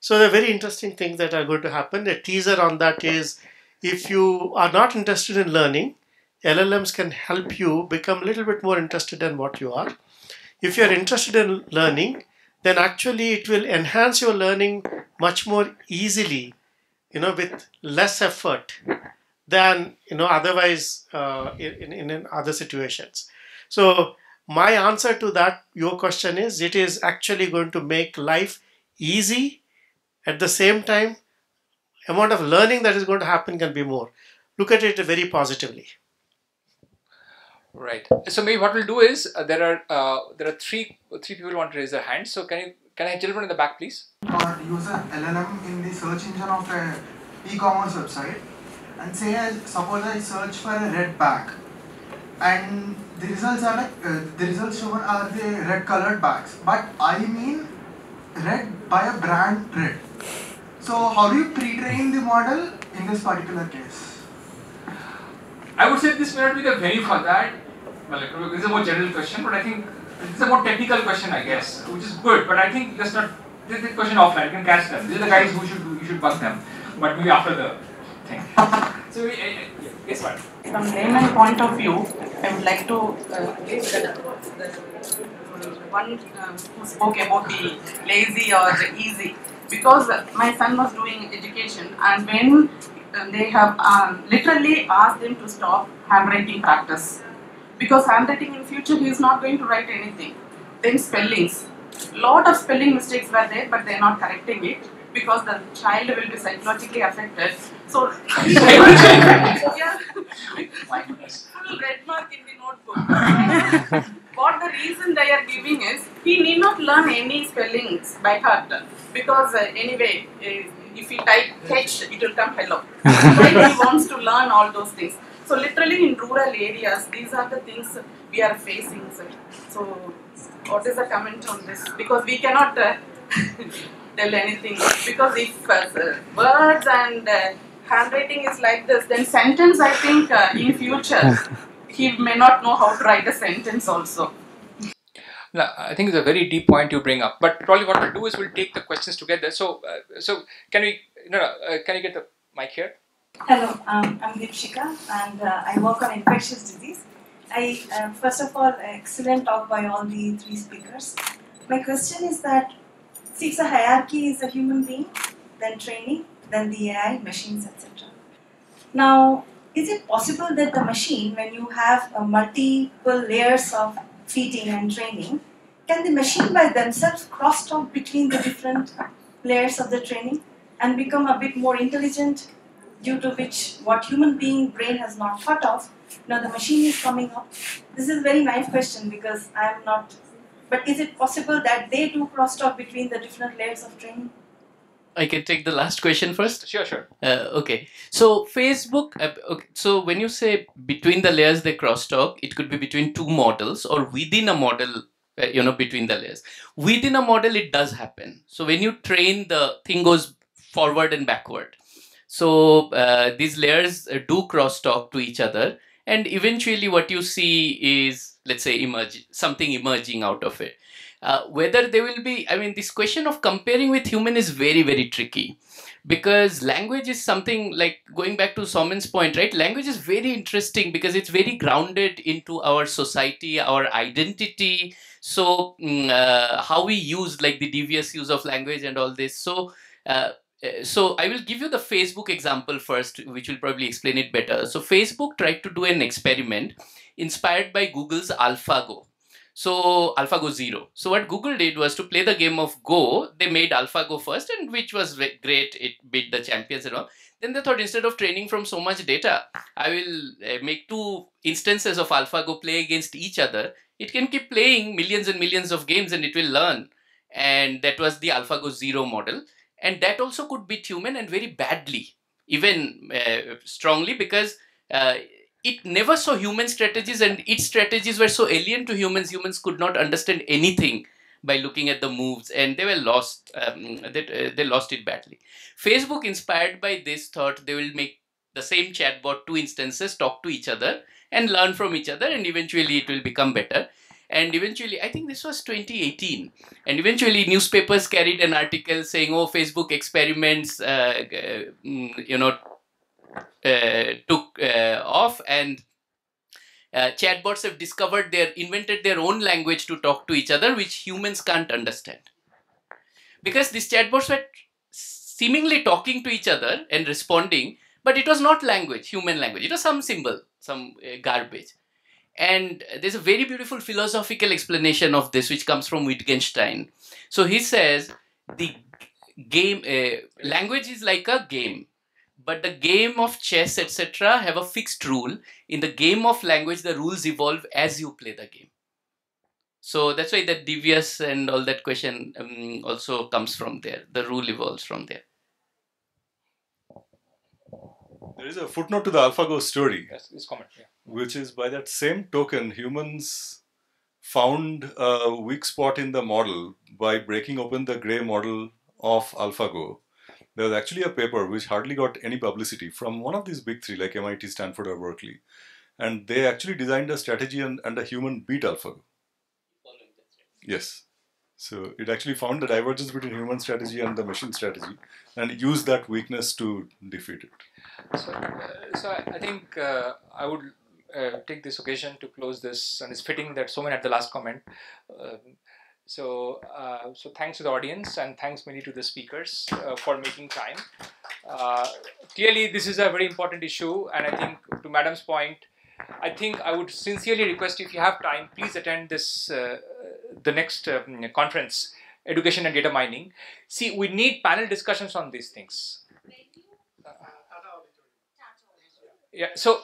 Speaker 7: So the very interesting things that are going to happen, a teaser on that is if you are not interested in learning, LLMs can help you become a little bit more interested in what you are. If you're interested in learning, then actually it will enhance your learning much more easily, you know, with less effort than you know otherwise uh, in, in, in other situations. So my answer to that your question is it is actually going to make life easy. At the same time amount of learning that is going to happen can be more. Look at it very positively.
Speaker 1: Right. So maybe what we'll do is uh, there are uh, there are three three people want to raise their hands so can you can i gentleman in the back please?
Speaker 17: Or use an llm in the search engine of a e-commerce website and say I, suppose I search for a red bag and the results are like uh, the results shown are the red colored bags but I mean red by a brand red. So how do you pre-train the model in this particular case?
Speaker 1: I would say this may not be the venue for that well this is a more general question but I think it's a more technical question I guess which is good but I think let's not this is the question offline you can catch them. These are the guys who should you should bug them but maybe after the thing. <laughs> so, uh, guess what?
Speaker 18: From layman point of view, I would like to uh, the, the one uh, who spoke about the lazy or the easy. Because my son was doing education, and when uh, they have um, literally asked him to stop handwriting practice, because handwriting in future he is not going to write anything. Then spellings, lot of spelling mistakes were there, but they are not correcting it because the child will be psychologically affected. So, yeah, <laughs> full <laughs> red mark in the notebook. what the reason they are giving is he need not learn any spellings by heart because uh, anyway, uh, if he type H, it will come hello. <laughs> Why He wants to learn all those things. So literally in rural areas, these are the things we are facing. So, so what is the comment on this? Because we cannot uh, tell anything because if uh, words and uh, handwriting is like this, then sentence I think uh, in future <laughs> he may not know how to write a sentence also.
Speaker 1: No, I think it's a very deep point you bring up. But probably what we'll do is we'll take the questions together. So, uh, so can we? No, no. Uh, can you get the mic here?
Speaker 19: Hello, um, I'm Deepshika, and uh, I work on infectious disease. I first of all, excellent talk by all the three speakers. My question is that See, it's a hierarchy is a human being, then training, then the AI, machines, etc. Now, is it possible that the machine, when you have multiple layers of feeding and training, can the machine by themselves crosstalk between the different layers of the training and become a bit more intelligent due to which what human being brain has not thought of, now the machine is coming up. This is very nice question because I am not, but is it possible that they do crosstalk between the different layers of training?
Speaker 6: I can take the last question first.
Speaker 1: Sure, sure.
Speaker 6: Uh, okay. So Facebook. Uh, okay. So when you say between the layers they crosstalk, it could be between two models or within a model. Uh, you know, between the layers. Within a model, it does happen. So when you train, the thing goes forward and backward. So uh, these layers uh, do crosstalk to each other, and eventually, what you see is, let's say, emerge something emerging out of it. Uh, whether they will be, I mean, this question of comparing with human is very, very tricky because language is something like going back to Soumen's point, right? Language is very interesting because it's very grounded into our society, our identity. So, mm, uh, how we use like the devious use of language and all this. So, uh, so I will give you the Facebook example first, which will probably explain it better. So Facebook tried to do an experiment inspired by Google's AlphaGo. So AlphaGo Zero. So what Google did was to play the game of Go. They made AlphaGo first, and which was great. It beat the champions and all. Then they thought instead of training from so much data, I will uh, make two instances of AlphaGo play against each other. It can keep playing millions and millions of games, and it will learn. And that was the AlphaGo Zero model, and that also could beat human and very badly, even uh, strongly because. Uh, it never saw human strategies and its strategies were so alien to humans humans could not understand anything by looking at the moves and they were lost um, they, uh, they lost it badly. Facebook inspired by this thought they will make the same chatbot two instances talk to each other and learn from each other and eventually it will become better. And eventually i think this was 2018 and eventually newspapers carried an article saying oh facebook experiments uh, uh, you know took uh, off and uh, chatbots have discovered their invented their own language to talk to each other which humans can't understand. Because these chatbots were seemingly talking to each other and responding but it was not language human language. It was some symbol some uh, garbage. And there's a very beautiful philosophical explanation of this which comes from wittgenstein. So he says the game uh, language is like a game but the game of chess etc have a fixed rule. In the game of language the rules evolve as you play the game. So that's why that devious and all that question um, also comes from there. The rule evolves from there.
Speaker 8: There is a footnote to the AlphaGo story.
Speaker 1: Yes, this comment, yeah.
Speaker 8: Which is by that same token, humans found a weak spot in the model by breaking open the gray model of AlphaGo there was actually a paper which hardly got any publicity from one of these big three like MIT, Stanford, or Berkeley. And they actually designed a strategy and, and a human beat AlphaGo. Yes. So it actually found the divergence between human strategy and the machine strategy and used that weakness to defeat it.
Speaker 1: So, uh, so I, I think uh, I would uh, take this occasion to close this, and it's fitting that Soumen had the last comment. Um, so, uh, so thanks to the audience and thanks mainly to the speakers uh, for making time. Uh, clearly, this is a very important issue, and I think to Madam's point, I think I would sincerely request if you have time, please attend this uh, the next um, conference, Education and Data Mining. See, we need panel discussions on these things. Yeah, so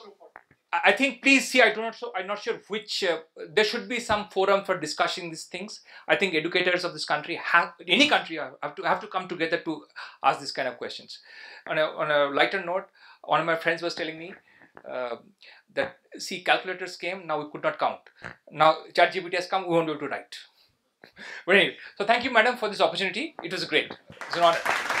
Speaker 1: I think please see. I do not. So I'm not sure which. Uh, there should be some forum for discussing these things. I think educators of this country have any country have to have to come together to ask these kind of questions. On a on a lighter note, one of my friends was telling me uh, that see calculators came now we could not count. Now ChatGPT has come we won't be able to write. <laughs> But anyway, so thank you, madam, for this opportunity. It was great. It's an honor.